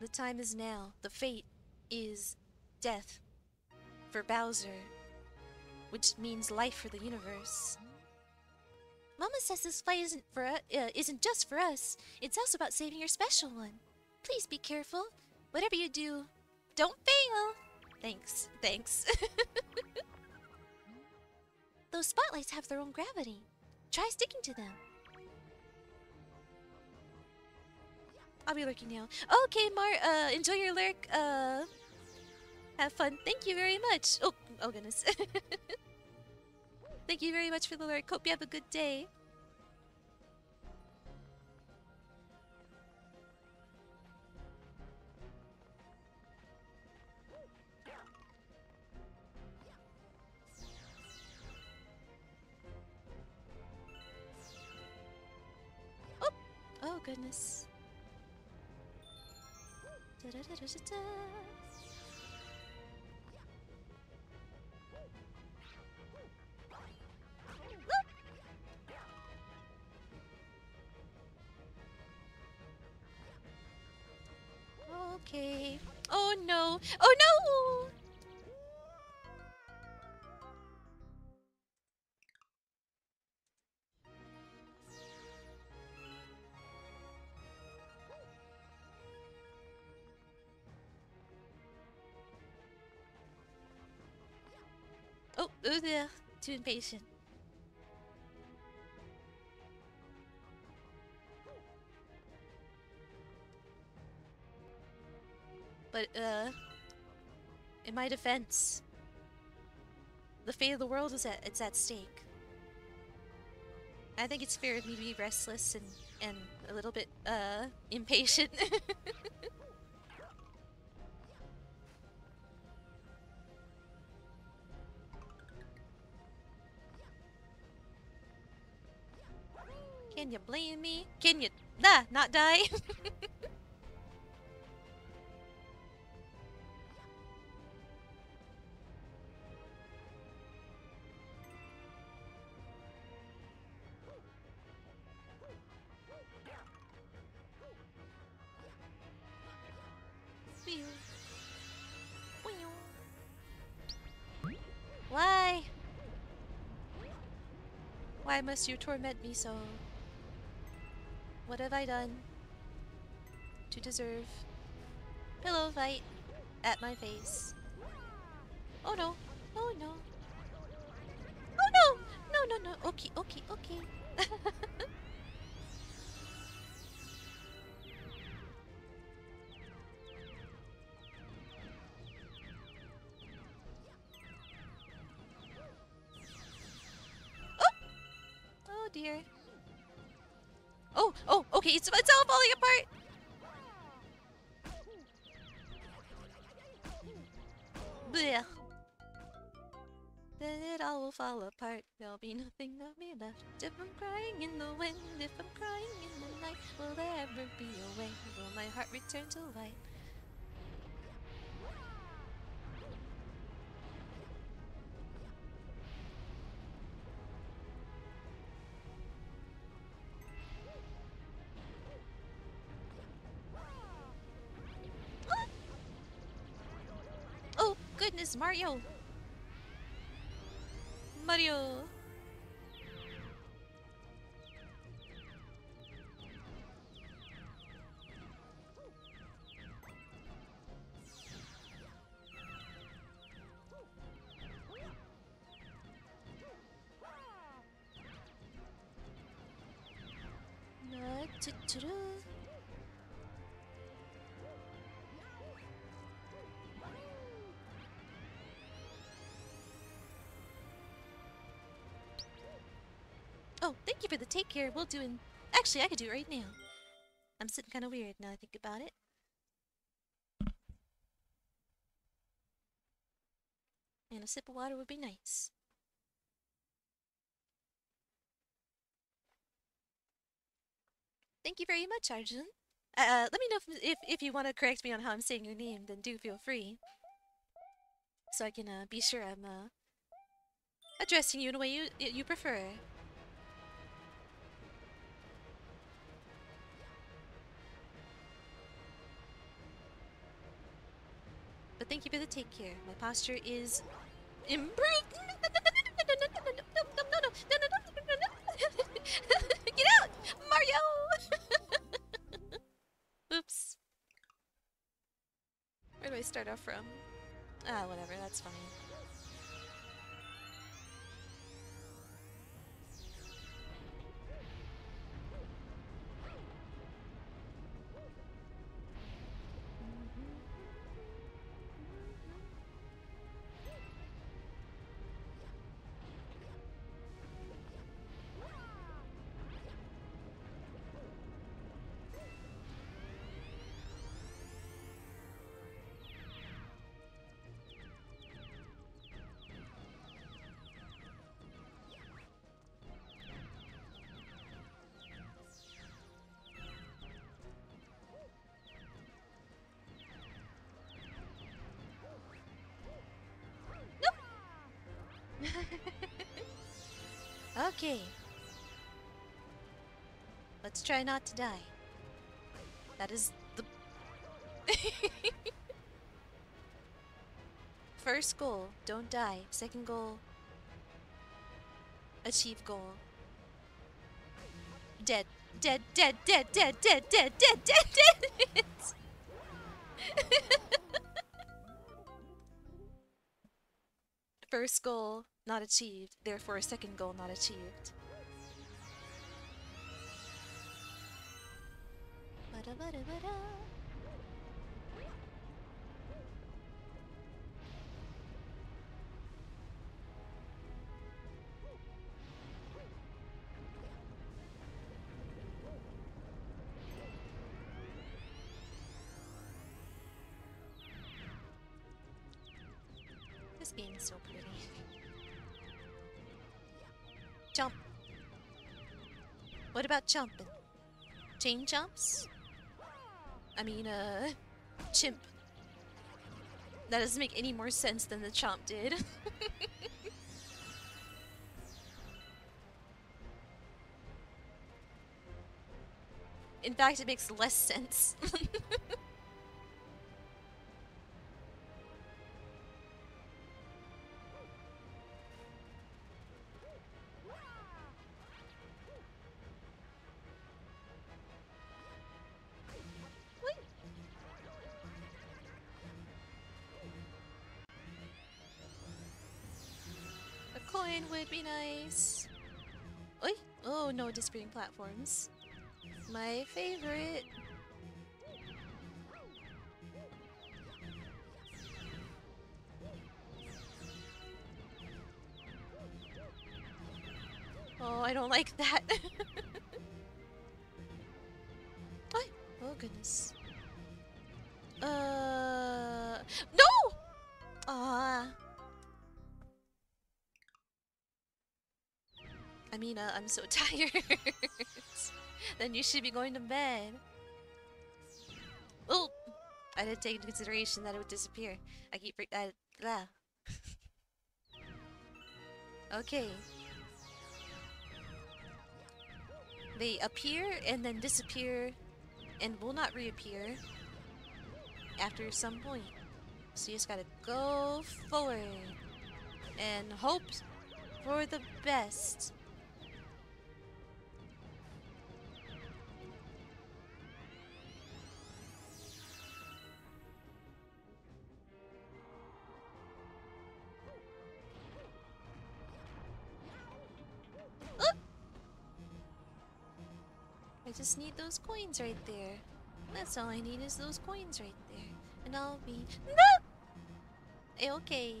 The time is now. The fate is death for Bowser, which means life for the universe. Mama says this fight isn't for uh, isn't just for us. It's also about saving your special one. Please be careful. Whatever you do, don't fail. Thanks. Thanks. Those spotlights have their own gravity. Try sticking to them. I'll be lurking now. Okay, Mar, uh, enjoy your lurk. Uh, have fun. Thank you very much. Oh, oh goodness. Thank you very much for the lurk. Hope you have a good day. Goodness. Da-da-da-da-da-da. Okay. Oh no! Oh no! There. Too impatient. But, uh, in my defense, the fate of the world is at it's at stake. I think it's fair of me to be restless and and a little bit uh impatient. Can you blame me? Can you nah, not die? Why? Why must you torment me so? What have I done to deserve pillow fight at my face? Oh no! Oh no! Oh no! No no no! Okay okay okay. fall apart. There'll be nothing of me left. If I'm crying in the wind, if I'm crying in the night, will there ever be a way? Will my heart return to white? Oh, goodness, Mario! Mario! Oh, thank you for the take care. We'll do in. Actually, I could do it right now. I'm sitting kind of weird now I think about it. And a sip of water would be nice. Thank you very much, Arjun. Uh, let me know if, if, if you want to correct me on how I'm saying your name, then do feel free. So I can uh, be sure I'm uh, addressing you in a way you, you prefer. But thank you for the take care. My posture is improved. Get out, Mario! Oops. Where do I start off from? Ah, whatever. That's fine. Okay. Let's try not to die. That is the First goal, don't die. Second goal, achieve goal. Dead. Dead, dead, dead, dead, dead, dead, dead, dead, dead. First goal not achieved, therefore a second goal not achieved. This game is so pretty. Jump. What about jumping? Chain jumps? I mean, uh, chimp. That doesn't make any more sense than the chomp did. In fact, it makes less sense. be nice. Oi! Oh no, disappearing platforms. My favorite. Oh, I don't like that. Uh, I'm so tired. then you should be going to bed. Oh, I didn't take into consideration that it would disappear. I keep I, blah. okay. They appear and then disappear and will not reappear after some point. So you just gotta go forward and hope for the best. Just need those coins right there. That's all I need is those coins right there. And I'll be no! Okay.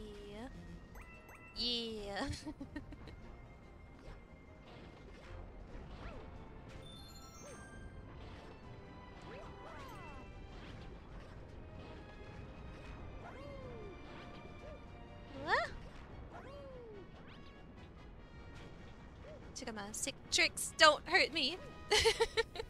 Yeah. Ah! Check out my sick tricks. Don't hurt me.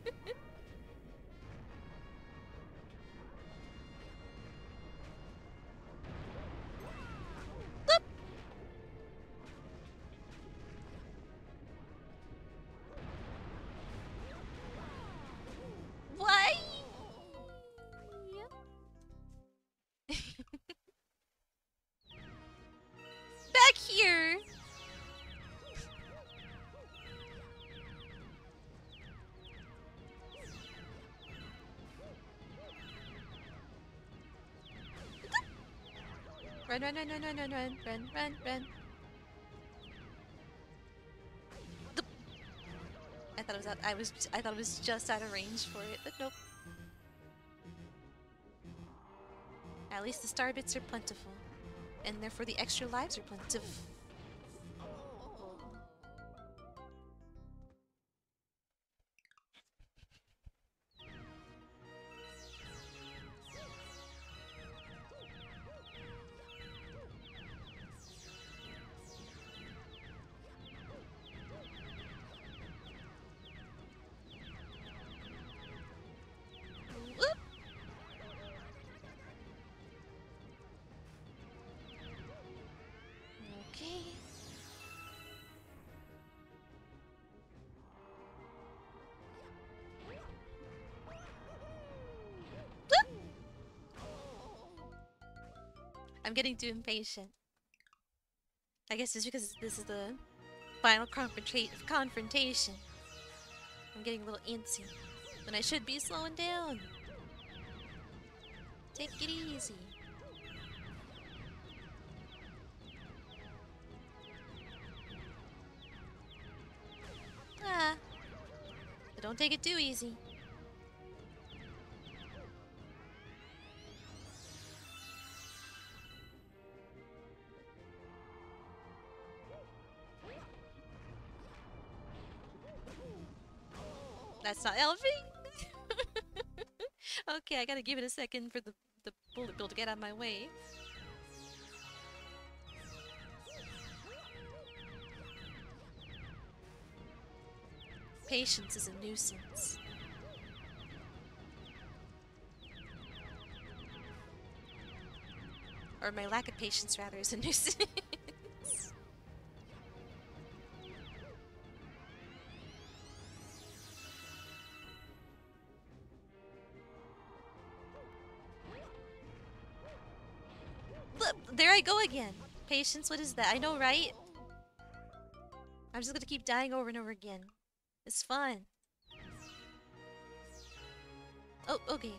Run, run, run, run, run, run, run, run, run, run. I thought it was out. I was. I thought it was just out of range for it, but nope. At least the star bits are plentiful, and therefore the extra lives are plentiful. Getting too impatient. I guess it's because this is the final confrontation. I'm getting a little antsy. When I should be slowing down. Take it easy. Ah. But don't take it too easy. Not elfing? okay, I gotta give it a second for the, the bullet bill to get out of my way. Patience is a nuisance. Or my lack of patience, rather, is a nuisance. I go again. Patience, what is that? I know, right? I'm just gonna keep dying over and over again. It's fun. Oh, okay.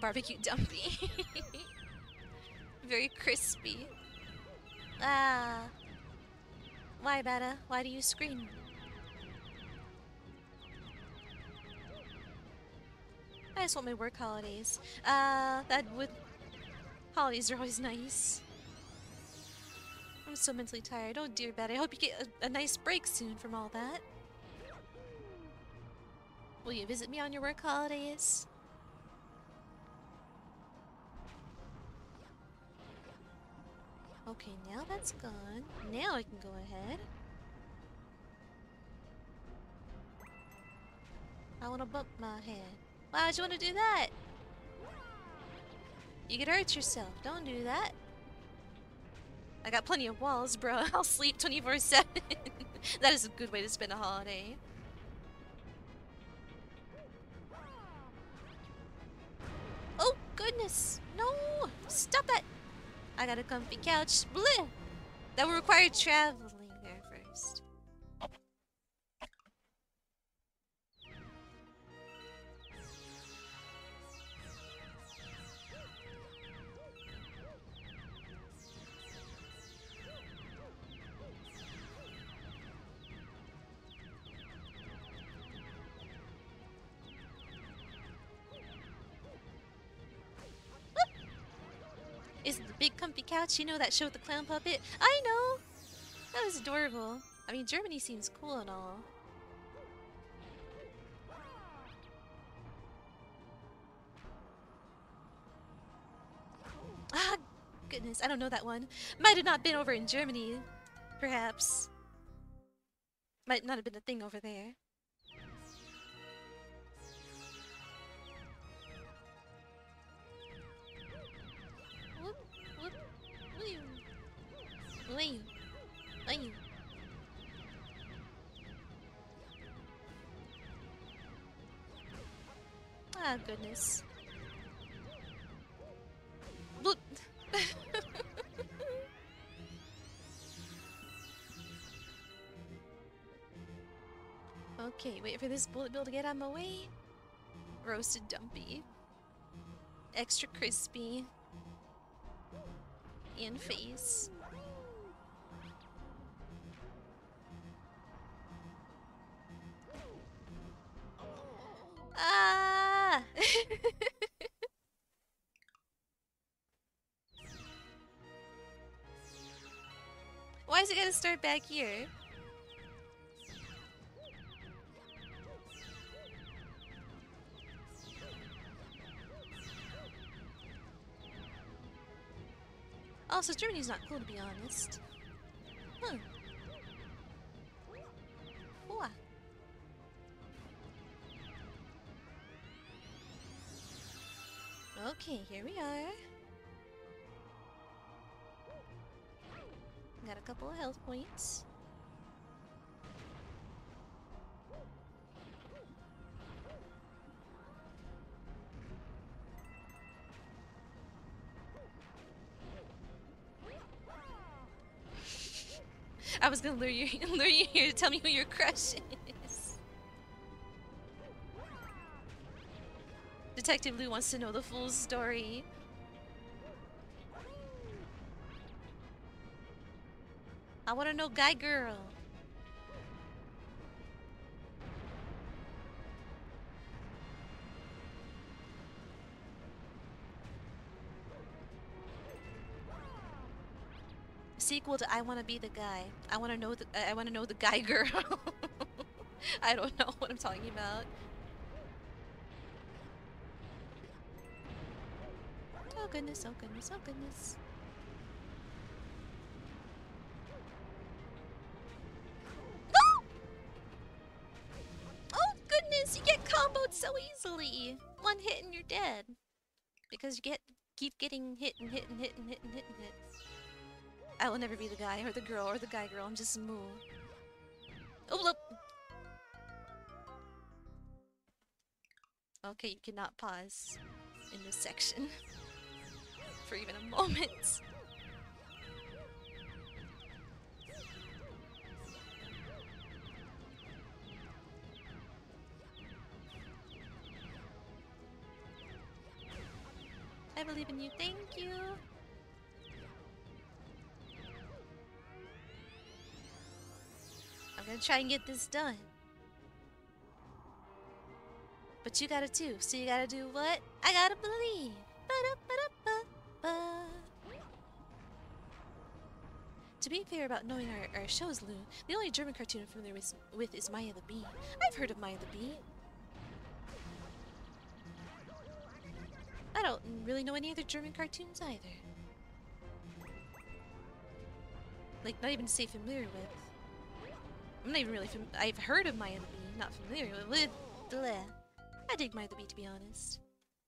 Barbecue dumpy. Very crispy. Ah. Why, Betta? Why do you scream? I just want my work holidays. Uh, that would. Holidays are always nice. I'm so mentally tired. Oh dear, Betty. I hope you get a, a nice break soon from all that. Will you visit me on your work holidays? Okay, now that's gone. Now I can go ahead. I want to bump my head. Why would you want to do that? You could hurt yourself. Don't do that. I got plenty of walls, bro. I'll sleep 24 7. that is a good way to spend a holiday. Oh, goodness. No. Stop that. I got a comfy couch. Bleh. That will require traveling couch? You know that show with the clown puppet? I know! That was adorable. I mean, Germany seems cool and all. Ah, goodness, I don't know that one. Might have not been over in Germany, perhaps. Might not have been a thing over there. Whew. Ah, goodness. Bloop. okay, wait for this bullet bill to get out of my way. Roasted dumpy. Extra crispy. In face. Ah! Why is it gonna start back here? Also, Germany's not cool to be honest. Hmm. Okay, here we are. Got a couple of health points. I was gonna lure you, lure you here to tell me who your crush is. Detective Lou wants to know the full story. I want to know guy girl. Sequel to I want to be the guy. I want to know the I want to know the guy girl. I don't know what I'm talking about. Oh goodness, oh goodness, oh goodness. Oh! Goodness, you get comboed so easily. One hit and you're dead. Because you get keep getting hit and hit and hit and hit and hit and hit. I will never be the guy or the girl or the guy girl. I'm just Moo. Oh look. Okay, you cannot pause in this section for even a moment. I believe in you. Thank you. I'm gonna try and get this done. But you gotta too. So you gotta do what? I gotta believe. Ba-da-ba-da-ba-ba. To be fair about knowing our, our shows, Lou, the only German cartoon I'm familiar with, with is Maya the Bee. I've heard of Maya the Bee. I don't really know any other German cartoons either. Like, not even to say familiar with. I'm not even really fam- I've heard of Maya the Bee, not familiar with. Bleh. I dig Maya the Bee, to be honest.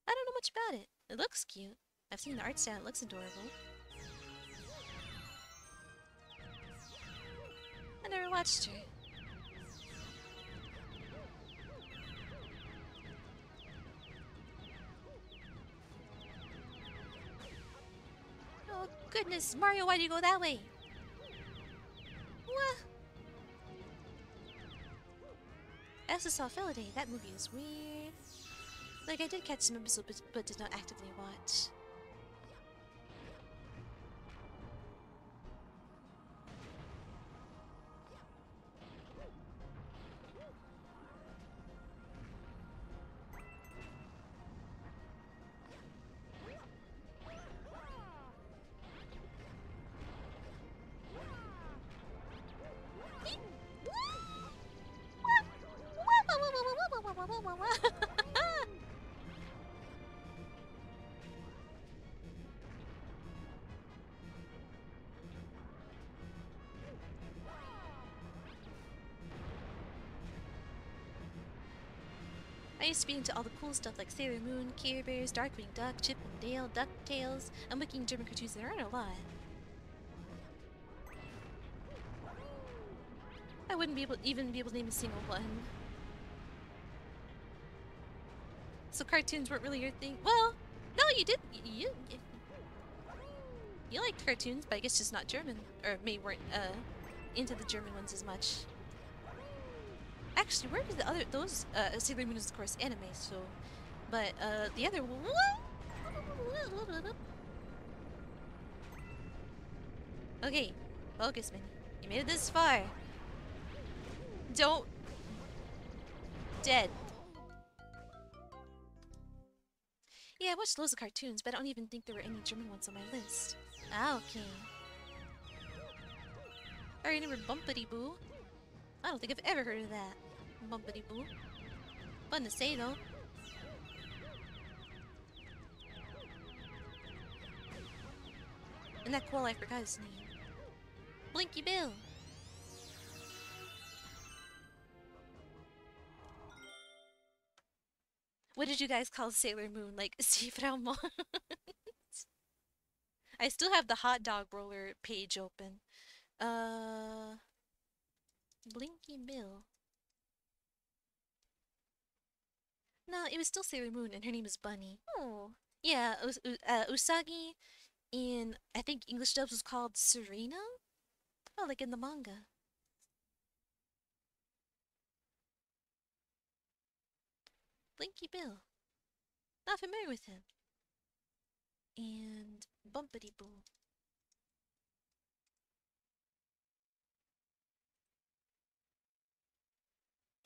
I don't know much about it. It looks cute. I've seen the art style, it looks adorable. I never watched her. Oh goodness, Mario, why do you go that way? What? I also saw Felidae. That movie is weird. Like, I did catch some episodes, but did not actively watch. To into all the cool stuff like Sailor Moon, Care Bears, Darkwing Duck, Chip and Dale, DuckTales. I'm looking German cartoons there aren't a lot. I wouldn't be able even be able to name a single one. So cartoons weren't really your thing. Well, no, you did. You you, you liked cartoons, but I guess just not German, or maybe weren't uh, into the German ones as much. Actually, where did the other those uh, Sailor Moon is of course anime, so but uh, the other Okay, focus, man. You made it this far. Don't dead. Yeah, I watched loads of cartoons, but I don't even think there were any German ones on my list. Ah, okay. I remember Bumpety Boo. I don't think I've ever heard of that. Bumpety Boo. Fun to say though. And that koala, I forgot his name. Blinky Bill. What did you guys call Sailor Moon? Like Siframon? I still have the hot dog roller page open. Uh, Blinky Bill. No, it was still Sailor Moon, and her name is Bunny. Oh, yeah, Us- uh, Usagi in I think English dubs was called Serena. Oh, like in the manga. Blinky Bill. Not familiar with him. And Bumpety Boo.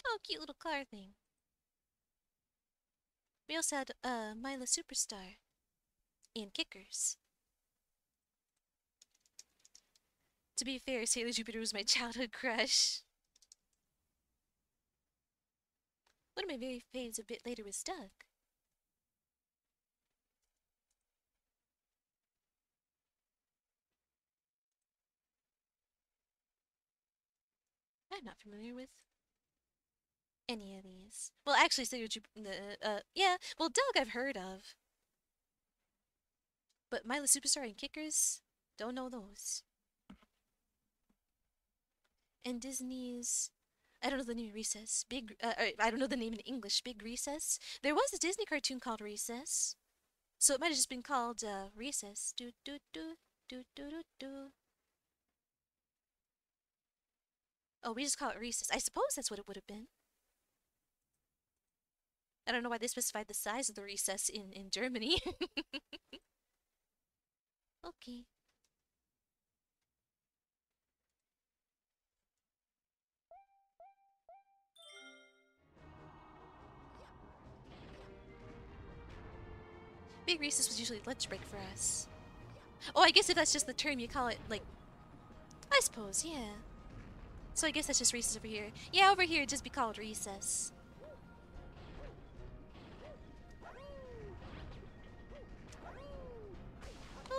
Oh, cute little car thing. We also had uh, Mila Superstar and Kickers. To be fair, Sailor Jupiter was my childhood crush. One of my very faves a bit later was Doug. I'm not familiar with any of these. Well, actually, Jupiter, uh, uh, yeah, well, Doug I've heard of. But Mila Superstar and Kickers, don't know those. And Disney's, I don't know the name Recess. Big, uh, I don't know the name in English. Big Recess. There was a Disney cartoon called Recess, so it might have just been called uh, Recess. Do do do do do do do. Oh, we just call it Recess. I suppose that's what it would have been. I don't know why they specified the size of the recess in, in Germany. okay. Big recess was usually lunch break for us. Oh, I guess if that's just the term, you call it, like... I suppose, yeah. So I guess that's just recess over here. Yeah, over here, it'd just be called recess.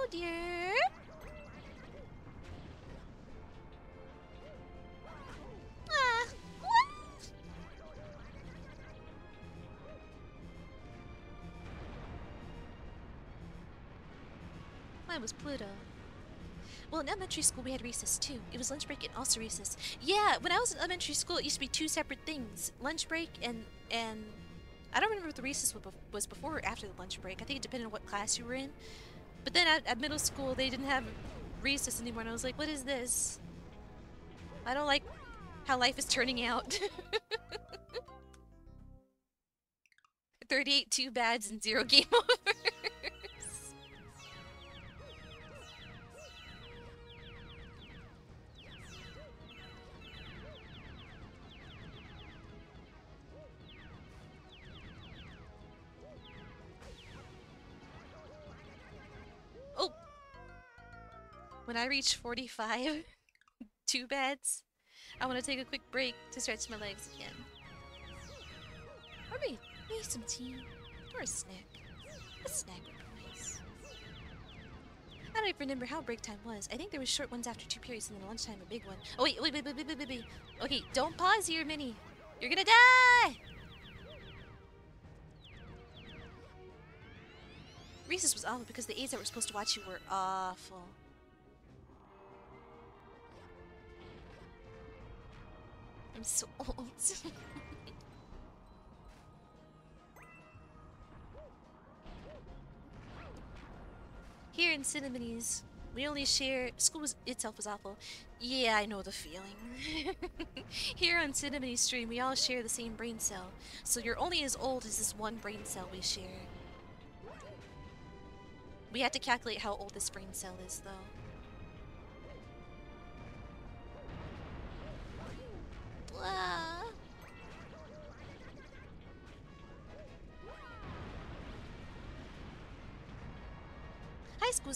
Dear. Ah, what? Was Pluto. Well, in elementary school, we had recess too. It was lunch break and also recess. Yeah, when I was in elementary school, it used to be two separate things: lunch break and and I don't remember if the recess was before or after the lunch break. I think it depended on what class you were in. But then at, at middle school, they didn't have recess anymore, and I was like, "What is this? I don't like how life is turning out." Thirty-eight two bads and zero game overs. When I reach 45, two beds, I want to take a quick break to stretch my legs again. Or maybe, maybe some tea. Or a snack. A snack would be nice. I don't even remember how break time was. I think there was short ones after two periods and then lunchtime a big one. Oh wait, wait, wait, wait, wait, wait, wait, wait. Okay, don't pause here, Minnie. You're gonna die! Recess was awful because the aides that were supposed to watch you were awful. I'm so old. Here in Cinnaminnies, we only share. School was, itself was awful. Yeah, I know the feeling. Here on Cinnaminnie Stream, we all share the same brain cell. So you're only as old as this one brain cell we share. We had to calculate how old this brain cell is, though.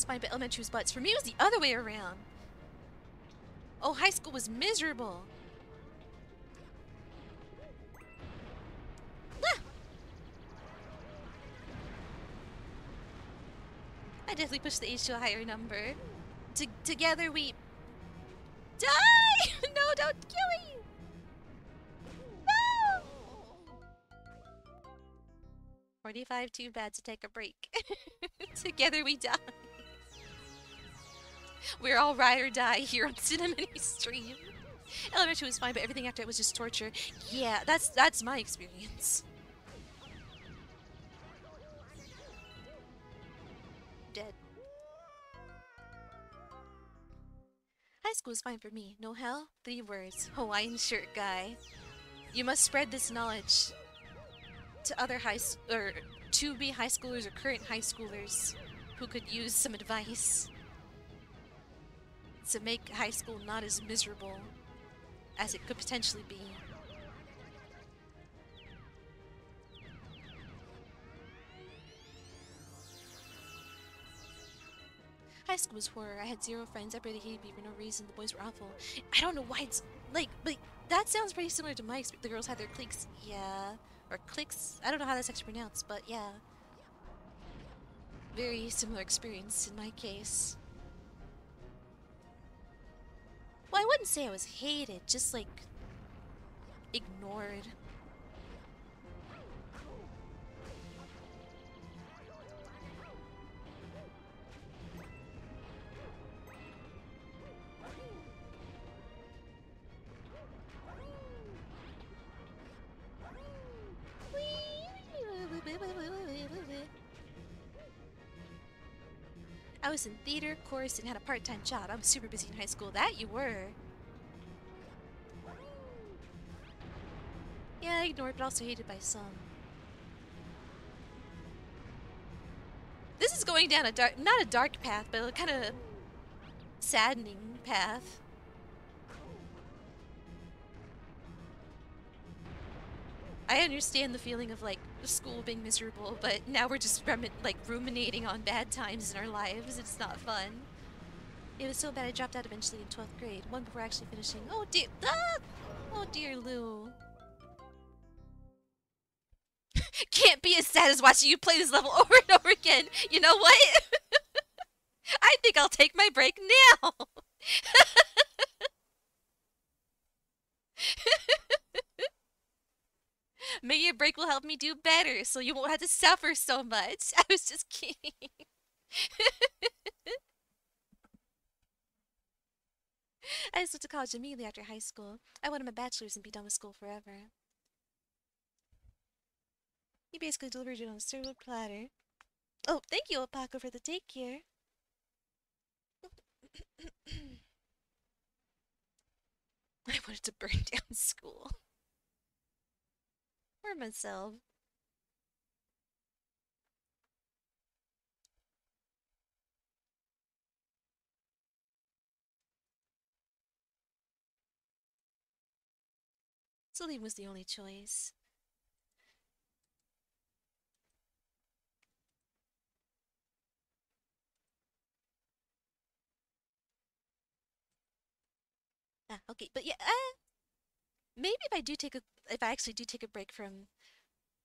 But elementary was butts. For me, it was the other way around. Oh, high school was miserable. Ah! I definitely pushed the age to a higher number. T together we die. no, don't kill me. No. Forty-five. Too bad to take a break. together we die. We're all ride or die here on Cinnaminnie Stream. Elementary was fine, but everything after it was just torture. Yeah, that's that's my experience. Dead. High school was fine for me. No hell? Three words. Hawaiian shirt guy. You must spread this knowledge to other high or to be high schoolers or current high schoolers who could use some advice to make high school not as miserable as it could potentially be. High school was horror. I had zero friends. Everybody hated me for no reason. The boys were awful. I don't know why it's like, but that sounds pretty similar to my experience. The girls had their cliques, yeah, or cliques. I don't know how that's actually pronounced, but yeah, very similar experience in my case. Well, I wouldn't say I was hated, just like ignored. Was in theater, chorus, and had a part-time job. I was super busy in high school. That you were. Yeah, ignored, but also hated by some. This is going down a dark, not a dark path, but a kind of saddening path. I understand the feeling of like school being miserable, but now we're just like ruminating on bad times in our lives. It's not fun. It was so bad I dropped out eventually in 12th grade, one before actually finishing. Oh dear, ah! oh dear Lou. Can't be as sad as watching you play this level over and over again. You know what? I think I'll take my break now. Maybe a break will help me do better so you won't have to suffer so much. I was just kidding. I just went to college immediately after high school. I wanted my bachelor's and be done with school forever. You basically delivered it on a silver platter. Oh, thank you, Alpaca, for the take here. I wanted to burn down school. Or myself. Celine was the only choice. Ah, okay, but yeah, uh, maybe if I do take a, if I actually do take a break from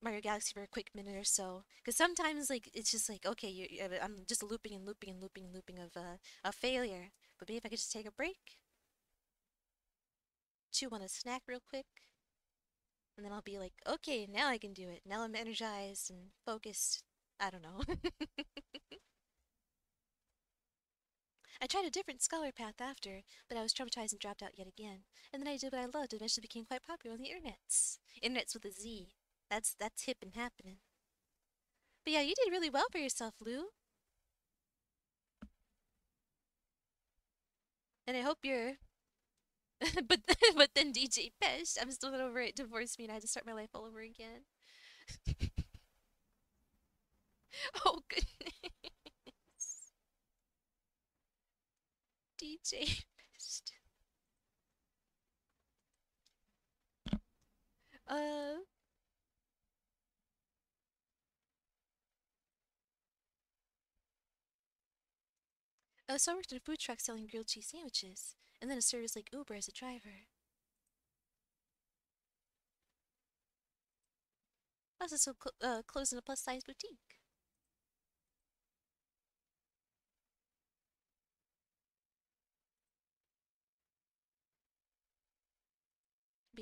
Mario Galaxy for a quick minute or so, because sometimes like it's just like okay, you, I'm just looping and looping and looping and looping of uh, a failure. But maybe if I could just take a break, chew on a snack real quick, and then I'll be like, okay, now I can do it. Now I'm energized and focused. I don't know. I tried a different scholar path after, but I was traumatized and dropped out yet again. And then I did what I loved and eventually became quite popular on the internets. Internets with a Z. That's that's hip and happening. But yeah, you did really well for yourself, Lou. And I hope you're but but then DJ Pesh, I'm still not over it, divorced me and I had to start my life all over again. oh goodness. DJ. Uh Oh, so I worked at a food truck selling grilled cheese sandwiches, and then a service like Uber as a driver. I was also cl uh, closing a plus-size boutique.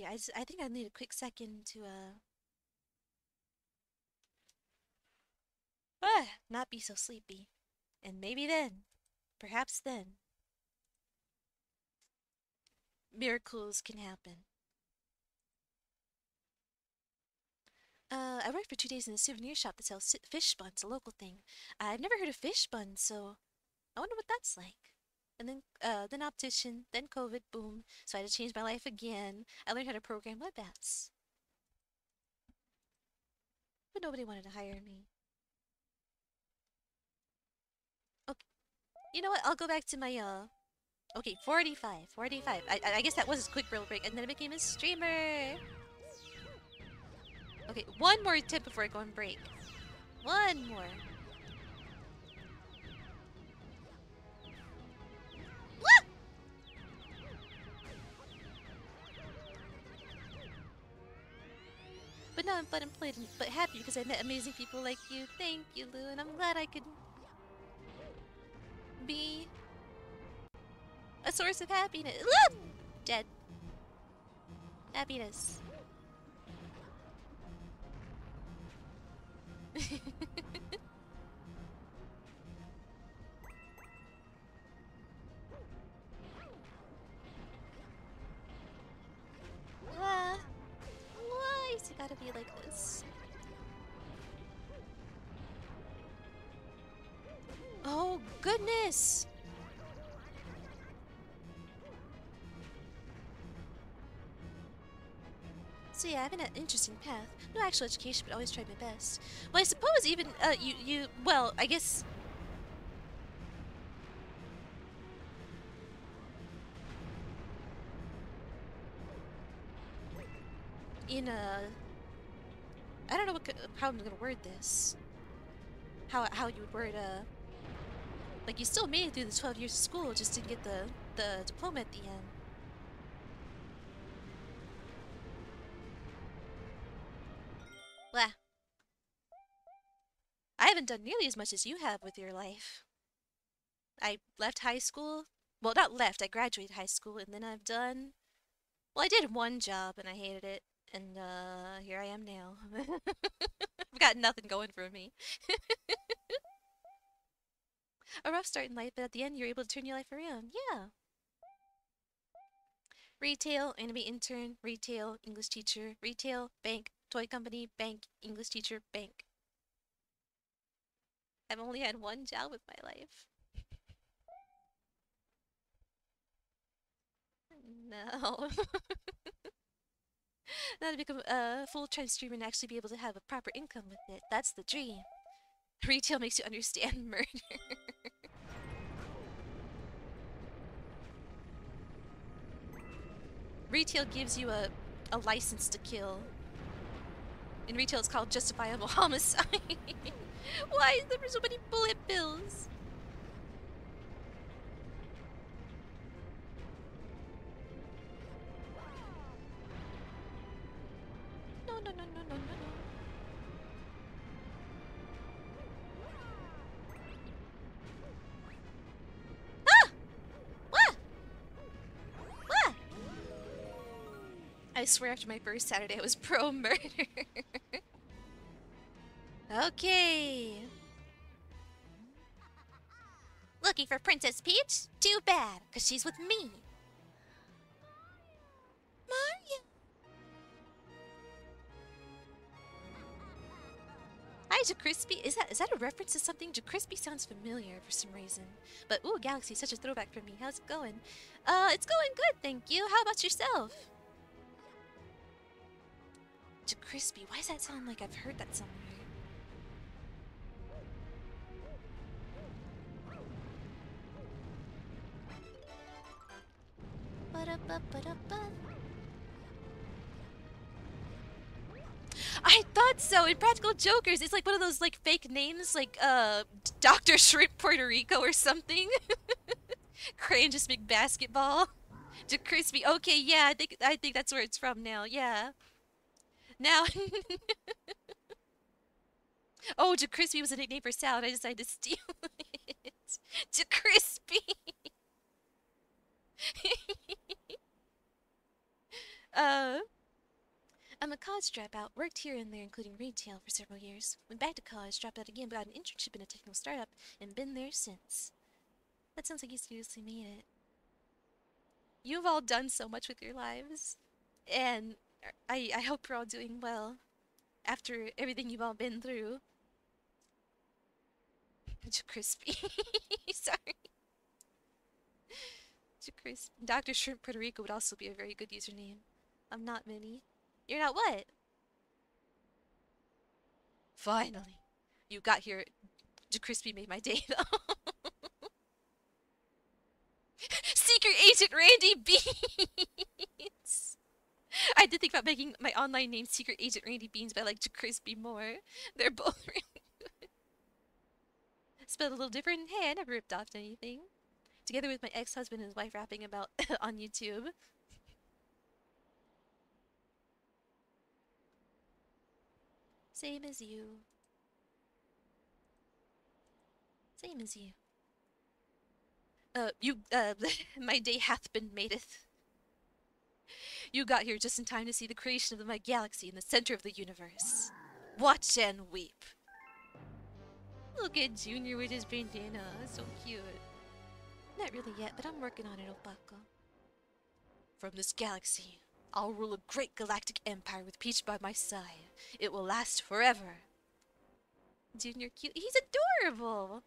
Yeah, I, I think I need a quick second to, uh... Ah, not be so sleepy. And maybe then, perhaps then, miracles can happen. Uh, I worked for two days in a souvenir shop that sells fish buns, a local thing. I've never heard of fish buns, so I wonder what that's like. And then uh, then optician, then COVID, boom. So I had to change my life again. I learned how to program web apps. But nobody wanted to hire me. Okay. You know what? I'll go back to my, uh... Okay, 45. 45. I, I- guess that was a quick real break, and then I became a streamer! Okay, one more tip before I go on break. One more. But now I'm but employed but happy because I met amazing people like you. Thank you, Lou, and I'm glad I could be a source of happiness. Dead. Happiness. gotta be like this? Oh goodness! So yeah, I've been an interesting path. No actual education, but always tried my best. Well, I suppose even uh, you you well, I guess. In a, I don't know what how I'm gonna word this. How how you would word uh. Like you still made it through the 12 years of school, just didn't get the the diploma at the end. Blah. I haven't done nearly as much as you have with your life. I left high school. Well, not left, I graduated high school, and then I've done. Well, I did one job and I hated it, and uh, here I am now. I've got nothing going for me. A rough start in life, but at the end, you're able to turn your life around. Yeah. Retail, anime intern, retail, English teacher, retail, bank, toy company, bank, English teacher, bank. I've only had one job with my life. No. now to become a full-time streamer and actually be able to have a proper income with it. That's the dream. Retail makes you understand murder. Retail gives you a, a license to kill. In retail, it's called justifiable homicide. Why is there so many bullet bills? I swear after my first Saturday I was pro murder. okay. Looking for Princess Peach? Too bad, because she's with me. Mario. Hi, JaCrispy. Is that is that a reference to something? JaCrispy sounds familiar for some reason. But ooh, Galaxy, such a throwback for me. How's it going? Uh, it's going good, thank you. How about yourself? JaCrispy, why does that sound like I've heard that somewhere? I thought so. Impractical Jokers, it's like one of those like fake names, like uh, Doctor Shrimp Puerto Rico or something. Crane just make basketball. To crispy. Okay, yeah, I think I think that's where it's from now. Yeah. Now. oh, to crispy was a nickname for salad. I decided to steal it. To crispy. uh. I'm a college dropout, worked here and there, including retail, for several years. Went back to college, dropped out again, but got an internship in a technical startup, and been there since. That sounds like you seriously made it. You've all done so much with your lives, and I, I hope you're all doing well after everything you've all been through. Crispy. Sorry. To Chris, Dr. Shrimp Puerto Rico would also be a very good username. I'm not Minnie. You're not what? Finally, you got here. Crispy made my day though. Secret Agent Randy Beans. I did think about making my online name Secret Agent Randy Beans, but I like to Crispy more. They're both really good. Spelled a little different. Hey, I never ripped off anything. Together with my ex-husband and his wife rapping about on YouTube. Same as you. Same as you. Uh, you, uh, my day hath been madeth. You got here just in time to see the creation of my galaxy in the center of the universe. Watch and weep. Look at Junior with his bandana. So cute. Not really yet, but I'm working on it, Opako. From this galaxy, I'll rule a great galactic empire with Peach by my side. It will last forever. Junior cute. He's adorable.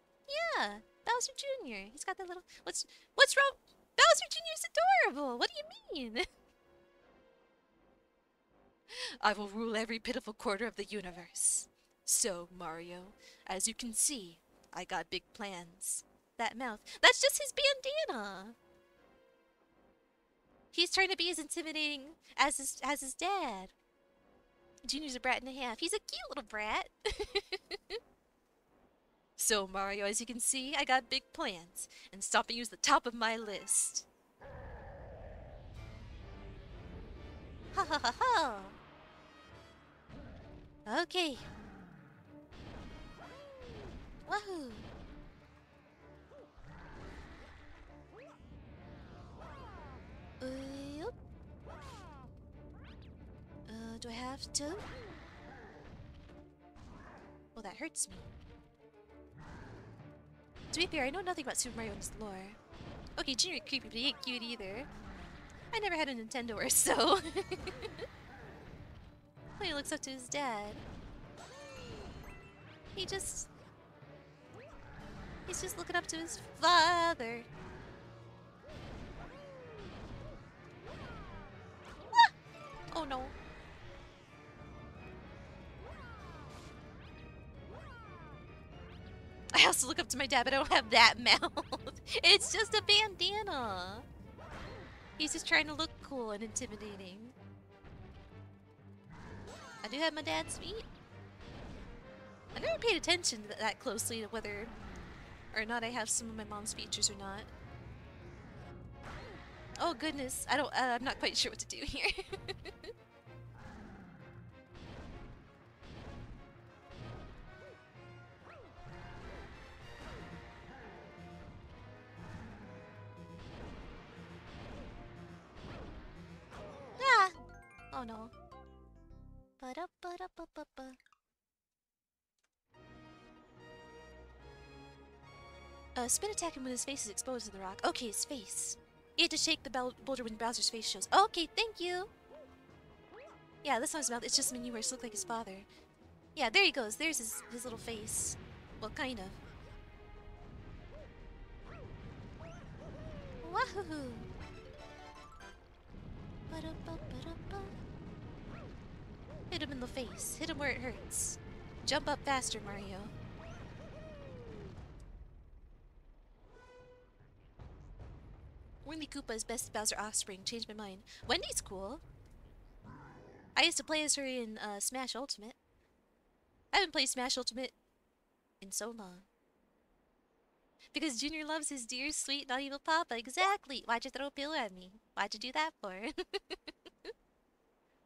Yeah, Bowser Jr. He's got that little. What's what's wrong? Bowser Jr. is adorable. What do you mean? I will rule every pitiful quarter of the universe. So, Mario, as you can see, I got big plans. That mouth. That's just his bandana. He's trying to be as intimidating as his as his dad. Junior's a brat and a half. He's a cute little brat. so, Mario, as you can see, I got big plans, and stopping you is the top of my list. Ha ha ha ha! Okay. Wahoo! Uh, uh, do I have to? Well, that hurts me. To be fair, I know nothing about Super Mario's lore. Okay, Junior creepy, but he ain't cute either. I never had a Nintendo or so. he looks up to his dad. He just... He's just looking up to his father. Ah! Oh no. I also look up to my dad, but I don't have that mouth. it's just a bandana. He's just trying to look cool and intimidating. I do have my dad's feet. I never paid attention to that closely to whether or not I have some of my mom's features or not. Oh goodness, I don't. Uh, I'm not quite sure what to do here. ah! Oh no. Ba-da-ba-da-ba-ba-ba. Uh, spin attack him when his face is exposed to the rock. Okay, his face. You had to shake the boulder when Bowser's face shows. Okay, thank you! Yeah, this one's mouth. It's just Menuers look like his father. Yeah, there he goes. There's his, his little face. Well, kind of. Wahoo! Ba-da-ba-ba-da-ba. Hit him in the face. Hit him where it hurts. Jump up faster, Mario. Wendy Koopa is best Bowser offspring. Changed my mind. Wendy's cool. I used to play as her in uh, Smash Ultimate. I haven't played Smash Ultimate in so long. Because Junior loves his dear, sweet, not evil papa. Exactly. Why'd you throw a pillow at me? Why'd you do that for?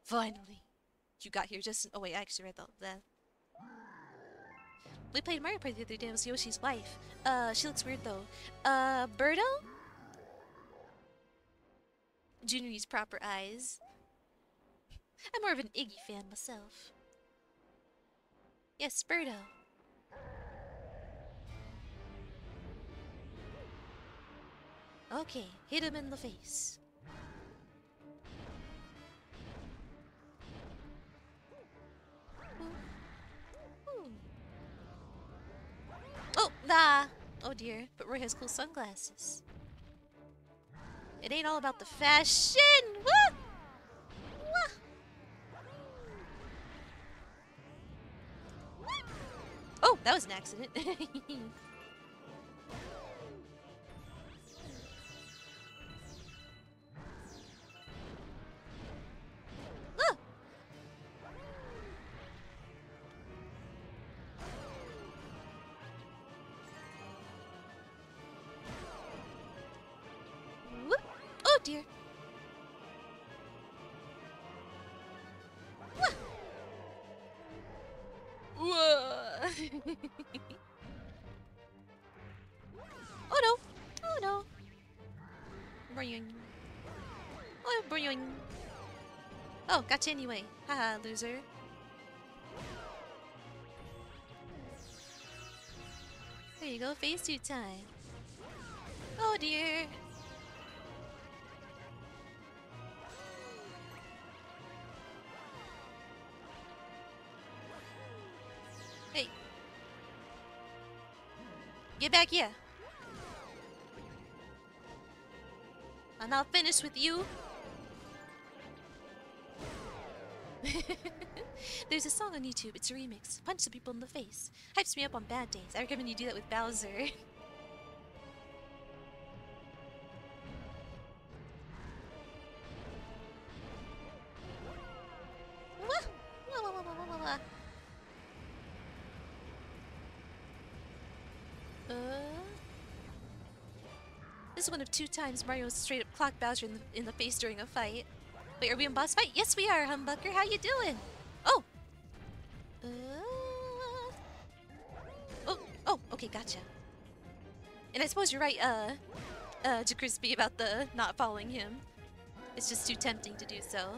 Finally. You got here just... Oh wait, I actually read the... the... We played Mario Party the other day with Yoshi's wife. Uh, she looks weird though. Uh, Birdo? Junior used proper eyes. I'm more of an Iggy fan myself. Yes, Birdo. Okay, hit him in the face. Oh! Oh dear, but Roy has cool sunglasses. It ain't all about the fashion. Woo! Wah! Oh, that was an accident. Oh, gotcha anyway. Haha, loser. There you go, phase two time. Oh dear. Hey. Get back here. And I'll finish with you. There's a song on YouTube, it's a remix. Punch the people in the face. Hypes me up on bad days. I recommend you do that with Bowser. Uh, this is one of two times Mario straight up clocked Bowser in the, in the face during a fight. Wait, are we in boss fight? Yes, we are, Humbucker. How you doing? Oh. Uh, oh, oh, okay, gotcha. And I suppose you're right, uh, uh, to Crispy about the not following him. It's just too tempting to do so.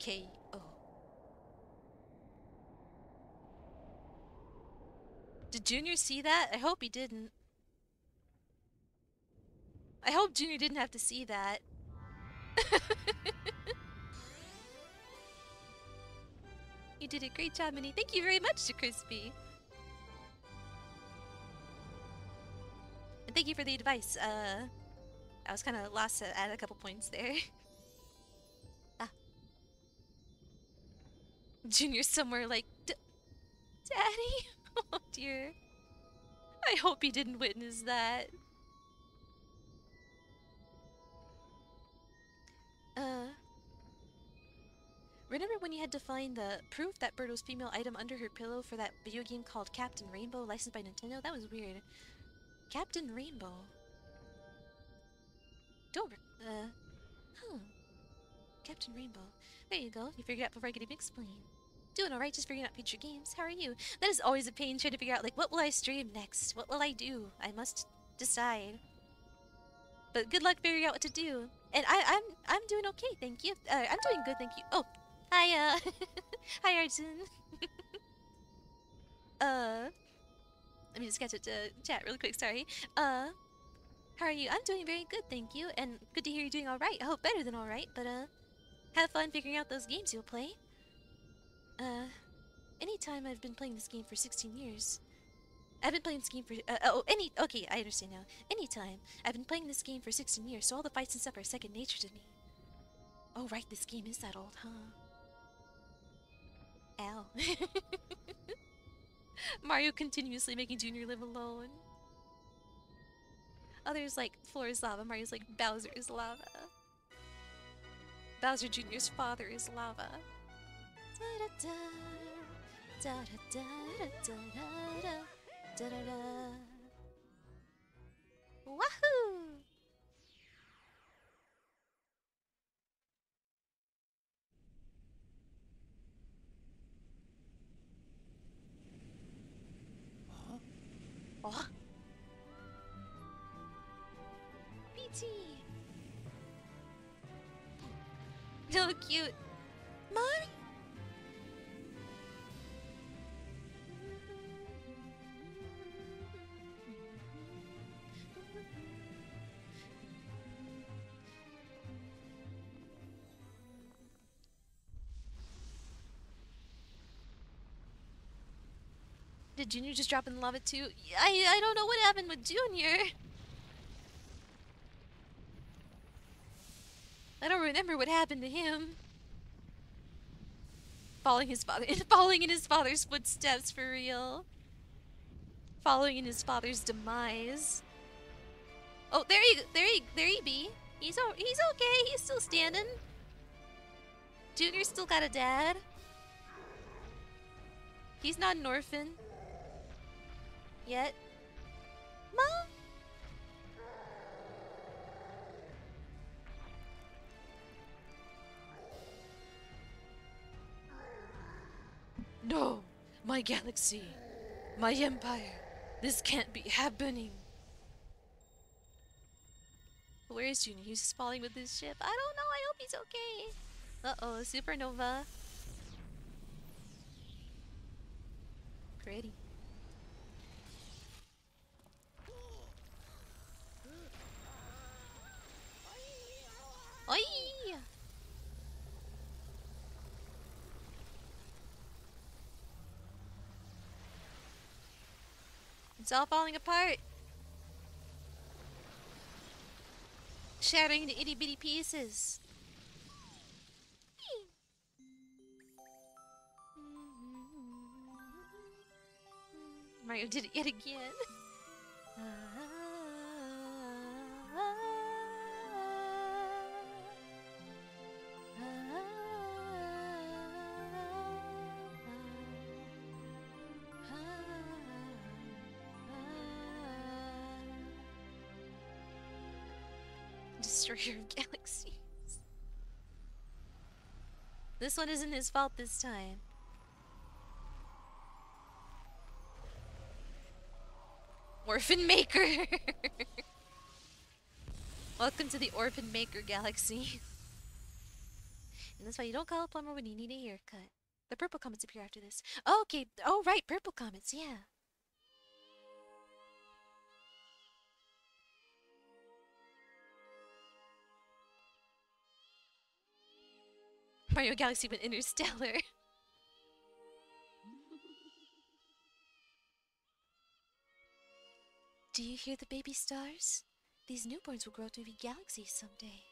K.O. Did Junior see that? I hope he didn't. I hope Junior didn't have to see that. you did a great job, Minnie. Thank you very much to Crispy. And thank you for the advice. Uh, I was kind of lost at, at a couple points there. Junior somewhere like, "D- Daddy? Oh dear. I hope he didn't witness that. Uh. Remember when you had to find the proof that was female item under her pillow for that video game called Captain Rainbow, licensed by Nintendo? That was weird. Captain Rainbow. Don't. Uh. Huh. Captain Rainbow. There you go. You figured out before I could even explain. Doing alright, just figuring out future games. How are you? That is always a pain trying to figure out, like, what will I stream next? What will I do? I must decide. But good luck figuring out what to do. And I, I'm I'm doing okay, thank you. Uh, I'm doing good, thank you. Oh, hi, uh, hi, Arjun. uh, let me just catch it to chat really quick. Sorry. Uh, how are you? I'm doing very good, thank you. And good to hear you're doing all right. I hope better than all right. But uh, have fun figuring out those games you'll play. Uh, anytime I've been playing this game for 16 years. I've been playing this game for uh, oh any okay I understand now. Anytime I've been playing this game for 16 years, so all the fights and stuff are second nature to me. Oh right, this game is that old, huh? Ow. Mario continuously making Junior live alone. Others like Floor is lava. Mario's like Bowser is lava. Bowser Jr.'s father is lava. ラチャチャラチラチララチララワッフーあピーチ上級マリ Did Junior just drop in the lava too? I I don't know what happened with Junior. I don't remember what happened to him. Following his father, following in his father's footsteps for real. Following in his father's demise. Oh, there he, there he, there he be. He's he's okay. He's still standing. Junior's still got a dad. He's not an orphan. Yet. Mom? No! My galaxy! My empire! This can't be happening! Where is Junior? He's just falling with his ship. I don't know. I hope he's okay. Uh-oh, supernova. Pretty. Oi! It's all falling apart. Shattering into itty bitty pieces. Mario did it yet again. Ah. Destroyer of galaxies. This one isn't his fault this time. Orphan Maker! Welcome to the Orphan Maker Galaxy. and that's why you don't call a plumber when you need a haircut. The purple comets appear after this. Oh, okay. Oh, right. Purple comets. Yeah. Mario Galaxy went interstellar. Do you hear the baby stars? These newborns will grow to be galaxies someday.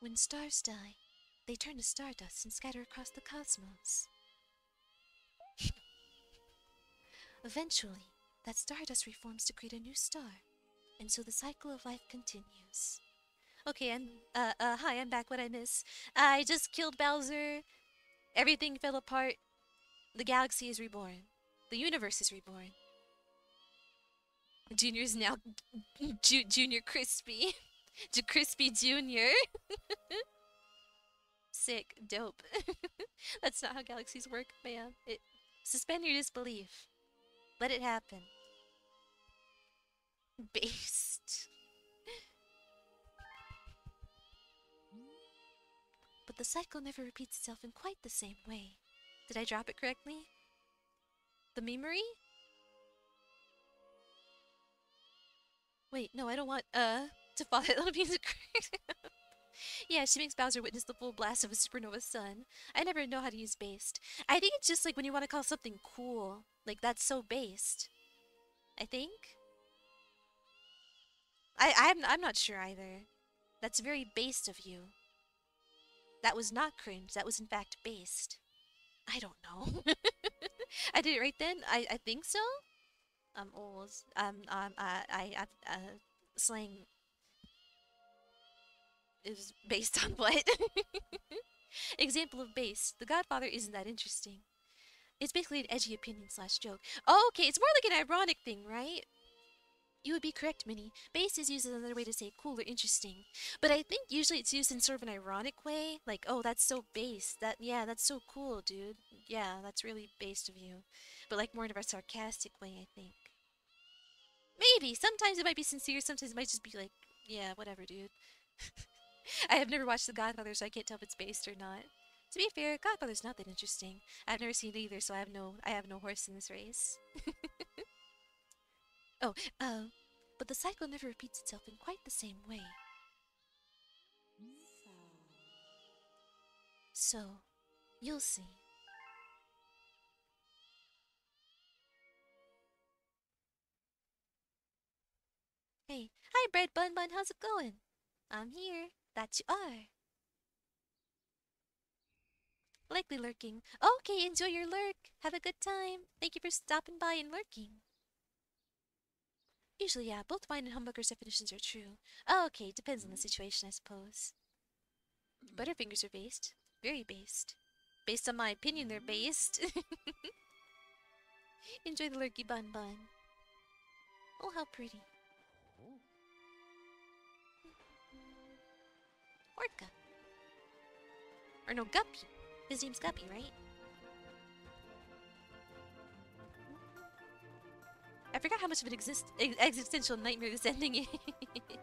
When stars die, they turn to stardust and scatter across the cosmos. Eventually, that stardust reforms to create a new star, and so the cycle of life continues. Okay, I'm uh uh hi, I'm back. What I miss? I just killed Bowser. Everything fell apart. The galaxy is reborn. The universe is reborn. Junior's now Ju- Junior Crispy. J- Crispy Junior. Sick, dope. That's not how galaxies work, man. It suspend your disbelief. Let it happen. Based. But the cycle never repeats itself in quite the same way. Did I drop it correctly? The memory? Wait, no, I don't want, uh, to follow that little piece of Yeah, she makes Bowser witness the full blast of a supernova sun. I never know how to use based. I think it's just like when you want to call something cool. Like, that's so based. I think? I, I'm, I'm not sure either. That's very based of you. That was not cringe. That was in fact based. I don't know. I did it right then. I, I think so. I'm old. Um, um, I, I, I uh, slang is based on what? Example of base. The Godfather isn't that interesting. It's basically an edgy opinion slash joke. Oh, okay. It's more like an ironic thing, right? You would be correct, Minnie. Base is used as another way to say cool or interesting. But I think usually it's used in sort of an ironic way. Like, oh, that's so base. That yeah, that's so cool, dude. Yeah, that's really based of you. But like more in a sarcastic way, I think. Maybe. Sometimes it might be sincere, sometimes it might just be like, yeah, whatever, dude. I have never watched The Godfather, so I can't tell if it's based or not. To be fair, Godfather's not that interesting. I've never seen it either, so I have no I have no horse in this race. oh, uh, but the cycle never repeats itself in quite the same way. So, you'll see. Hey, hi Bread Bun Bun, how's it going? I'm here. That you are. Likely lurking. Okay, enjoy your lurk. Have a good time. Thank you for stopping by and lurking. Usually, yeah, both mine and Humbucker's definitions are true. Okay, depends on the situation, I suppose. Butterfingers are based. Very based. Based on my opinion, they're based. Enjoy the lurky bun bun. Oh, how pretty. Orca. Or no, Guppy. His name's Guppy, right? I forgot how much of an exist existential nightmare this ending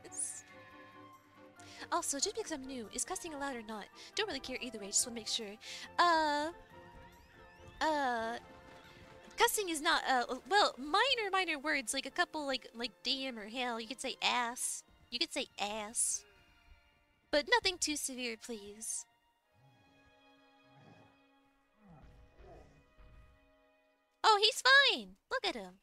is. Also, just because I'm new, is cussing allowed or not? Don't really care either way, just want to make sure. Uh... Uh... Cussing is not, uh, well, minor, minor words, like a couple, like, like damn or hell. You could say ass. You could say ass. But nothing too severe, please. Oh, he's fine! Look at him!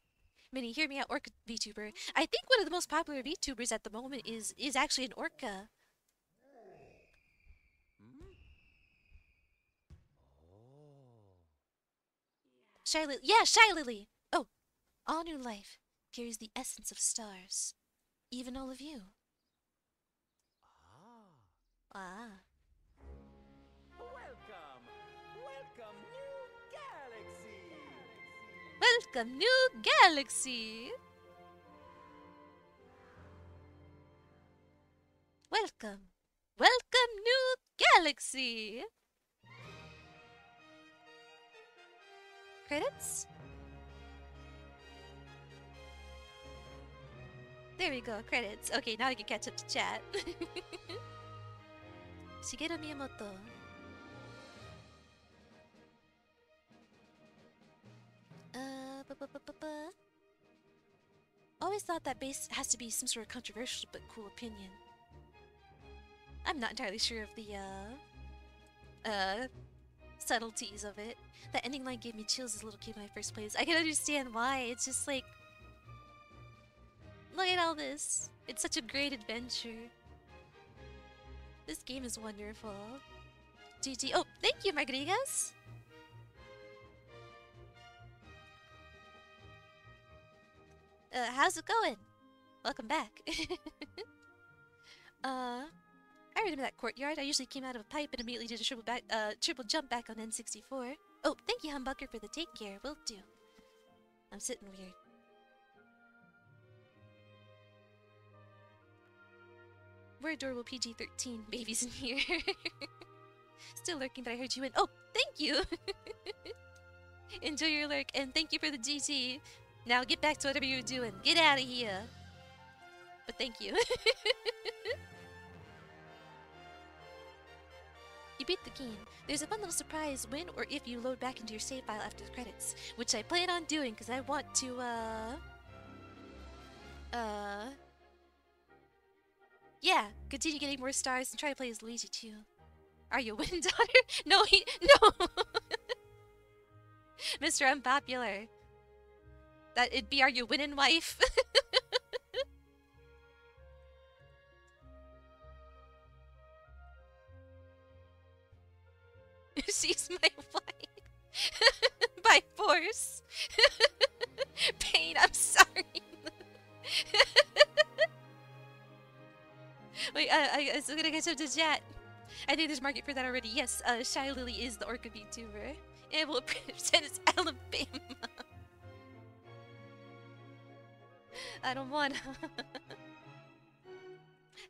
Minnie, hear me out, Orca VTuber. I think one of the most popular VTubers at the moment is is actually an Orca. Shylily. Yeah, Shylily! Oh, all new life carries the essence of stars. Even all of you. Ah. Welcome! Welcome, new galaxy! Welcome, new galaxy! Welcome. Welcome, new galaxy! Credits? There we go, credits. Okay, now I can catch up to chat. Shigeru Miyamoto. Always thought that bass has to be some sort of controversial but cool opinion. I'm not entirely sure of the, uh, uh, subtleties of it. That ending line gave me chills as a little kid when I first played this. I can understand why. It's just like, look at all this. It's such a great adventure. This game is wonderful. GG. Oh, thank you, Margaritas. Uh, how's it going? Welcome back. uh, I remember that courtyard. I usually came out of a pipe and immediately did a triple back, uh, triple jump back on N64. Oh, thank you, Humbucker, for the take care. Will do. I'm sitting weird. We're adorable PG-13 babies in here. Still lurking, but I heard you win. Oh, thank you! Enjoy your lurk, and thank you for the GG. Now get back to whatever you're doing. Get out of here. But thank you. you beat the game. There's a fun little surprise when or if you load back into your save file after the credits, which I plan on doing because I want to, uh... Uh... Yeah, continue getting more stars and try to play as Luigi too. Are you a wind daughter? No, he no. Mr. Unpopular. That it'd be are you winning wife? She's my wife. By force. Pain, I'm sorry. Wait, uh, I, I still gonna catch up to chat. I think there's market for that already. Yes, uh, Shylily is the Orca VTuber. It will present as Alabama. I don't wanna.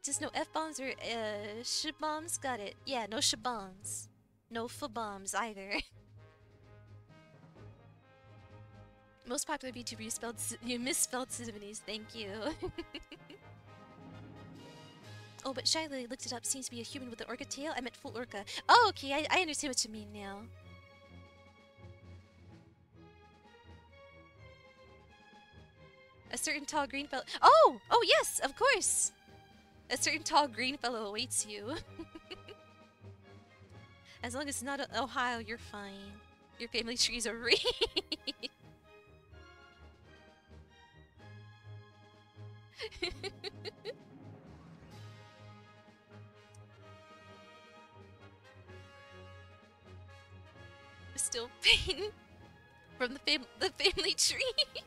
Just no F-bombs or uh, sh-bombs? Got it. Yeah, no sh-bombs. No f-bombs either. Most popular VTuber you spelled you misspelled Simone's. Thank you. Oh, but Shyly looked it up. Seems to be a human with an orca tail. I meant full orca. Oh, okay. I, I understand what you mean now. A certain tall green fellow. Oh, oh yes, of course. A certain tall green fellow awaits you. as long as it's not Ohio, you're fine. Your family trees are real. Still pain from the fam- the family tree.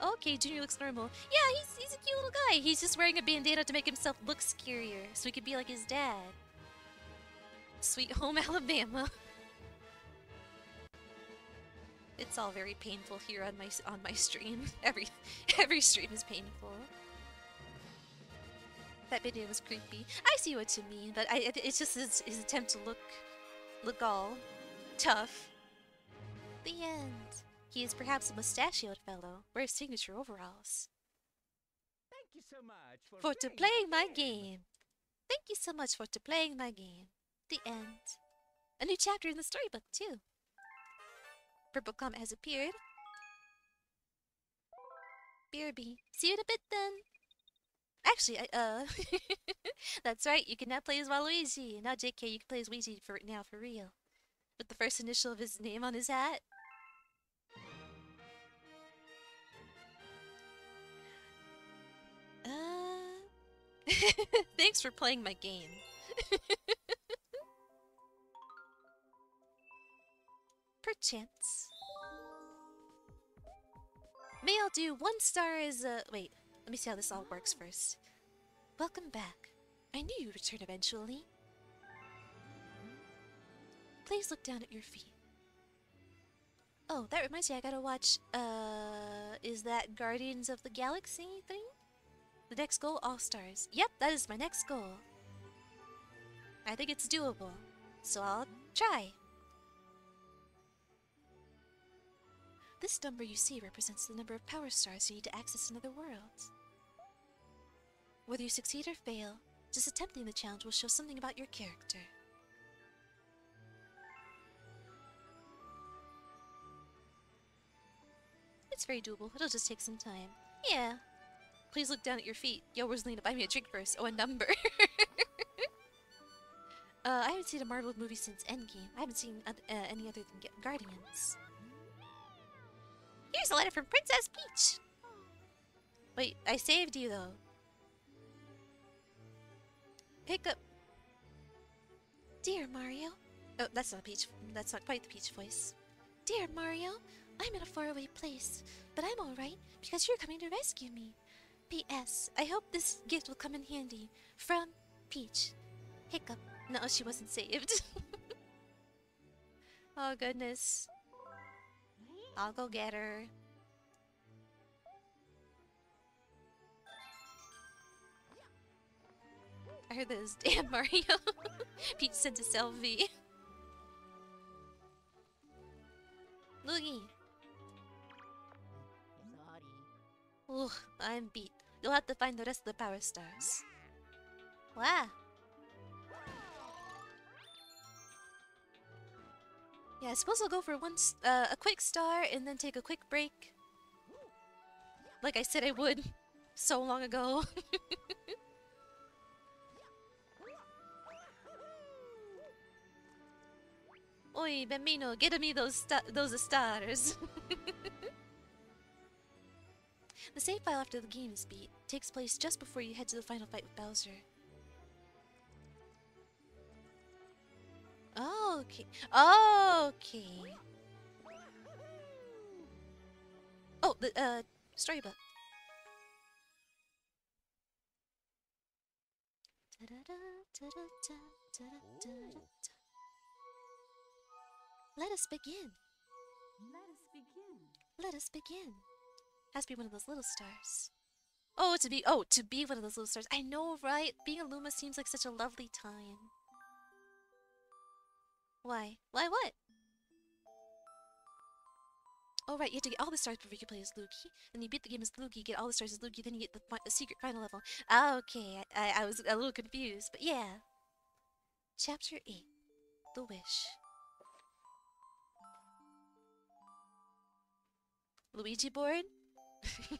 Okay, Junior looks normal. Yeah, he's he's a cute little guy. He's just wearing a bandana to make himself look scarier, so he could be like his dad. Sweet home Alabama. It's all very painful here on my on my stream. Every every stream is painful. That video was creepy. I see what you mean, but I, it's just his, his attempt to look look all tough. The end. He is perhaps a mustachioed fellow, wears signature overalls. Thank you so much for, For to playing my game. Thank you so much for to playing my game. The end. A new chapter in the storybook, too. Purple Comet has appeared. BRB. See you in a bit then. Actually, I, uh, that's right. You can now play as Waluigi. Now, JK, you can play as Luigi for now for real, with the first initial of his name on his hat. Uh, thanks for playing my game. Perchance. May I'll do one star as a. Wait, let me see how this all works first. Welcome back. I knew you'd return eventually. Please look down at your feet. Oh, that reminds me, I gotta watch. Uh, is that Guardians of the Galaxy thing? The next goal, All Stars. Yep, that is my next goal. I think it's doable, so I'll try. This number you see represents the number of power stars you need to access another world. Whether you succeed or fail, just attempting the challenge will show something about your character. It's very doable. It'll just take some time. Yeah. Please look down at your feet. Yo, Rosalina, buy me a drink first. Oh, a number. uh, I haven't seen a Marvel movie since Endgame. I haven't seen uh, any other than Guardians. Here's a letter from Princess Peach. Wait, I saved you though. Pick up. Dear Mario. Oh, that's not Peach. That's not quite the Peach voice. Dear Mario, I'm in a faraway place, but I'm alright because you're coming to rescue me. P.S. I hope this gift will come in handy. From Peach. Hiccup. No, she wasn't saved. oh, goodness. I'll go get her. I heard this. Damn, Mario. Peach sent a selfie. Loogie. Ugh, I'm beat. You'll have to find the rest of the power stars. Wow. Yeah, I suppose I'll go for one, uh, a quick star and then take a quick break. Like I said I would so long ago. Oi, bambino, get me those those stars. the save file after the game is beat takes place just before you head to the final fight with Bowser. Okay. Okay. Oh, the uh storybook. Ta-da-da-ta-da-ta, ta-da-da-da-da. Let us begin. Let us begin. Let us begin. Has to be one of those little stars. Oh, to be oh, to be one of those little stars. I know, right? Being a Luma seems like such a lovely time. Why? Why what? Oh right, you have to get all the stars before you can play as Luigi. Then you beat the game as Luigi, get all the stars as Luigi, then you get the, the secret final level. Okay, I, I, I was a little confused, but yeah. Chapter 8 The Wish. Luigi board?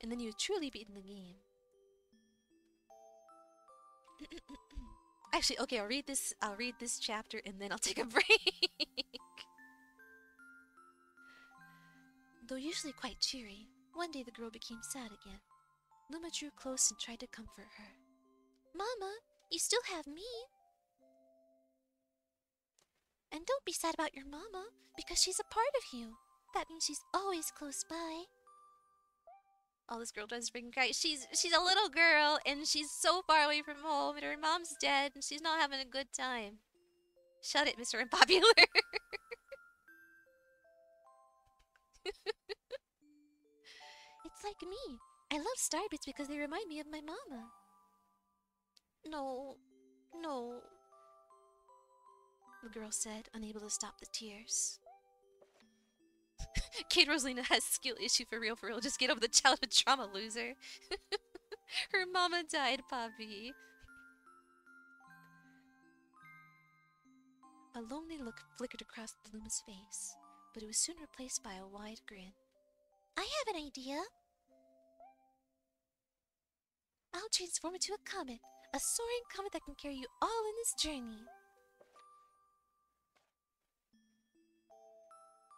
and then you truly beaten the game. Actually, okay, I'll read this I'll read this chapter and then I'll take a break. Though usually quite cheery, one day the girl became sad again. Luma drew close and tried to comfort her. Mama, you still have me. And don't be sad about your mama, because she's a part of you. That means she's always close by. All this girl does is bring cry. She's she's a little girl and she's so far away from home and her mom's dead and she's not having a good time. Shut it, Mr. Unpopular. it's like me. I love Starbits because they remind me of my mama. No, no, the girl said, unable to stop the tears. Kate Rosalina has skill issue for real, for real. Just get over the childhood trauma, loser. Her mama died, Poppy. A lonely look flickered across Luma's face, but it was soon replaced by a wide grin. I have an idea. I'll transform into a comet, a soaring comet that can carry you all in this journey.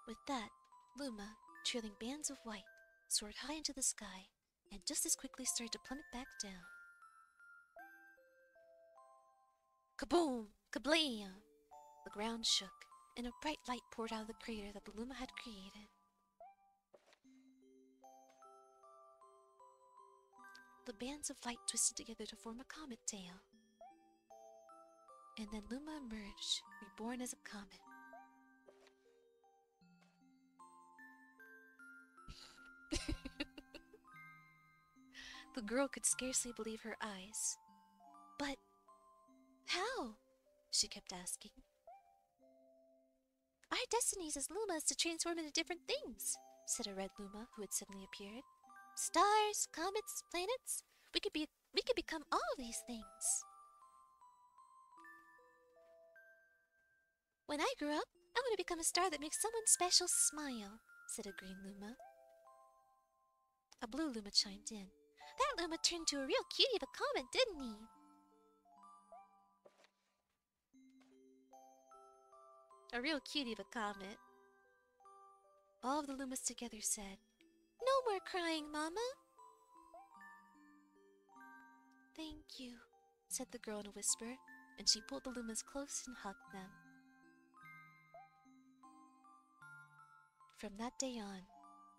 With that, Luma, trailing bands of white, soared high into the sky and just as quickly started to plummet back down. Kaboom! Kablam! The ground shook, and a bright light poured out of the crater that the Luma had created. The bands of light twisted together to form a comet tail. And then Luma emerged, reborn as a comet. the girl could scarcely believe her eyes. But how? She kept asking. Our destinies as Lumas to transform into different things, said a red Luma who had suddenly appeared. Stars, comets, planets. We could be we could become all of these things. When I grow up, I want to become a star that makes someone special smile, said a green Luma. A blue Luma chimed in. That Luma turned to a real cutie of a comet, didn't he? A real cutie of a comet. All of the Lumas together said, No more crying, Mama. Thank you, said the girl in a whisper, and she pulled the Lumas close and hugged them. From that day on,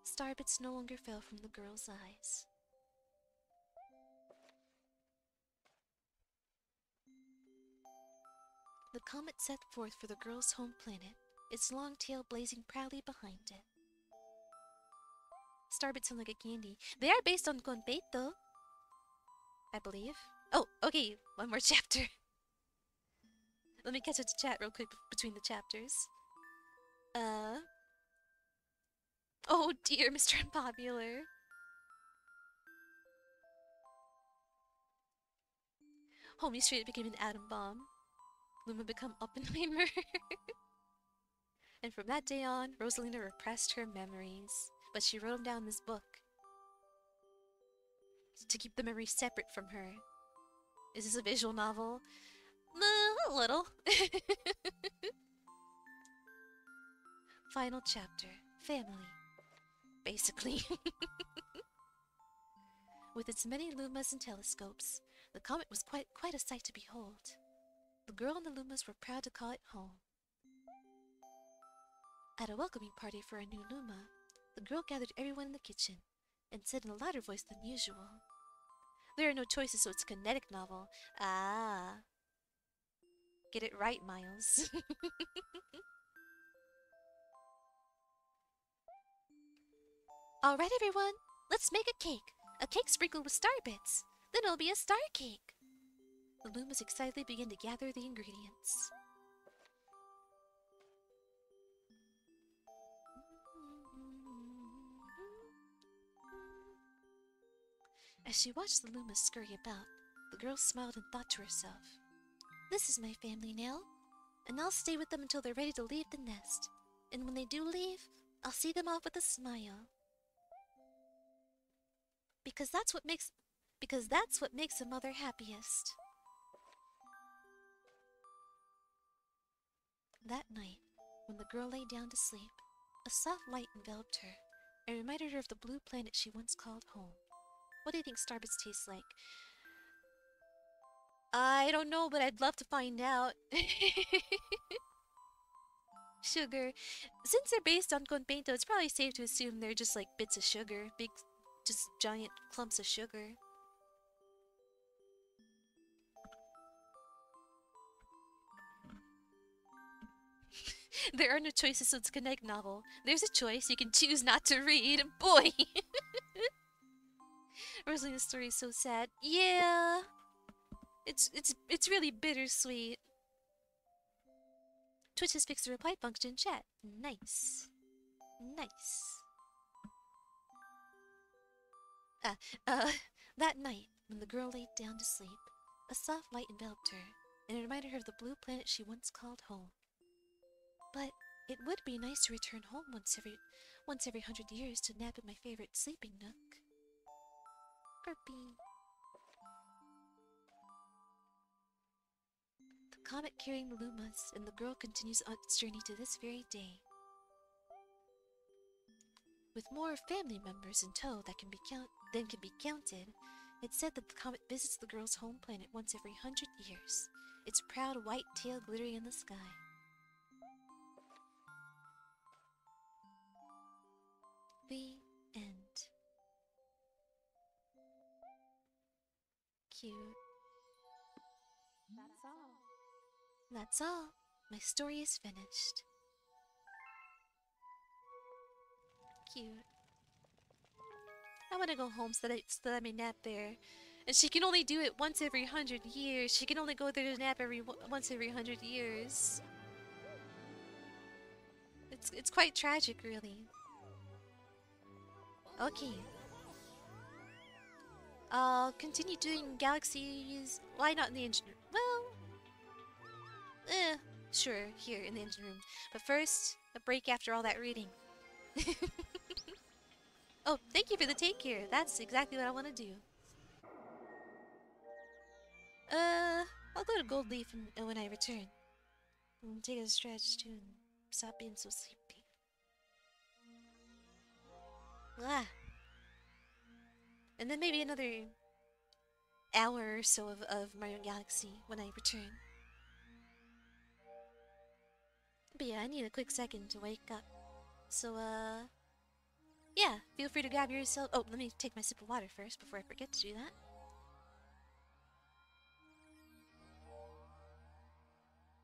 starbits no longer fell from the girl's eyes. The comet set forth for the girl's home planet, its long tail blazing proudly behind it. Starbits sound like a candy. They are based on Konpeito, I believe. Oh, okay, one more chapter. Let me catch up to chat real quick between the chapters. Uh. Oh dear, Mr. Unpopular. Homie straight became an atom bomb. Luma become Oppenheimer. and from that day on, Rosalina repressed her memories, but she wrote them down in this book to keep the memories separate from her. Is this a visual novel? Uh, a little. Final chapter Family. Basically. With its many lumas and telescopes, the comet was quite quite a sight to behold. The girl and the lumas were proud to call it home. At a welcoming party for a new luma, the girl gathered everyone in the kitchen and said in a louder voice than usual, There are no choices, so it's a kinetic novel. Ah. Get it right, Miles. All right, everyone, let's make a cake. A cake sprinkled with star bits. Then it'll be a star cake. The Lumas excitedly begin to gather the ingredients. As she watched the Lumas scurry about, the girl smiled and thought to herself, This is my family now, and I'll stay with them until they're ready to leave the nest. And when they do leave, I'll see them off with a smile. Because that's what makes because that's what makes a mother happiest. That night, when the girl lay down to sleep, a soft light enveloped her and reminded her of the blue planet she once called home. What do you think Starbits tastes like? I don't know, but I'd love to find out. sugar. Since they're based on Konpeito, it's probably safe to assume they're just like bits of sugar. Big, just giant clumps of sugar. there are no choices, a kinetic novel. There's a choice, you can choose not to read. Boy! Rosalina's story is so sad. Yeah! It's it's it's really bittersweet. Twitch has fixed the reply function in chat. Nice. Nice. Uh, uh, that night, when the girl laid down to sleep, a soft light enveloped her, and it reminded her of the blue planet she once called home. But it would be nice to return home once every once every hundred years to nap in my favorite sleeping nook. Gerpy. The comet carrying the Lumas, and the girl continues on its journey to this very day. With more family members in tow that can be count than can be counted, it's said that the comet visits the girl's home planet once every hundred years, its proud white tail glittering in the sky. The end. Cute. That's all. That's all. My story is finished. Cute. I want to go home so that, I, so that I may nap there. And she can only do it once every hundred years. She can only go there to nap every once every hundred years. It's it's quite tragic, really. Okay. I'll continue doing galaxies. Why not in the engine room? Well, eh, sure, here in the engine room. But first, a break after all that reading. oh, thank you for the take care. That's exactly what I want to do. Uh, I'll go to Gold Leaf and, when I return. And take a stretch too and stop being so sleepy. Ah. And then maybe another hour or so of, of Mario Galaxy when I return. But yeah, I need a quick second to wake up. So, uh... Yeah, feel free to grab yourself... Oh, let me take my sip of water first before I forget to do that.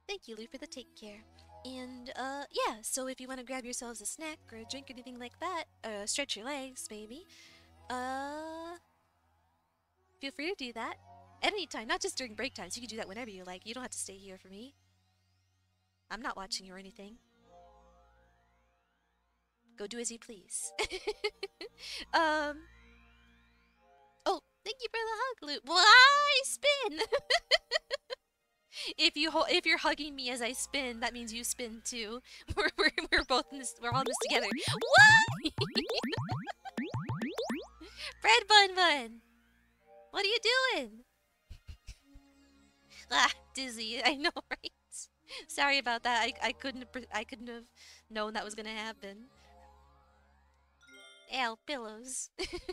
Thank you, Lou, for the take care. And, uh, yeah, so if you want to grab yourselves a snack or a drink or anything like that, uh, stretch your legs, maybe, uh, feel free to do that. At any time, not just during break times. You can do that whenever you like. You don't have to stay here for me. I'm not watching you or anything. Go do as you please. um. Oh, thank you for the hug, Luke. Why spin? if you if you're hugging me as I spin, that means you spin too. We're we're, we're both in this. We're all in this together. What? Bread bun bun. What are you doing? ah, dizzy. I know, right? Sorry about that. I I couldn't I couldn't have known that was gonna happen. Ow, pillows.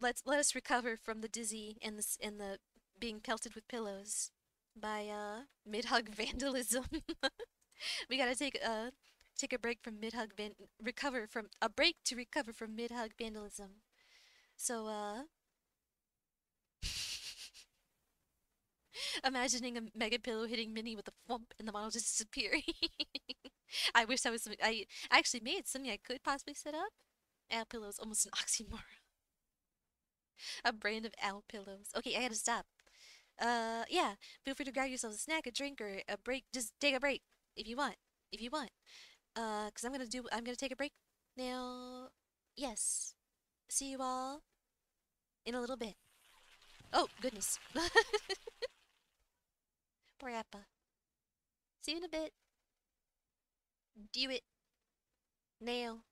Let's let us recover from the dizzy and the and the being pelted with pillows by uh mid hug vandalism. we gotta take a take a break from mid hug van recover from a break to recover from mid hug vandalism. So uh imagining a mega pillow hitting Minnie with a thump and the model just disappearing. I wish I was I actually made something I could possibly set up. Ah, pillow is almost an oxymoron. a brand of owl pillows. Okay, I gotta stop. Uh, yeah. Feel free to grab yourself a snack, a drink, or a break. Just take a break if you want. If you want. Uh, cause I'm gonna do. I'm gonna take a break now. Yes. See you all in a little bit. Oh goodness. Poor See you in a bit. Do it. Now.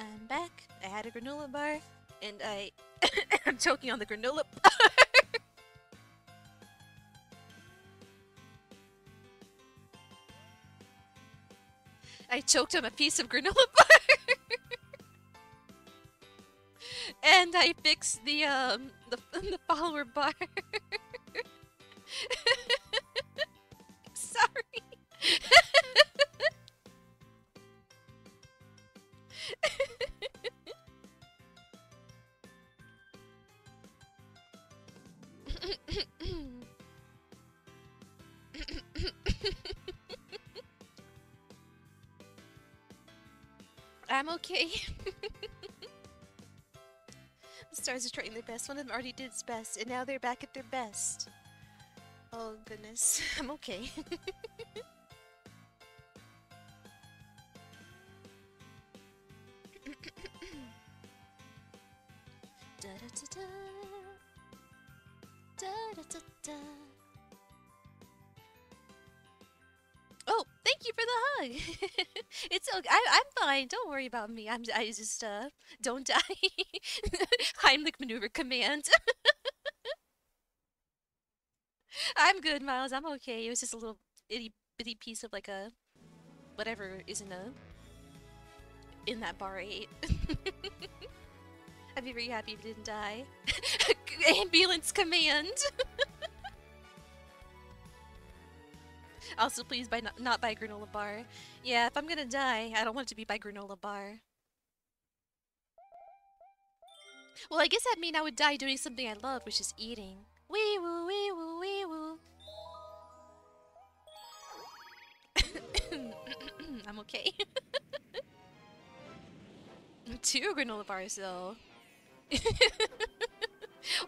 I'm back. I had a granola bar, and I I'm choking on the granola bar. I choked on a piece of granola bar. and I fixed the um the the follower bar. Okay. the stars are trying their best. One of them already did its best, and now they're back at their best. Oh goodness, I'm okay. worry about me. I'm. I just uh don't die. Heimlich maneuver command. I'm good, Miles. I'm okay. It was just a little itty bitty piece of like a whatever is in a in that bar ate. I'd be very happy if it didn't die. Ambulance command. Also, please buy not, not buy granola bar. Yeah, if I'm gonna die, I don't want it to be by granola bar. Well, I guess that mean I would die doing something I love, which is eating. Wee woo, wee woo, wee woo. I'm okay. Two granola bars, though.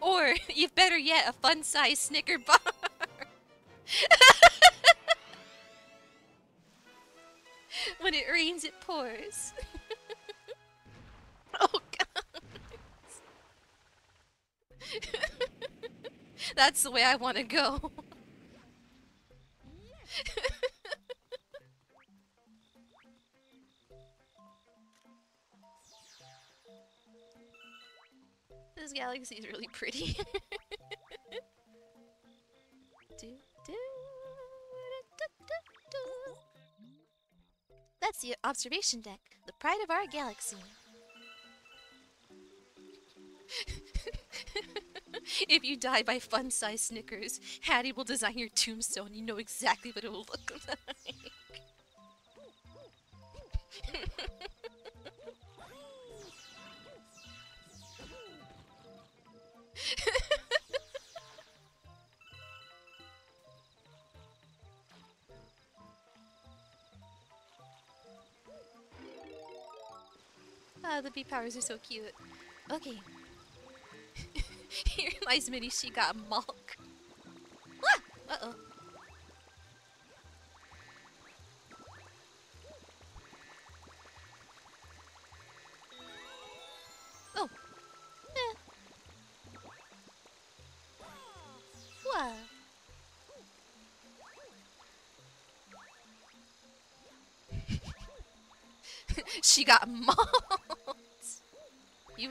or, you've better yet, a fun-sized Snicker bar. when it rains, it pours. oh, God. That's the way I want to go. this galaxy is really pretty. Do, do. That's the observation deck, the pride of our galaxy. if you die by fun-sized Snickers, Hattie will design your tombstone. You know exactly what it will look like. Ah, the bee powers are so cute. Okay. Here lies Minnie, she got Malk. Ah! Uh-oh. Oh. Eh. She got mocked.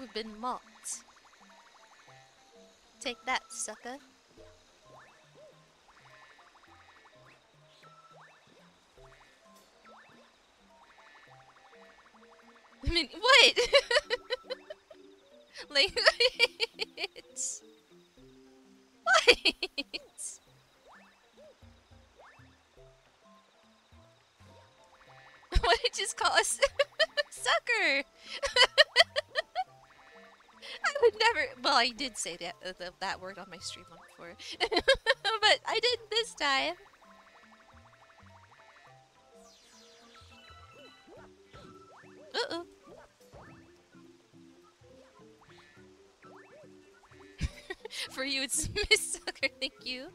You have been mocked. Take that, sucker. Mean, what? what? What? what did you just call us? Sucker! Never. Well, I did say that uh, that word on my stream before, but I didn't this time. Uh oh. For you, it's Miss Sucker. Thank you.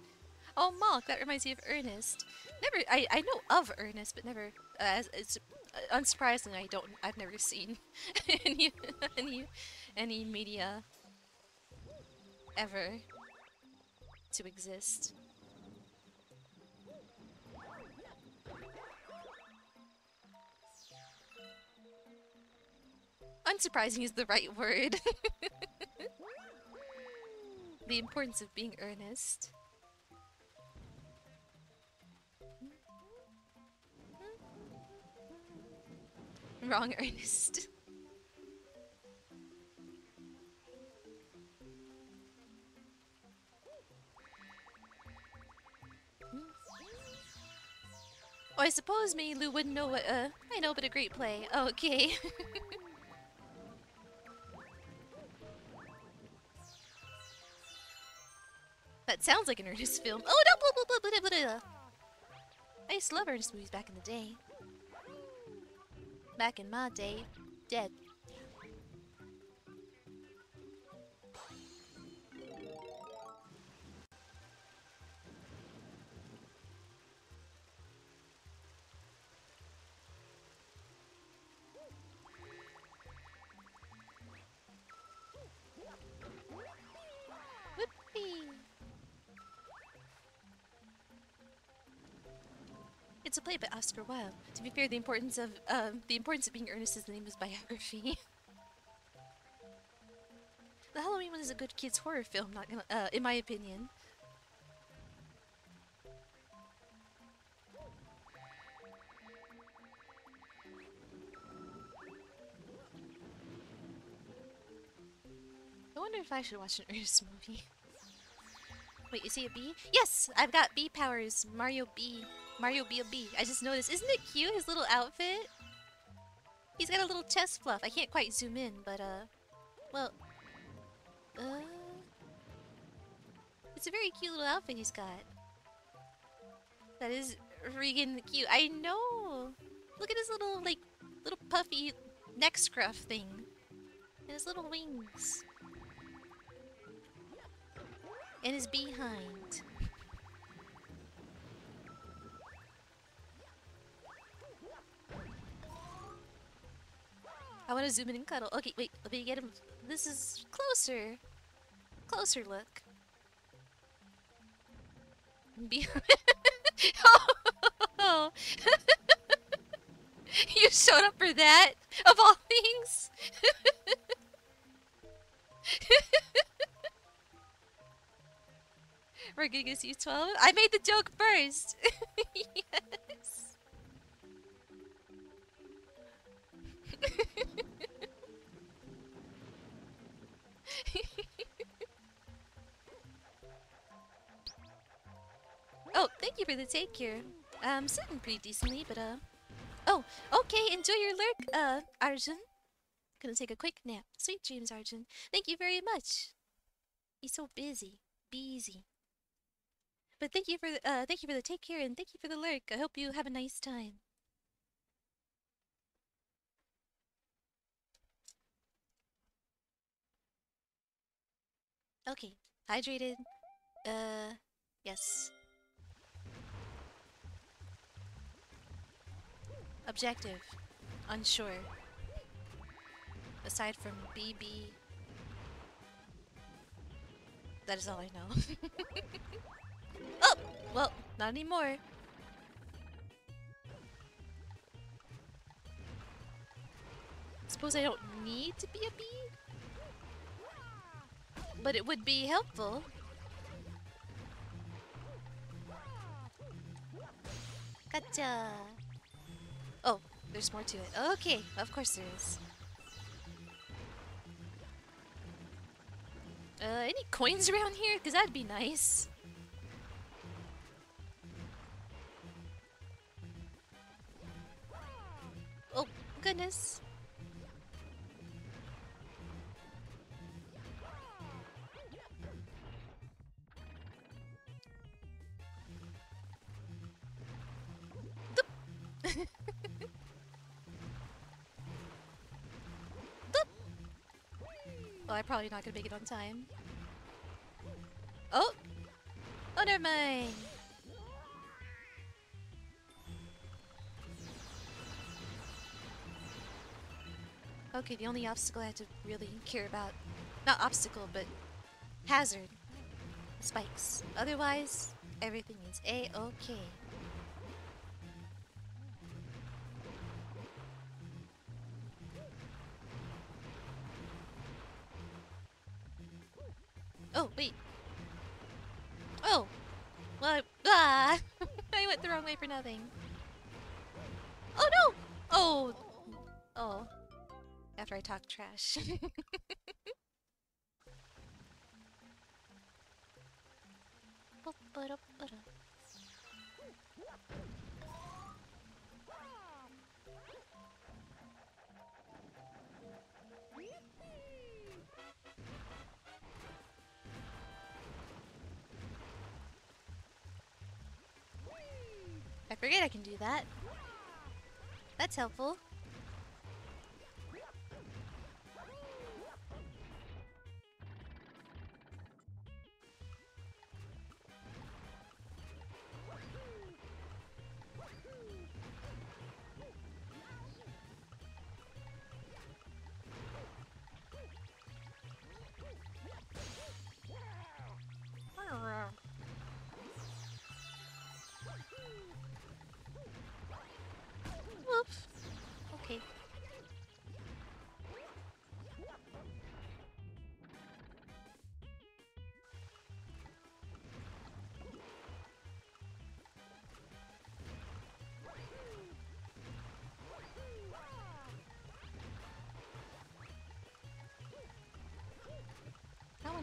Oh, Malk. That reminds me of Ernest. Never. I I know of Ernest, but never. Uh, it's uh, unsurprisingly, I don't. I've never seen any any any media ever to exist. Unsurprising is the right word. the importance of being earnest. Wrong earnest. Oh, I suppose me, Lou wouldn't know what, uh, I know, but a great play. Okay. that sounds like an earnest film. Oh, no! Blah, blah, blah, blah, blah, blah. I used to love Ernest movies back in the day. Back in my day, dead. By Oscar Wilde. To be fair, the importance of um, the importance of being earnest is the name of his biography. the Halloween one is a good kids horror film. Not gonna, uh, in my opinion. I wonder if I should watch an Ernest movie. Wait, you see a bee? Yes! I've got bee powers. Mario B. Mario B a bee. I just noticed. Isn't it cute, his little outfit? He's got a little chest fluff. I can't quite zoom in, but, uh... Well... Uh... It's a very cute little outfit he's got. That is freaking cute. I know! Look at his little, like, little puffy neck scruff thing. And his little wings. And his behind. I want to zoom in and cuddle. Okay, wait, let me get him. This is closer. Closer look. Be oh. you showed up for that, of all things. We're gonna see 12. I made the joke first. yes. oh, thank you for the take here. I'm sitting pretty decently, but uh. Oh, okay. Enjoy your lurk, uh, Arjun. Gonna take a quick nap. Sweet dreams, Arjun. Thank you very much. He's so busy, busy. But thank you for the, uh, thank you for the take care and thank you for the lurk. I hope you have a nice time. Okay, hydrated. Uh, yes. Objective. Unsure. Aside from BB. That is all I know. oh! Well, not anymore. Suppose I don't need to be a bee? But it would be helpful. Gotcha! Oh, there's more to it. Okay, of course there is. Uh, any coins around here? Because that'd be nice. Goodness. Well, I'm probably not gonna make it on time. Oh! Oh, never mind! Okay, the only obstacle I have to really care about... Not obstacle, but hazard. Spikes. Otherwise, everything is a-okay. Oh, wait. Oh! Well, ah! I went the wrong way for nothing. Oh no! Oh! Oh. After I talk trash. I forget I can do that. That's helpful.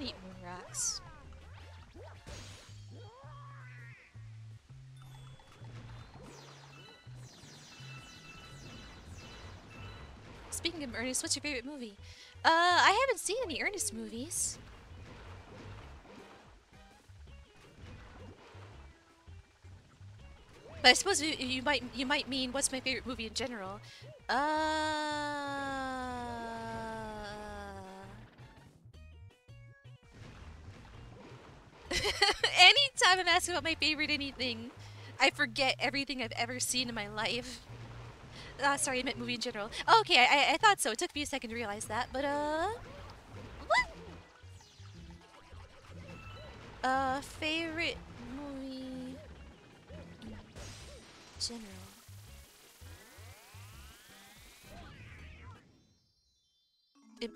Eat rocks. Speaking of Ernest, what's your favorite movie? Uh, I haven't seen any Ernest movies. But I suppose you, you might you might mean what's my favorite movie in general. Uh. Anytime about my favorite anything, I forget everything I've ever seen in my life. Uh, sorry, I meant movie in general. Okay, I, I, I thought so. It took me a second to realize that, but uh, what? Uh, favorite movie in general.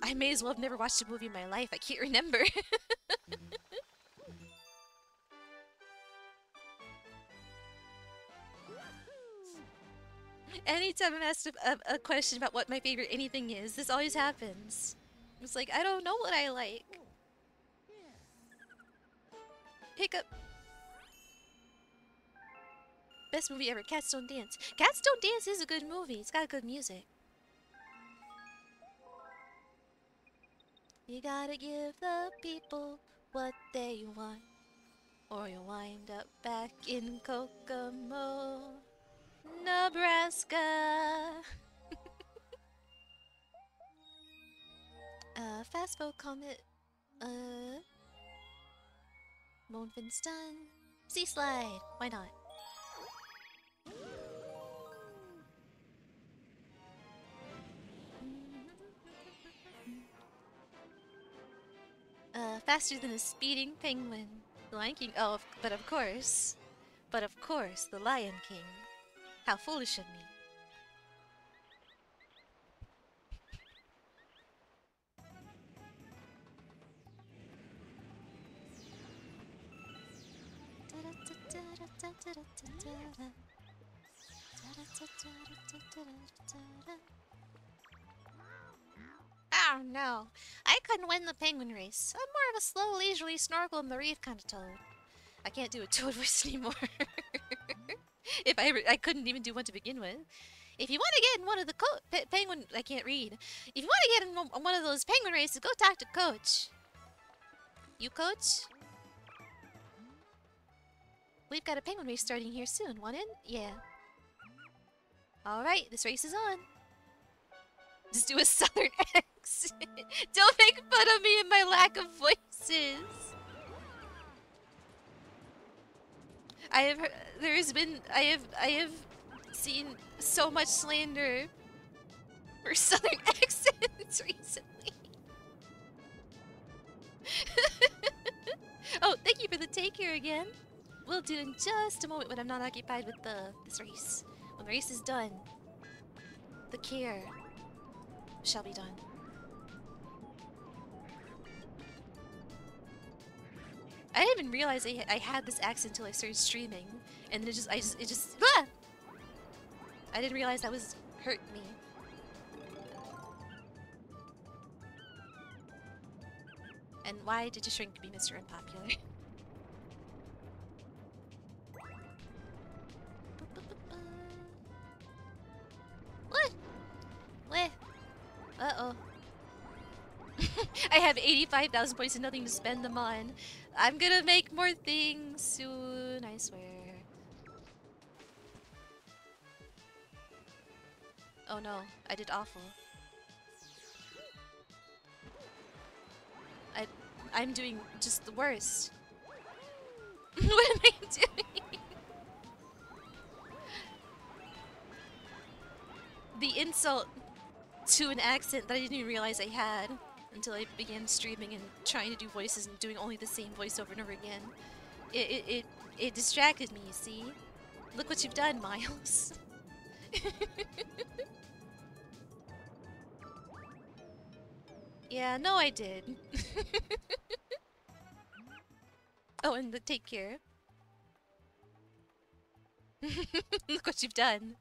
I may as well have never watched a movie in my life. I can't remember. Anytime I'm asked a, a, question about what my favorite anything is, this always happens. It's like, I don't know what I like. Pick up. Best movie ever, Cats Don't Dance. Cats Don't Dance is a good movie. It's got good music. You gotta give the people what they want, or you'll wind up back in Kokomo. Nebraska. uh, fastball comet. Uh, Moonfinstone. Sea slide. Why not? Uh, faster than a speeding penguin. The Lion King. Oh, but of course. But of course, the Lion King. How foolish of me. Oh no, I couldn't win the penguin race. I'm more of a slow, leisurely snorkel in the reef kind of toad. I can't do a toad voice anymore. if I I couldn't even do one to begin with. If you want to get in one of the pe- penguin, I can't read. If you want to get in one- one of those penguin races, go talk to Coach. You, Coach? We've got a penguin race starting here soon. Want in? Yeah. All right, this race is on. Just do a southern accent. Don't make fun of me and my lack of voices. I have there has been I have I have seen so much slander for southern accents recently. oh, thank you for the take here again. We'll do in just a moment when I'm not occupied with the this race. When the race is done, the care shall be done. I didn't even realize I, I had this accent until I started streaming, and it just, I just, it just, ah! I didn't realize that was hurt me. And why did you shrink to be Mr. Unpopular? What? What? Uh-oh. I have 85,000 points and nothing to spend them on. I'm gonna make more things soon, I swear. Oh no, I did awful. I, I'm doing just the worst. what am I doing? the insult to an accent that I didn't even realize I had until I began streaming and trying to do voices and doing only the same voice over and over again. It it it, it distracted me, you see? Look what you've done, Miles. yeah, no I did. oh, and the, take care. Look what you've done.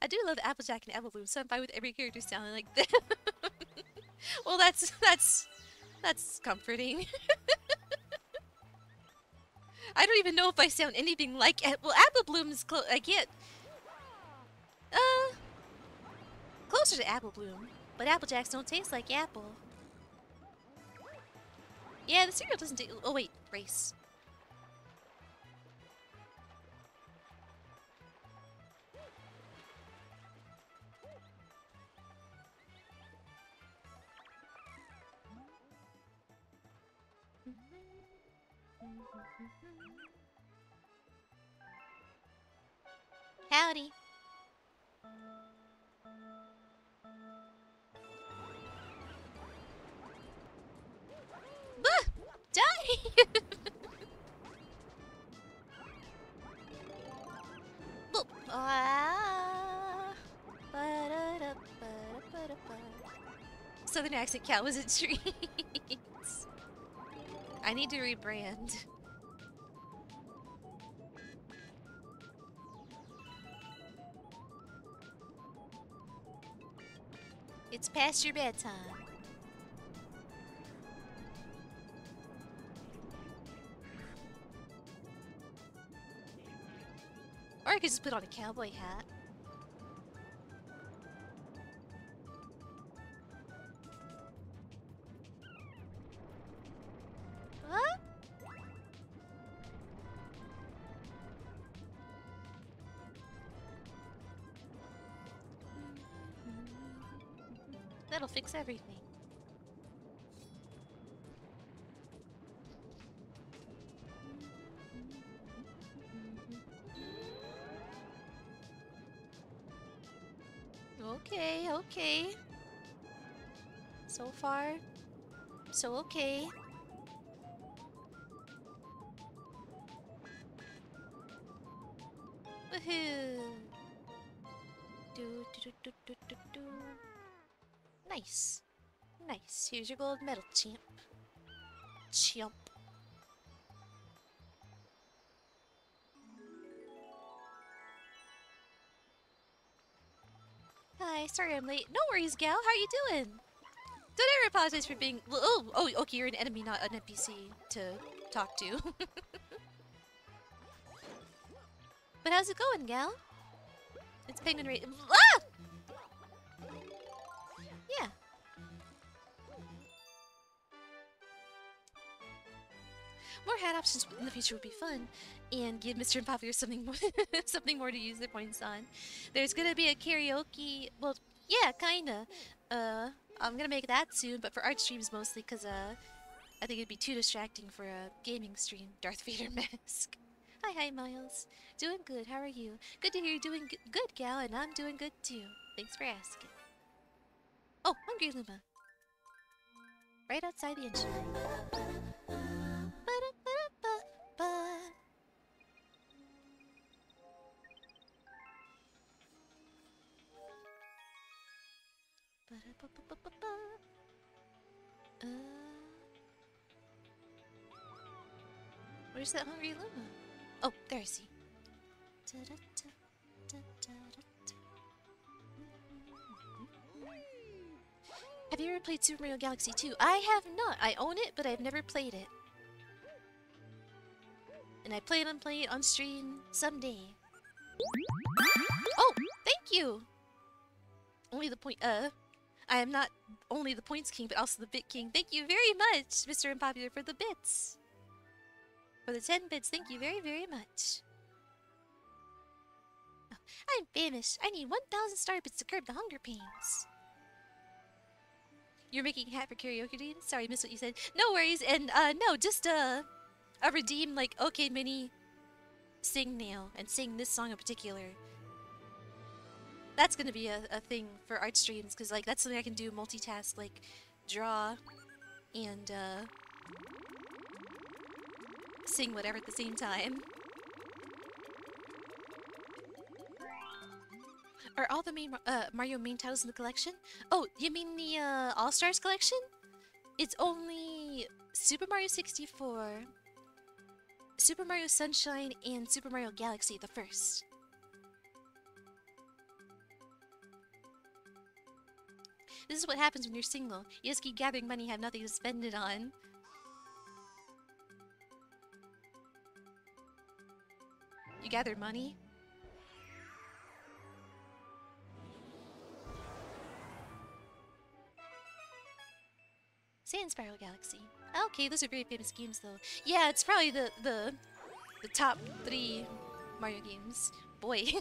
I do love Applejack and Applebloom, so I'm fine with every character sounding like them. well, that's that's that's comforting. I don't even know if I sound anything like well, Applebloom is close. I get uh closer to Applebloom, but Applejacks don't taste like apple. Yeah, the cereal doesn't take. Oh wait, race. Howdy. Southern accent cat was in streets. I need to rebrand. It's past your bedtime. I could just put on a cowboy hat. So okay. Woohoo! Do do do do do do. Nice, nice. Here's your gold medal, champ. Champ. Hi, sorry I'm late. No worries, gal. How are you doing? Don't ever apologize for being. Oh, oh, okay. You're an enemy, not an NPC to talk to. but how's it going, gal? It's penguin rate. Ah! Yeah. More hat options in the future would be fun, and give Mr. and Unpopular something more, something more to use their points on. There's gonna be a karaoke. Well, yeah, kinda. Uh, I'm gonna make that soon, but for art streams mostly, cause uh, I think it'd be too distracting for a gaming stream. Darth Vader mask. Hi, hi, Miles. Doing good. How are you? Good to hear you're doing good, gal, and I'm doing good too. Thanks for asking. Oh, Hungry Luma. Right outside the engine where's that hungry Luma? Oh, there I see. Da-da-da, da-da-da-da. Have you ever played Super Mario Galaxy 2? I have not. I own it, but I've never played it. And I plan on playing it on stream someday. Oh, thank you! Only the point, uh, I am not only the points king, but also the bit king. Thank you very much, Mr. Unpopular, for the bits. For the 10 bits, thank you very, very much. Oh, I'm famished. I need 1,000 star bits to curb the hunger pains. You're making a hat for karaoke, Dean? Sorry, I missed what you said. No worries, and uh, no, just uh, a redeem like okay, Minnie, sing now and sing this song in particular. That's gonna be a, a thing for art streams because like that's something I can do multitask, like draw and uh, sing whatever at the same time. Are all the main uh, Mario main titles in the collection? Oh, you mean the uh, All Stars collection? It's only Super Mario 64, Super Mario Sunshine, and Super Mario Galaxy the first. This is what happens when you're single. You just keep gathering money, have nothing to spend it on. You gathered money? Sand Spiral Galaxy. Okay, those are very famous games though. Yeah, it's probably the the the top three Mario games. Boy.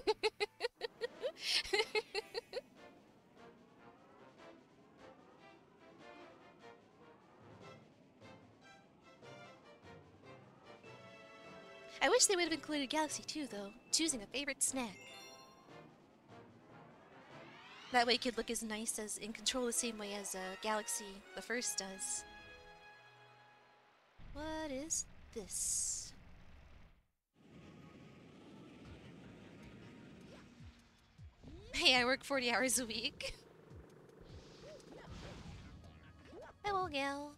I wish they would have included Galaxy 2 though, choosing a favorite snack. That way it could look as nice as in control the same way as uh, Galaxy the first does. What is this? Hey, I work 40 hours a week. Hello, gal.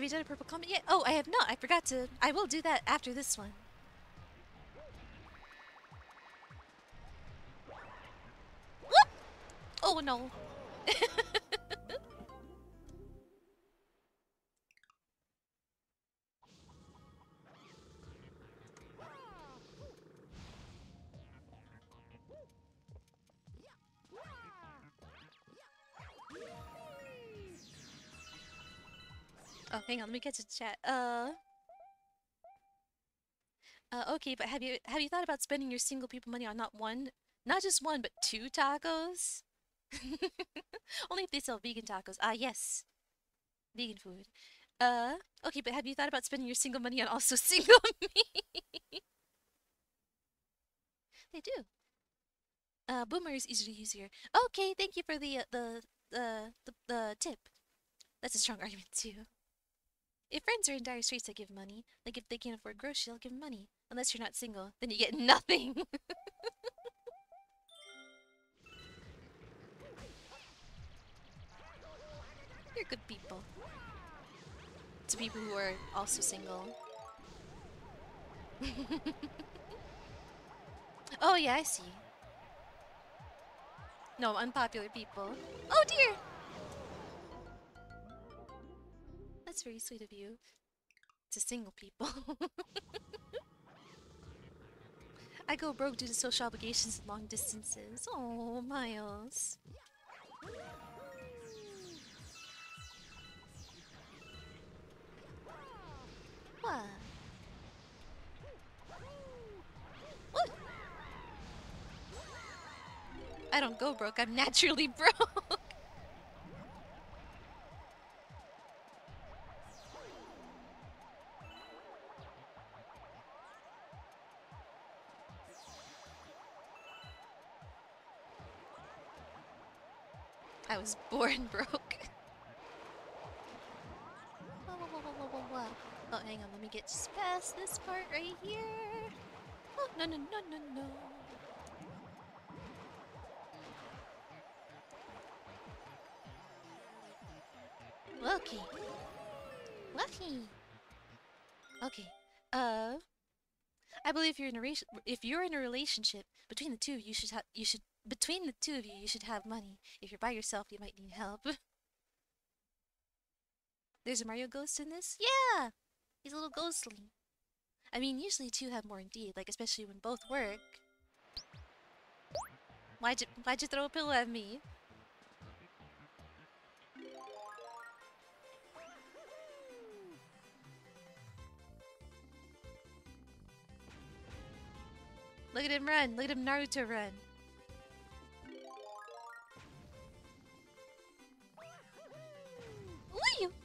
Have you done a purple comet yet? Oh, I have not. I forgot to. I will do that after this one. Whoop! Oh no. hang on, let me get to chat. Uh, uh, okay, but have you have you thought about spending your single people money on not one, not just one, but two tacos? Only if they sell vegan tacos. Ah, yes, vegan food. Uh, okay, but have you thought about spending your single money on also single me? they do. Uh, boomer is easier. Okay, thank you for the uh, the the the the tip. That's a strong argument too. If friends are in dire straits, I give money. Like if they can't afford groceries, I'll give money. Unless you're not single, then you get nothing. You're good people. To people who are also single. oh yeah, I see. No, unpopular people. Oh dear! That's very sweet of you. To single people. I go broke due to social obligations and long distances. Oh, Miles. What? I don't go broke, I'm naturally broke. Was born broke. Whoa, whoa, whoa. Oh, hang on. Let me get just past this part right here. Oh, no, no, no, no, no. Lucky. Lucky. Okay. Uh, I believe you're in a rela- if you're in a relationship between the two, you should have you should between the two of you, you should have money. If you're by yourself, you might need help. There's a Mario ghost in this? Yeah! He's a little ghostly. I mean, usually two have more indeed, like especially when both work. Why'd you, why'd you throw a pillow at me? Look at him run. Look at him Naruto run.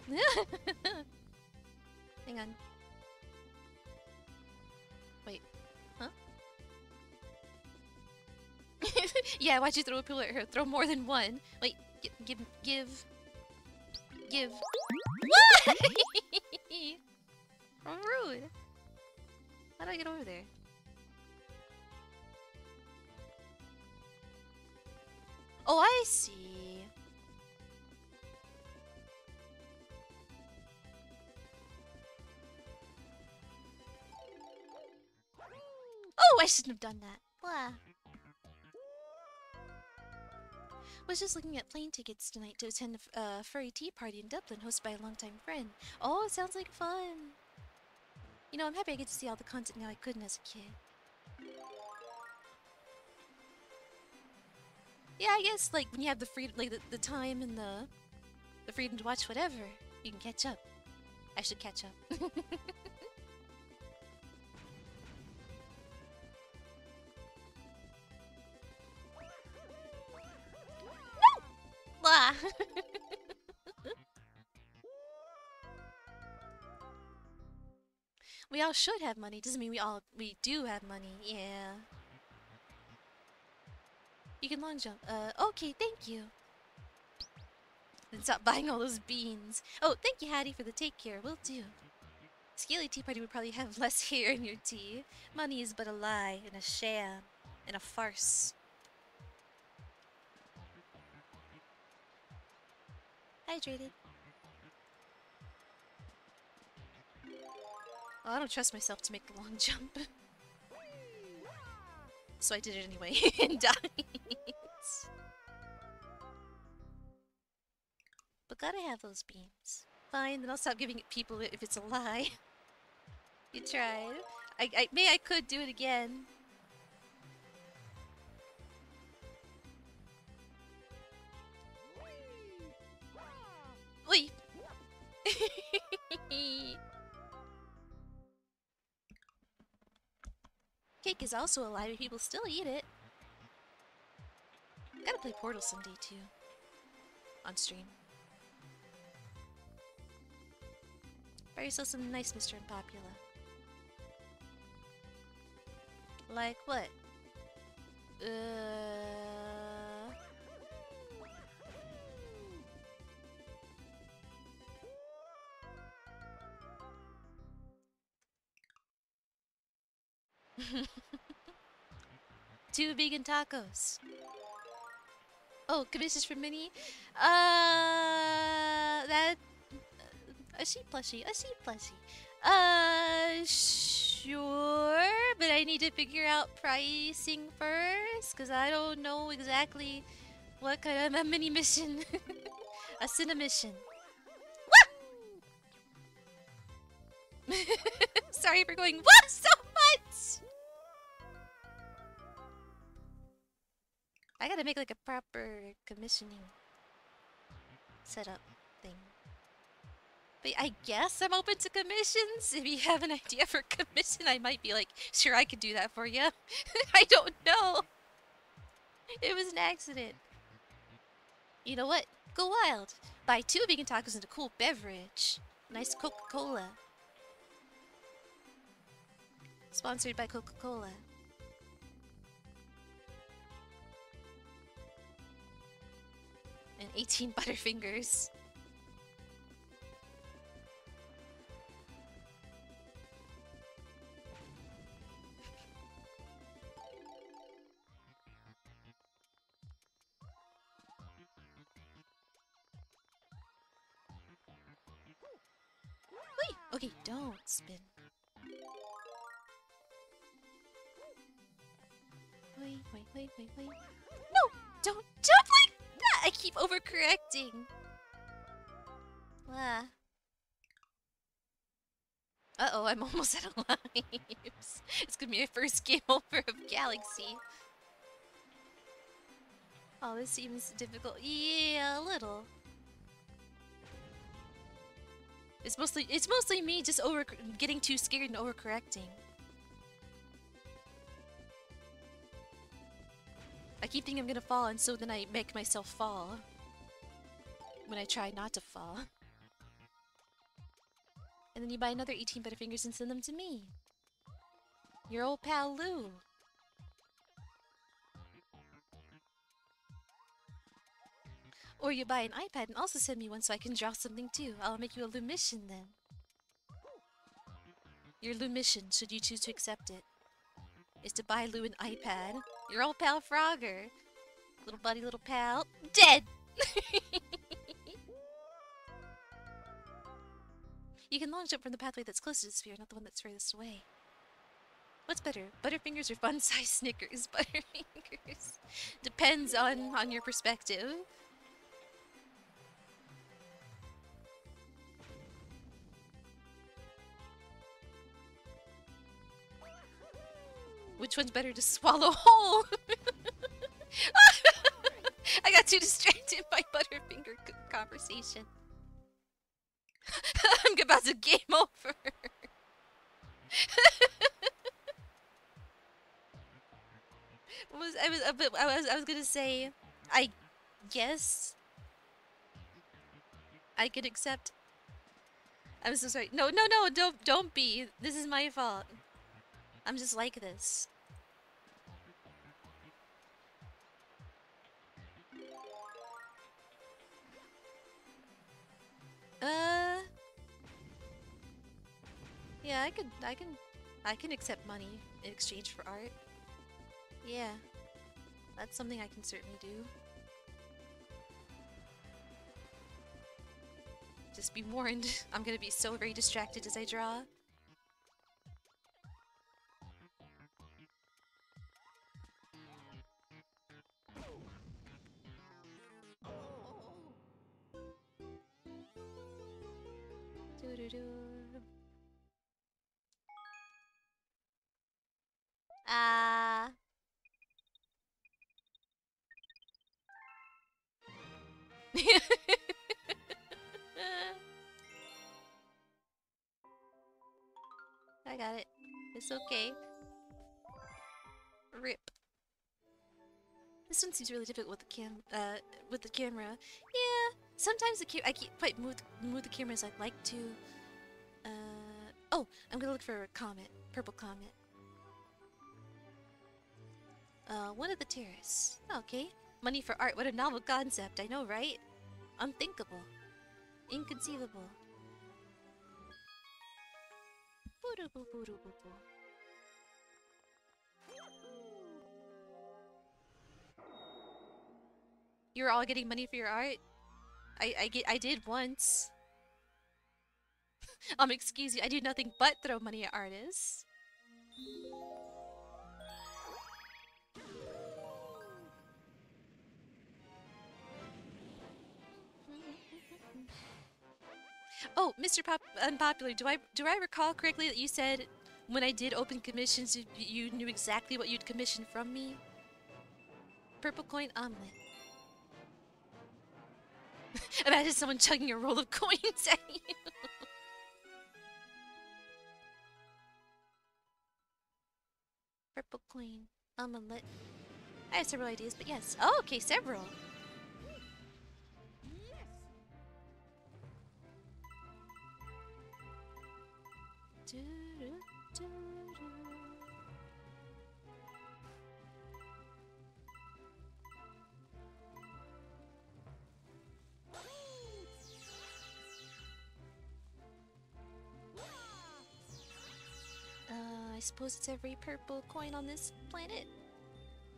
Hang on. Wait. Huh? yeah, why'd you throw a pillow at her? Throw more than one. Wait, gi- give, give, give. What? Rude. How do I get over there? Oh, I see. Oh, I shouldn't have done that. Blah. Was just looking at plane tickets tonight to attend a uh, furry tea party in Dublin, hosted by a longtime friend. Oh, sounds like fun. You know, I'm happy I get to see all the content now I couldn't as a kid. Yeah, I guess like when you have the freedom, like the, the time and the the freedom to watch whatever, you can catch up. I should catch up. we all should have money. Doesn't mean we all we do have money. Yeah. You can long jump. Uh, okay, thank you. And stop buying all those beans. Oh, thank you, Hattie, for the take care. Will do. Scaly Tea Party would probably have less hair in your tea. Money is but a lie and a sham and a farce. Hydrated. Well, I don't trust myself to make the long jump. So I did it anyway and died. But gotta have those beams. Fine, then I'll stop giving it people if it's a lie. you tried. I, I may I could do it again. Oi. Cake is also alive and people still eat it. Gotta play Portal someday too. On stream. Buy yourself some nice Mr. Unpopular. Like what? Uh... Two vegan tacos. Oh, commissions for Minnie? Uh, that a sheep plushie, a sheep plushie. Uh, sure, but I need to figure out pricing first, cause I don't know exactly what kind of a mini mission, a cine mission. Wah! Sorry for going what so I gotta make like a proper commissioning setup thing. But I guess I'm open to commissions. If you have an idea for commission, I might be like, sure, I could do that for you. I don't know. It was an accident. You know what? Go wild. Buy two vegan tacos and a cool beverage. Nice Coca-Cola. Sponsored by Coca-Cola. And 18 Butterfingers. Wait, okay, don't spin. Wait, wait, wait, wait, wait. No! Don't jump like keep overcorrecting. Uh oh, I'm almost out of lives. It's gonna be my first game over of Galaxy. Oh, this seems difficult. Yeah, a little. It's mostly it's mostly me just over getting too scared and overcorrecting. I keep thinking I'm gonna fall, and so then I make myself fall. When I try not to fall. And then you buy another 18 Butterfingers and send them to me. Your old pal Lou. Or you buy an iPad and also send me one so I can draw something too. I'll make you a Lumission then. Your Lumission, should you choose to accept it, is to buy Lou an iPad. Your old pal Frogger. Little buddy, little pal. Dead! you can long jump from the pathway that's closest to the sphere, not the one that's furthest away. What's better, Butterfingers or fun-sized Snickers? Butterfingers. Depends on, on your perspective. Which one's better to swallow whole? I got too distracted by Butterfinger conversation. I'm about to game over. Was I was uh, I was I was gonna say I guess I could accept. I'm so sorry. No, no, no! Don't don't be. This is my fault. I'm just like this. Uh. Yeah, I could. I can. I can accept money in exchange for art. Yeah, that's something I can certainly do. Just be warned, I'm gonna be so very distracted as I draw. Ah. I got it. It's okay. Rip. This one seems really difficult with the cam uh with the camera. Sometimes the I can't quite move move the camera as I'd like to. Uh oh, I'm gonna look for a comet, purple comet. Uh, one of the terrace. Okay, money for art. What a novel concept. I know, right? Unthinkable, inconceivable. You're all getting money for your art? I I get I did once. um, excuse me, I do nothing but throw money at artists. Oh, Mr. Pop Unpopular, do I do I recall correctly that you said when I did open commissions, you, you knew exactly what you'd commission from me? Purple coin omelet. Imagine someone chugging a roll of coins at you. Purple coin omelet. I have several ideas, but yes. Oh, okay, several. Doo-doo-doo-doo. Suppose it's every purple coin on this planet.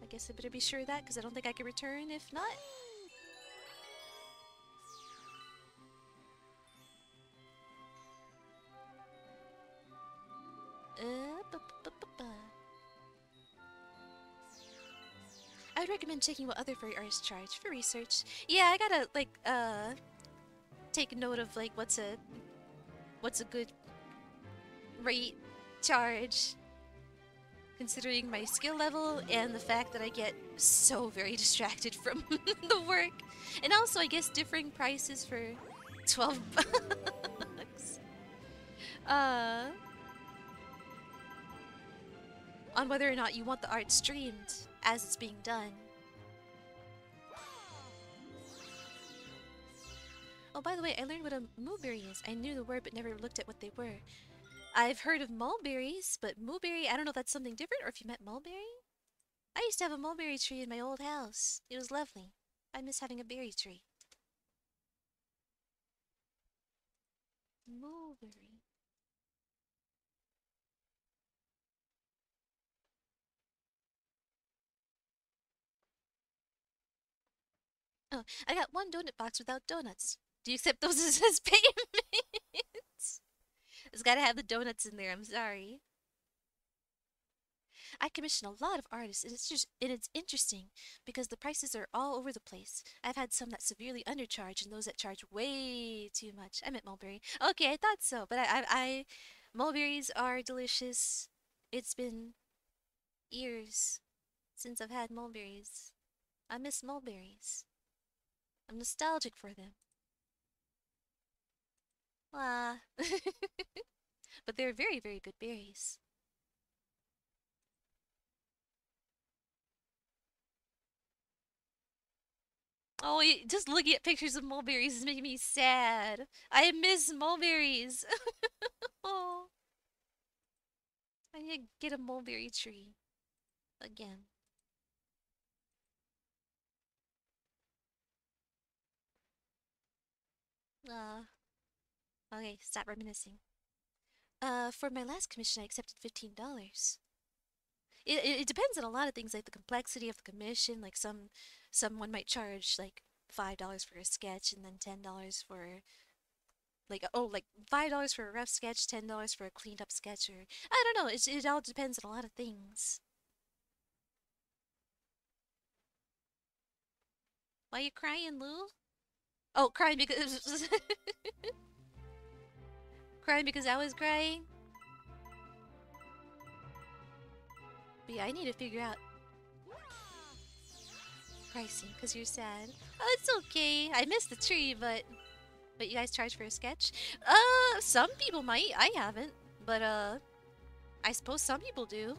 I guess I better be sure of that because I don't think I can return if not. Uh, I would recommend checking what other furry artists charge for research. Yeah, I gotta like uh take note of like what's a what's a good rate charge considering my skill level and the fact that I get so very distracted from the work. And also I guess differing prices for 12 bucks. Uh on whether or not you want the art streamed as it's being done. Oh, by the way, I learned what a mulberry is. I knew the word but never looked at what they were. I've heard of mulberries, but mulberry, I don't know if that's something different or if you meant mulberry. I used to have a mulberry tree in my old house. It was lovely. I miss having a berry tree. Mulberry. Oh, I got one donut box without donuts. Do you accept those as, payments? It's gotta have the donuts in there, I'm sorry. I commission a lot of artists, and it's just and it's interesting because the prices are all over the place. I've had some that severely undercharge, and those that charge way too much. I meant mulberry. Okay, I thought so, but I, I, I mulberries are delicious. It's been years since I've had mulberries. I miss mulberries. I'm nostalgic for them. Ah. but they're very, very good berries. Oh, just looking at pictures of mulberries is making me sad. I miss mulberries. oh. I need to get a mulberry tree. Again. Uh, okay, stop reminiscing. Uh, for my last commission, I accepted fifteen dollars. It, it it depends on a lot of things, like the complexity of the commission. Like some, someone might charge like five dollars for a sketch, and then ten dollars for, like oh, like five dollars for a rough sketch, ten dollars for a cleaned up sketch, or I don't know. It it all depends on a lot of things. Why you crying, Lou? Oh, crying because crying because I was crying. But yeah, I need to figure out pricing because you're sad. Oh, it's okay. I missed the tree, but but you guys charge for a sketch? Uh, some people might. I haven't, but uh, I suppose some people do.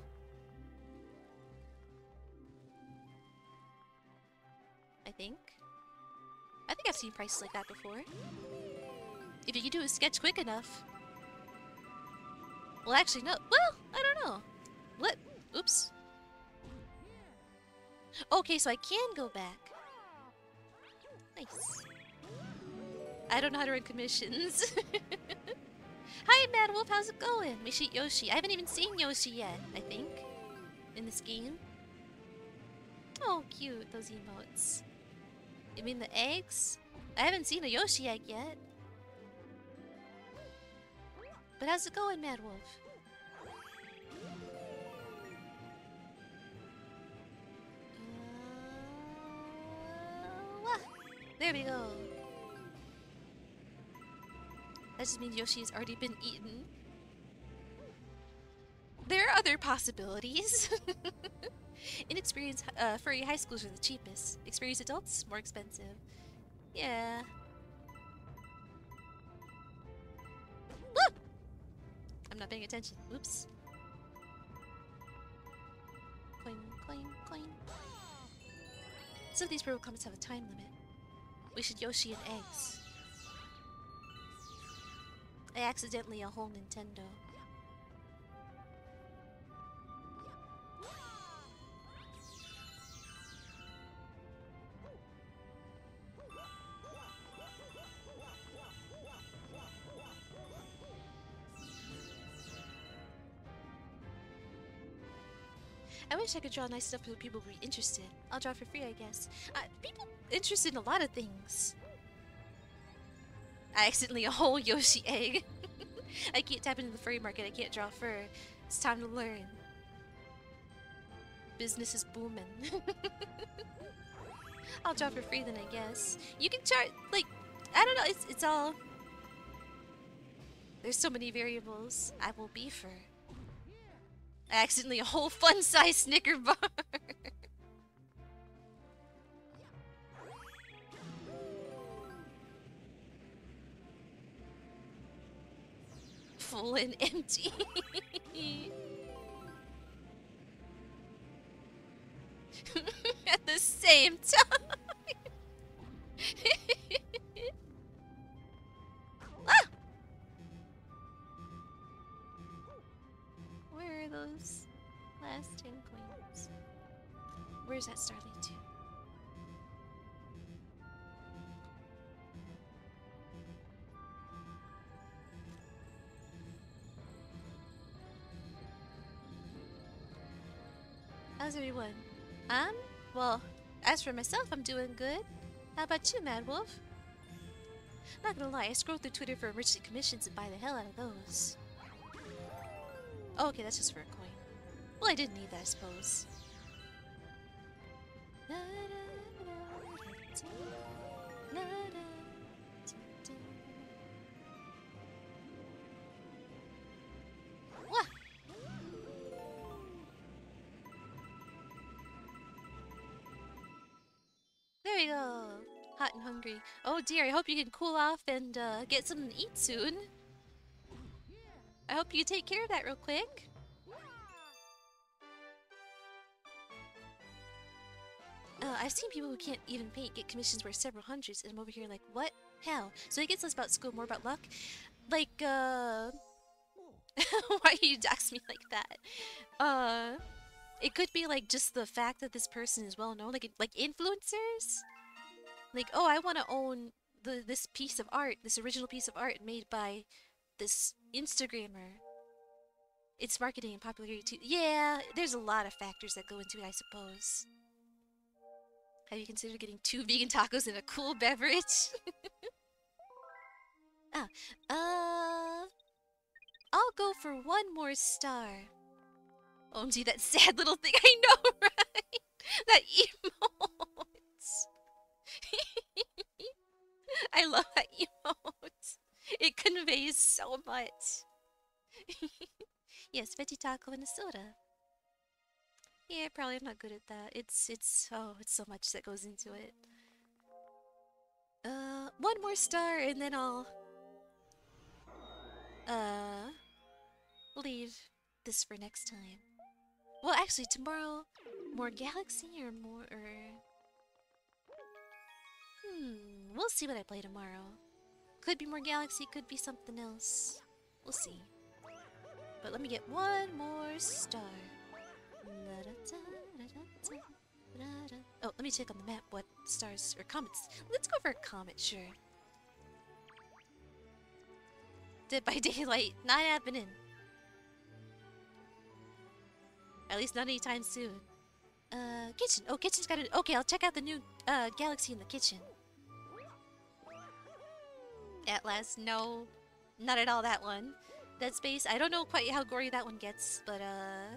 I think. I think I've seen prices like that before. If you can do a sketch quick enough. Well, actually, no. Well, I don't know. What? Oops. Okay, so I can go back. Nice. I don't know how to run commissions. Hi, Mad Wolf. How's it going? We shoot Yoshi. I haven't even seen Yoshi yet, I think, in this game. Oh, cute. Those emotes. You mean the eggs? I haven't seen a Yoshi egg yet. But how's it going, Mad Wolf? Uh, there we go. That just means Yoshi has already been eaten. There are other possibilities. Inexperienced uh, furry high schools are the cheapest. Experienced adults, more expensive. Yeah. I'm not paying attention. Oops. Coin. Some of these purple comets have a time limit. We should Yoshi and eggs. I accidentally a whole Nintendo. I wish I could draw nice stuff so people would be interested. I'll draw for free, I guess. Uh, people interested in a lot of things. I accidentally a whole Yoshi egg. I can't tap into the furry market. I can't draw fur. It's time to learn. Business is booming. I'll draw for free then, I guess. You can chart, like, I don't know. It's it's all. There's so many variables. I will be for. Accidentally, a whole fun-size Snicker bar. Full and empty. At the same time. Well, as for myself, I'm doing good. How about you, Mad Wolf? Not gonna lie, I scroll through Twitter for emergency commissions and buy the hell out of those. Oh, okay, that's just for a coin. Well, I didn't need that, I suppose. Hot and hungry. Oh dear, I hope you can cool off and uh, get something to eat soon. I hope you take care of that real quick. Uh, I've seen people who can't even paint get commissions worth several hundreds, and I'm over here like, what? Hell. So it gets less about school, more about luck? Like, uh... Why do you dox me like that? Uh... It could be like just the fact that this person is well known, like like influencers. Like, oh, I want to own the this piece of art, this original piece of art made by this Instagrammer. It's marketing and popularity too. Yeah, there's a lot of factors that go into it, I suppose. Have you considered getting two vegan tacos and a cool beverage? ah, uh, I'll go for one more star. OMG, that sad little thing. I know, right? That emote. I love that emote. It conveys so much. yes, veggie taco and a soda. Yeah, probably I'm not good at that. It's it's oh, it's so much that goes into it. Uh, one more star and then I'll uh leave this for next time. Well, actually, tomorrow, more Galaxy or more or hmm, we'll see what I play tomorrow. Could be more Galaxy, could be something else. We'll see. But let me get one more star. Oh, let me check on the map what stars or comets. Let's go for a comet, sure. Dead by daylight, not happening. At least not anytime soon. Uh, kitchen. Oh, kitchen's got it. Okay, I'll check out the new uh galaxy in the kitchen. Atlas, no, not at all that one. Dead Space. I don't know quite how gory that one gets, but uh,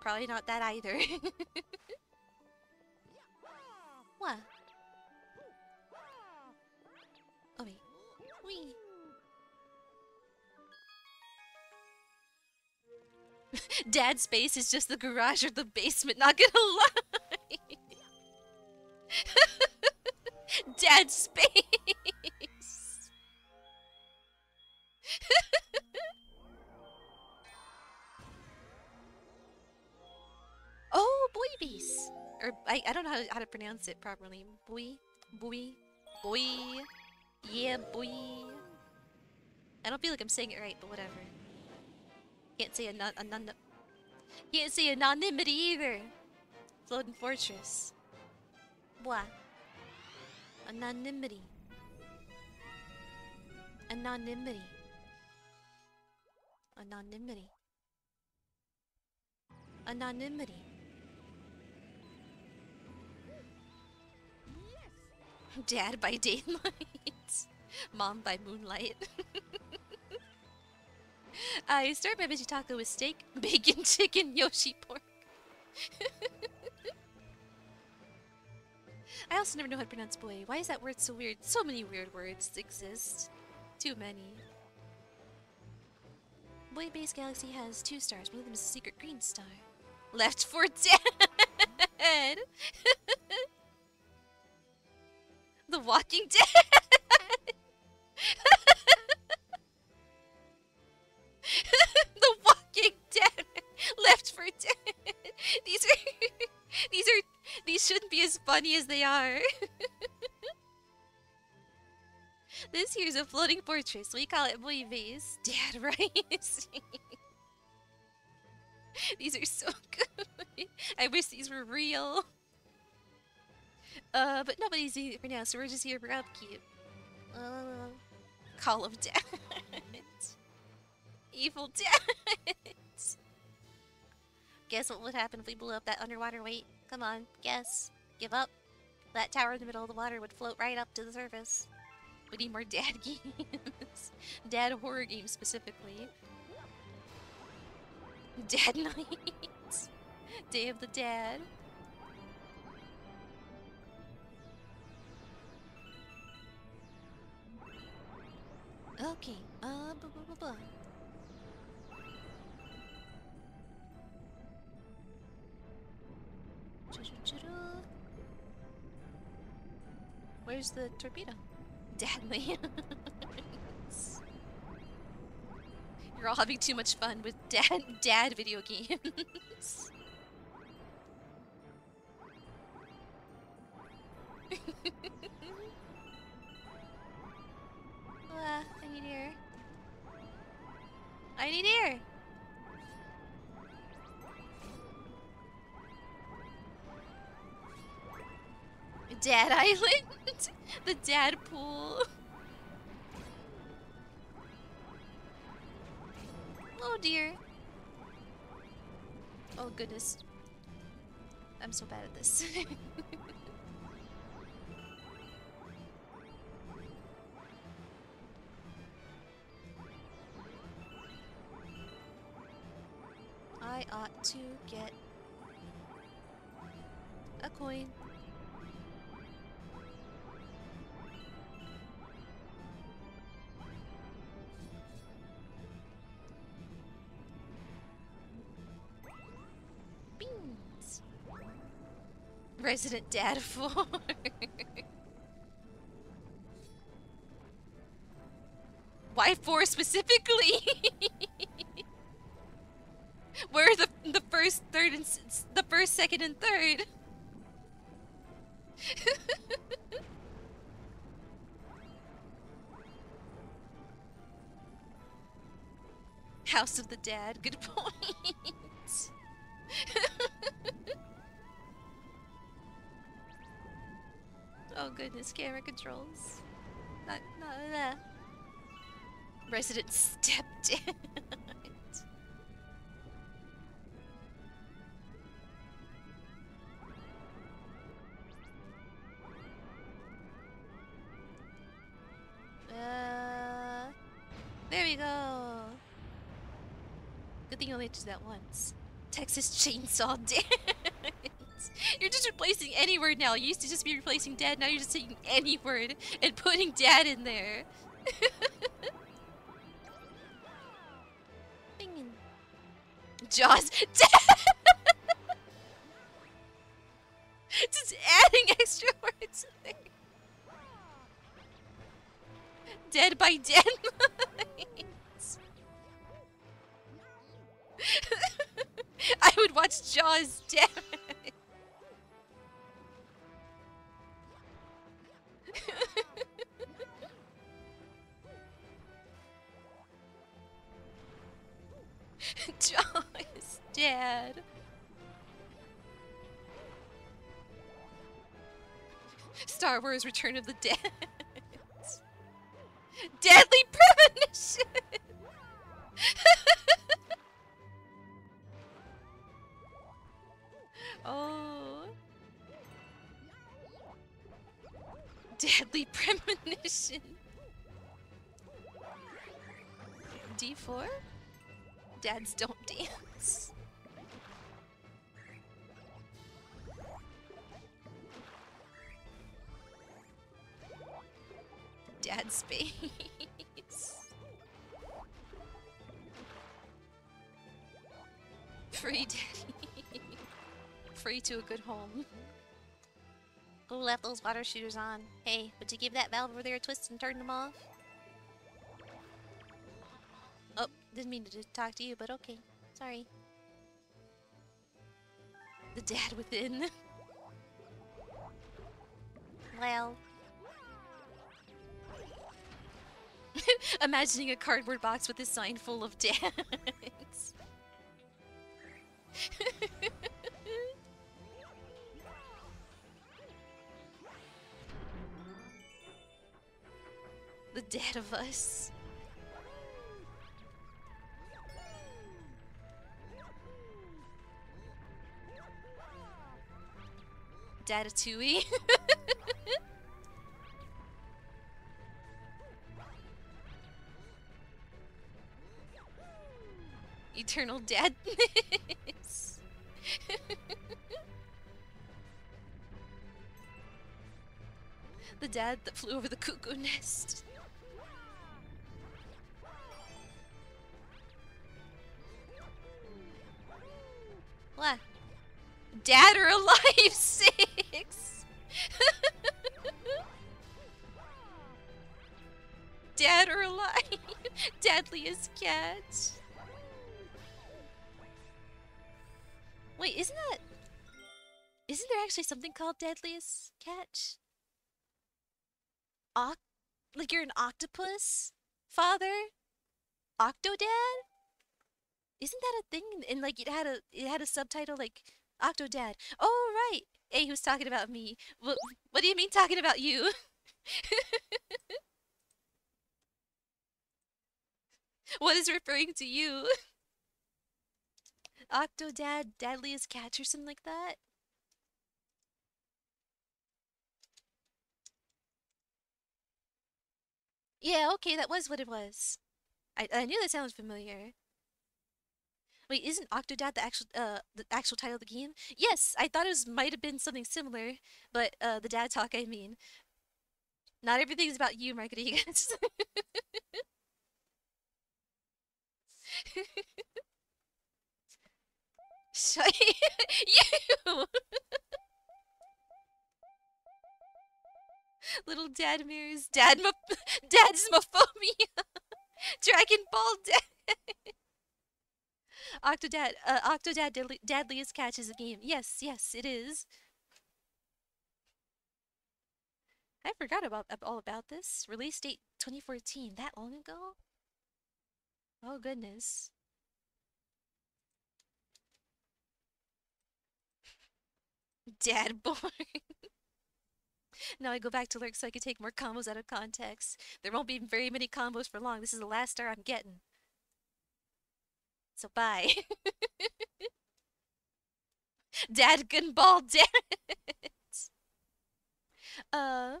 probably not that either. what? Oh wait. Wee. Dad's space is just the garage or the basement, not gonna lie. Dad's space. oh, buoy base. Or I, I don't know how to, how to pronounce it properly. Boy, boy, boy. Yeah, boy. I don't feel like I'm saying it right, but whatever. Can't say anon anon Can't say anonymity either. Floating Fortress. What? Anonymity. Anonymity. Anonymity. Anonymity. Dad by daylight. Mom by moonlight. I start my veggie taco with steak, bacon, chicken, Yoshi pork. I also never know how to pronounce boy. Why is that word so weird? So many weird words exist. Too many. Buoy Base Galaxy has two stars. One of them is a secret green star. Left for dead! the Walking Dead! the Walking Dead! Left for dead! These are... These are... These shouldn't be as funny as they are. this here's a floating fortress. We call it Base. Dad Rice. these are so good. I wish these were real. Uh, but nobody's here for now, so we're just here for upkeep. Uh, Call of Death. Evil Death. Guess what would happen if we blew up that underwater weight? Come on, guess. Give up. That tower in the middle of the water would float right up to the surface. We need more dad games. dad horror games specifically. Dad night. Day of the Dad. Okay. Uh, bu- bu- bu- bu. Where's the torpedo? Deadly. You're all having too much fun with dad dad video games. Ah, I need air. I need air. Dad Island? the dad pool. Oh dear. Oh goodness. I'm so bad at this. I ought to get a coin. Resident Dad 4. Why 4 specifically? Where are the the first, third, and the first, second, and third? House of the Dad. Good point. Oh goodness, camera controls. Not, not that. Resident stepdad. Uh, there we go. Good thing you only did that once. Texas Chainsaw Dance. You're just replacing any word now. You used to just be replacing dad. Now you're just taking any word and putting dad in there. Jaws. just adding extra words in there. Dead by Dead I would watch Jaws dead. Jaws dead. Star Wars Return of the Dead. Deadly premonition. Oh. Deadly premonition. D4? Dads don't dance. Dad space. Free daddy. Free to a good home. Who left those water shooters on? Hey, would you give that valve over there a twist and turn them off? Oh, didn't mean to talk to you, but okay. Sorry. The dad within. well. Imagining a cardboard box with a sign full of dads. The dad of us. Datatouille. Eternal deadness. the dad that flew over the cuckoo nest. What? Dad or alive six. Dead or alive? Deadliest cat. Wait, isn't that? Isn't there actually something called Deadliest Catch? Oc, like you're an octopus, father, Octodad. Isn't that a thing? And like it had a it had a subtitle like Octodad. Oh right. Hey, who's talking about me? What What do you mean talking about you? what is referring to you? Octodad, Deadliest Catch, or something like that? Yeah, okay, that was what it was. I I knew that sounded familiar. Wait, isn't Octodad the actual uh the actual title of the game? Yes, I thought it was might have been something similar, but uh the dad talk I mean. Not everything's about you. Shut you! Little dad mirrors, dad dadsmophobia, Dragon Ball Dad. Octodad, uh, Octodad Deadly, Deadliest Catch is a game. Yes, yes, it is. I forgot about all about this. Release date 2014. That long ago? Oh goodness. Dad born. now I go back to lurk so I can take more combos out of context. There won't be very many combos for long. This is the last star I'm getting. So bye. Dad Gunball, damn it. Uh.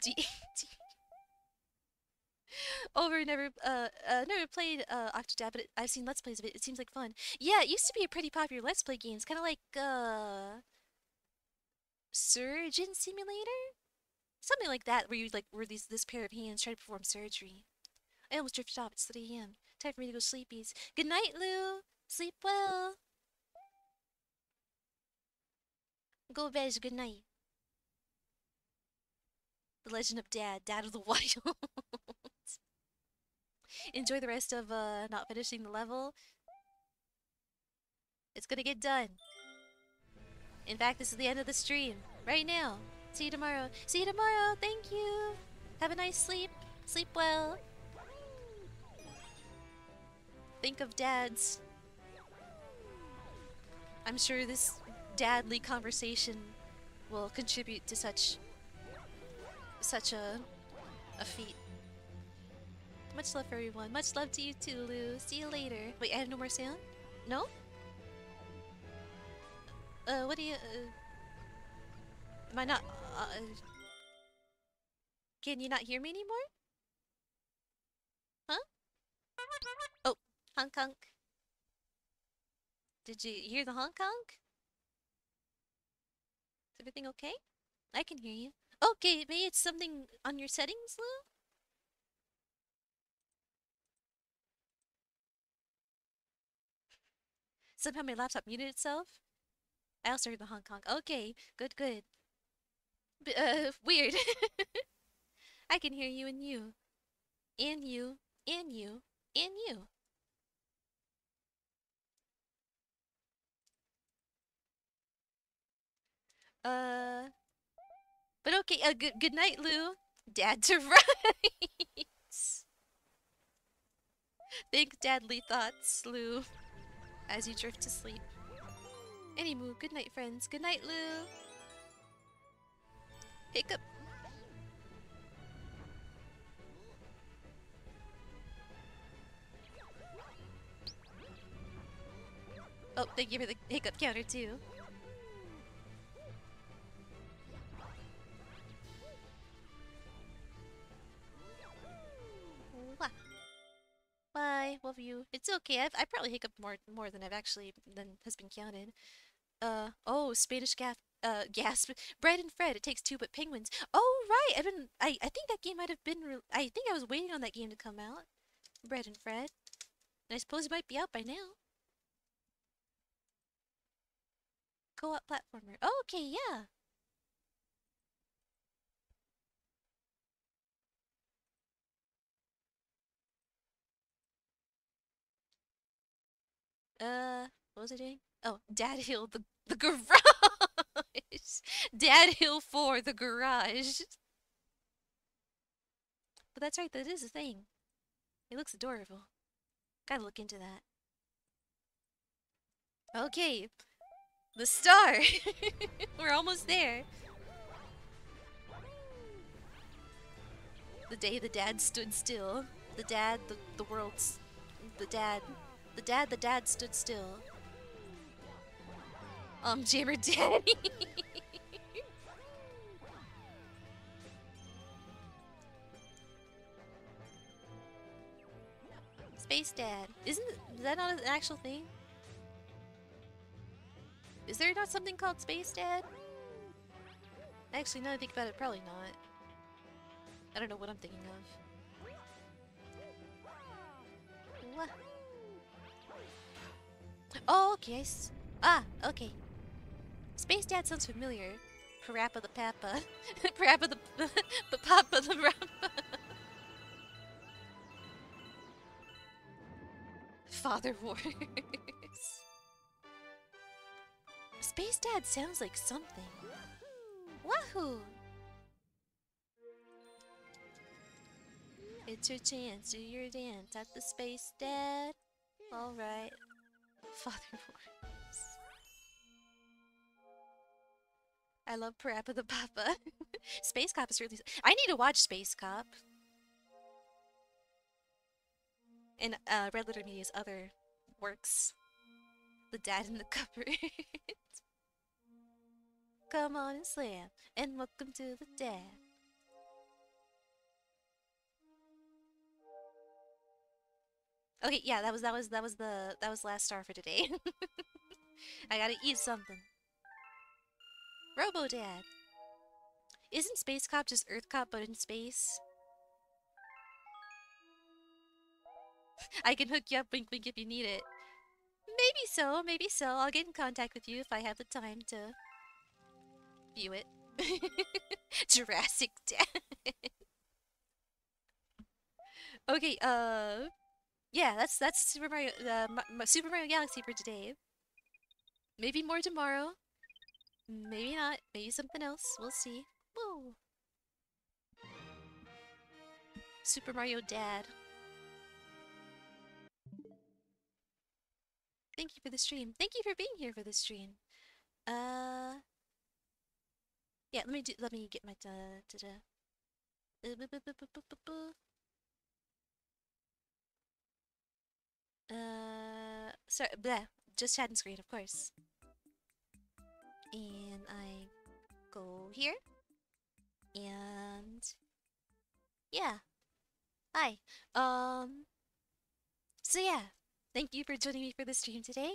D. D- Over never uh, uh never played uh Octodad, but it, I've seen Let's Plays of it. It seems like fun. Yeah, it used to be a pretty popular Let's Play game. It's kind of like uh Surgeon Simulator, something like that, where you like where these this pair of hands trying to perform surgery. I almost drifted off. It's 3 a.m. Time for me to go sleepies. Good night, Lou. Sleep well. Go bed. Good night. The Legend of Dad, Dad of the Wild. Enjoy the rest of uh, not finishing the level. It's gonna get done. In fact, this is the end of the stream. Right now. See you tomorrow. See you tomorrow. Thank you. Have a nice sleep. Sleep well. Think of dads. I'm sure this dadly conversation will contribute to such such a a feat. Much love for everyone. Much love to you too, Lou. See you later. Wait, I have no more sound? No? Uh, what do you, uh... Am I not, uh... Can you not hear me anymore? Huh? Oh, honk honk. Did you hear the honk honk? Is everything okay? I can hear you. Okay, maybe it's something on your settings, Lou? Somehow my laptop muted itself. I also heard the honk honk. Okay, good, good. B uh, weird. I can hear you and you. And you, and you, and you. Uh, but okay. Uh, good good night, Lou. Dad to rights. Think dadly thoughts, Lou, as you drift to sleep. Anywho, good night, friends. Good night, Lou. Hiccup. Oh, thank you for the hiccup counter too. Bye, love you. It's okay. I've I probably hiccuped more more than I've actually than has been counted. Uh oh, Spanish gaff uh gasp. Bread and Fred. It takes two, but penguins. Oh right. I've been. I I think that game might have been. I think I was waiting on that game to come out. Bread and Fred. And I suppose it might be out by now. Co-op platformer. Oh, okay, yeah. Uh, what was I doing? Oh, Dad Hill, the the garage. Dad Hill for the garage. But that's right, that is a thing. It looks adorable. Gotta look into that. Okay, the star. We're almost there. The day the dad stood still. The dad, the, the world's. The dad. The dad, the dad stood still. Um, Jammer Daddy. Space Dad. Isn't is that not an actual thing? Is there not something called Space Dad? Actually, now that I think about it, probably not. I don't know what I'm thinking of. What? Oh, okay. Ah, okay. Space Dad sounds familiar. Parappa the Papa. Parappa the, the Papa the Rappa. Father Wars. Space Dad sounds like something. Wahoo! It's your chance, do your dance at the Space Dad. Alright. Father Wars. I love Parappa the Papa. Space Cop is really. I need to watch Space Cop. And uh, Red Letter Media's other works. The Dad in the Cupboard. Come on and slam, and welcome to the dad. Okay, yeah, that was that was that was the that was last star for today. I gotta eat something. Robo Dad. Isn't Space Cop just Earth Cop but in space? I can hook you up, wink wink, if you need it. Maybe so, maybe so. I'll get in contact with you if I have the time to view it. Jurassic Dad. okay, uh, yeah, that's that's Super Mario, uh, Super Mario Galaxy for today. Maybe more tomorrow. Maybe not. Maybe something else. We'll see. Whoa. Super Mario Dad. Thank you for the stream. Thank you for being here for the stream. Uh. Yeah, let me do. Let me get my da da da. Uh, sorry, bleh. Just chatting screen, of course. and I go here. And yeah. Hi. Um so yeah, thank you for joining me for the stream today.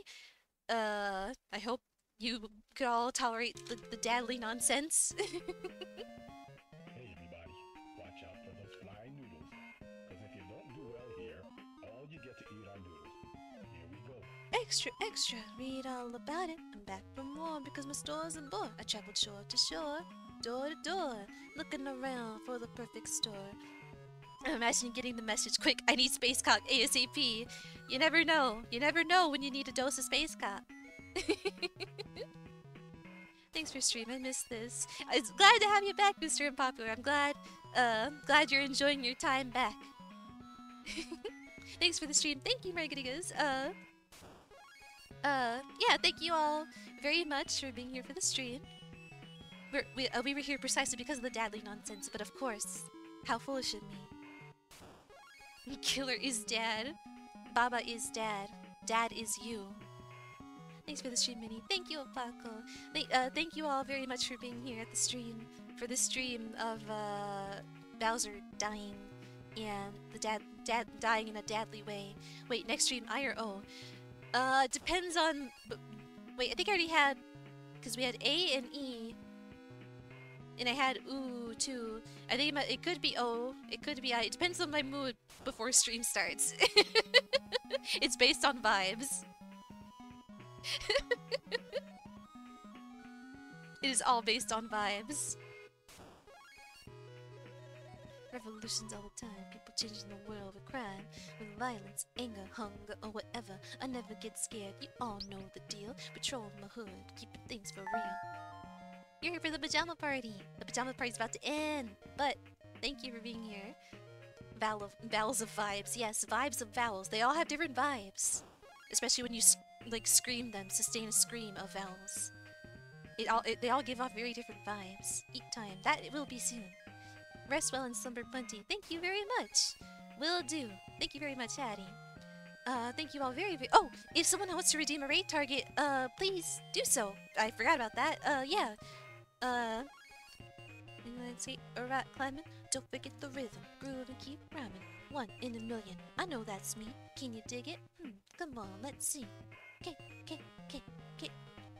Uh I hope you could all tolerate the, the dadly nonsense. extra, extra, read all about it. I'm back for more because my store's a book. I traveled shore to shore, door to door, looking around for the perfect store. Imagine getting the message quick, I need Space Cock ASAP. You never know. You never know when you need a dose of Space Cock. Thanks for stream. I missed this. I'm glad to have you back, Mr. Unpopular. I'm glad, uh, glad you're enjoying your time back. Thanks for the stream. Thank you, Margaritas. Uh, uh, yeah, thank you all very much for being here for the stream. We're, we, uh, we were here precisely because of the dadly nonsense, but of course, how foolish of me. Killer is dad. Baba is dad. Dad is you. Thanks for the stream, Minnie. Thank you, Paco. Thank, uh, thank you all very much for being here at the stream. For the stream of uh, Bowser dying and the dad, dad dying in a dadly way. Wait, next stream, I or O? Uh, depends on. Wait, I think I already had. Because we had A and E. And I had ooh too. I think it it could be O. It could be I. It depends on my mood before stream starts. it's based on vibes. it is all based on vibes. Revolutions all the time, people changing the world with crime, with violence, anger, hunger, or whatever. I never get scared, you all know the deal. Patrol my hood, keeping things for real. You're here for the pajama party. The pajama party's about to end, but thank you for being here. Vowel of, vowels of vibes, yes, vibes of vowels. They all have different vibes, especially when you like scream them, sustain a scream of vowels. It all it, they all give off very different vibes. Eat time. That it will be soon. Rest well and slumber plenty. Thank you very much. Will do. Thank you very much, Addie. Uh, thank you all very, very. Oh, if someone wants to redeem a raid target, uh, please do so. I forgot about that. Uh, yeah. Uh, you want to say a rock climbing? Don't forget the rhythm. Groove and keep rhyming. One in a million. I know that's me. Can you dig it? Hmm. Come on, let's see. Okay, okay, okay, okay.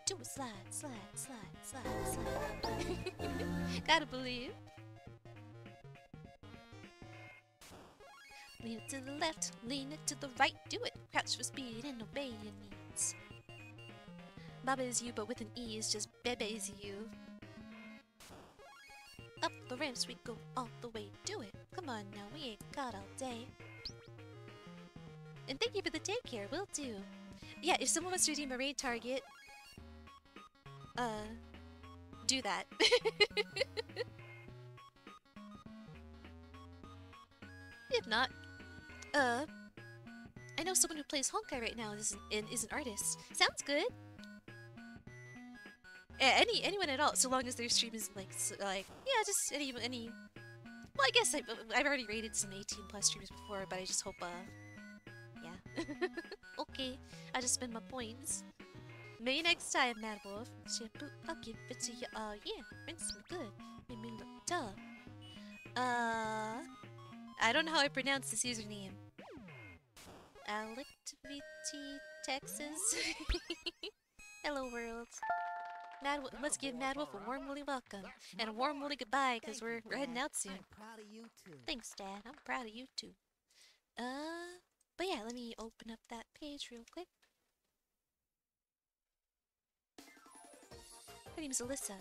Do a slide, slide, slide, slide, slide. Gotta believe. Lean it to the left, lean it to the right, do it. Crouch for speed and obey your needs. Baba is you, but with an E is just Bebe's you. Up the ramps we go all the way, do it. Come on now, we ain't got all day. And thank you for the daycare, will do. Yeah, if someone wants to redeem a raid target, uh, do that. if not, uh, I know someone who plays Honkai right now is and is an artist. Sounds good. Any anyone at all, so long as their stream is like s like yeah, just any any. Well, I guess I, I've already rated some 18 plus streams before, but I just hope uh, yeah. okay, I just spend my points. Maybe next time, Mad Wolf. Shampoo, I'll give it to you. Oh yeah, rinse me good, make me look tough. Uh, I don't know how I pronounce this username. Alictivity, Texas. Hello, world. Mad, let's give Mad Wolf a warm woolly welcome and a warm woolly goodbye because we're, we're heading out soon. I'm proud of you too. Thanks, Dad. I'm proud of you too. Uh, but yeah, let me open up that page real quick. Her name's Alyssa.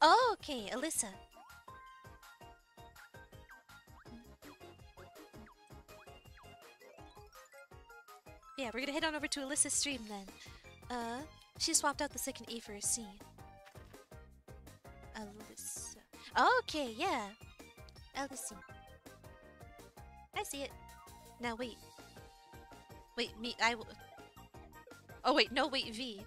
Oh, okay, Alyssa. Yeah, we're gonna head on over to Alyssa's stream then. Uh, she swapped out the second E for a C. Alyssa. Okay, yeah. Alyssa. I see it. Now wait. Wait, me, I w- Oh wait, no, wait, V.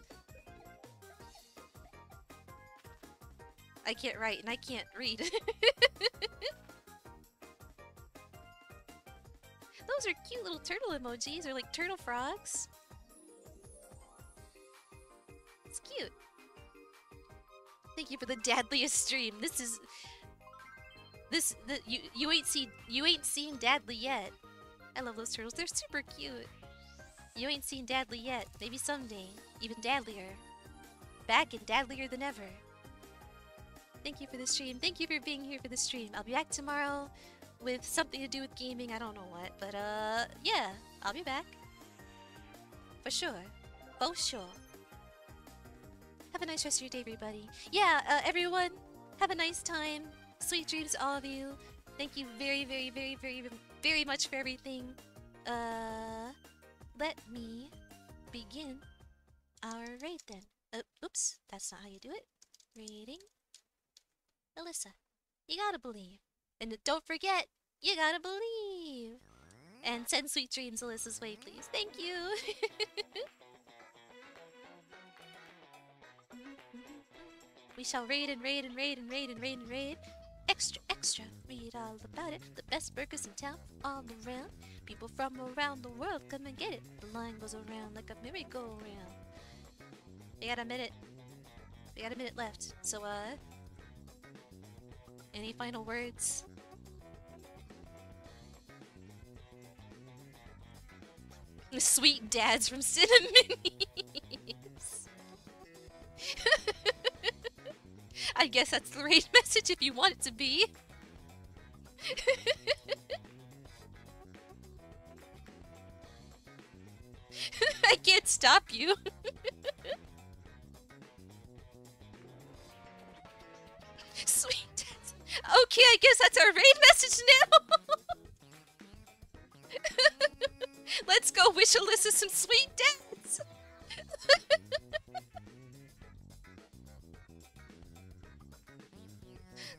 I can't write and I can't read. Those are cute little turtle emojis, or like turtle frogs. It's cute. Thank you for the dadliest stream. This is this the you you ain't seen you ain't seen Dadly yet. I love those turtles. They're super cute. You ain't seen Dadly yet. Maybe someday. Even dadlier. Back and dadlier than ever. Thank you for the stream. Thank you for being here for the stream. I'll be back tomorrow with something to do with gaming. I don't know what, but uh, yeah, I'll be back for sure. For sure. Have a nice rest of your day, everybody. Yeah, uh, everyone, have a nice time. Sweet dreams, all of you. Thank you very, very, very, very, very much for everything. Uh, let me begin our raid then. Uh, oops, that's not how you do it. Raiding. Alyssa, you gotta believe. And don't forget, you gotta believe. And send sweet dreams Alyssa's way, please. Thank you. we shall raid and raid and raid and raid and raid and raid. Extra, extra, read all about it. The best burgers in town, all around. People from around the world come and get it. The line goes around like a merry-go-round. We got a minute. We got a minute left. So, uh, any final words? Sweet dads from Cinnaminnies. I guess that's the raid message if you want it to be. I can't stop you. Sweet dads. Okay, I guess that's our raid message now. Let's go wish Alyssa some sweet dads.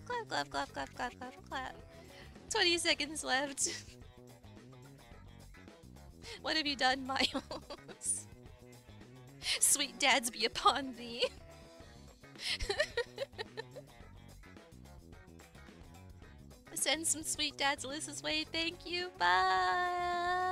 clap, clap, clap, clap, clap, clap, clap. 20 seconds left. what have you done, Miles? Sweet dads be upon thee. Send some sweet dads Alyssa's way. Thank you. Bye.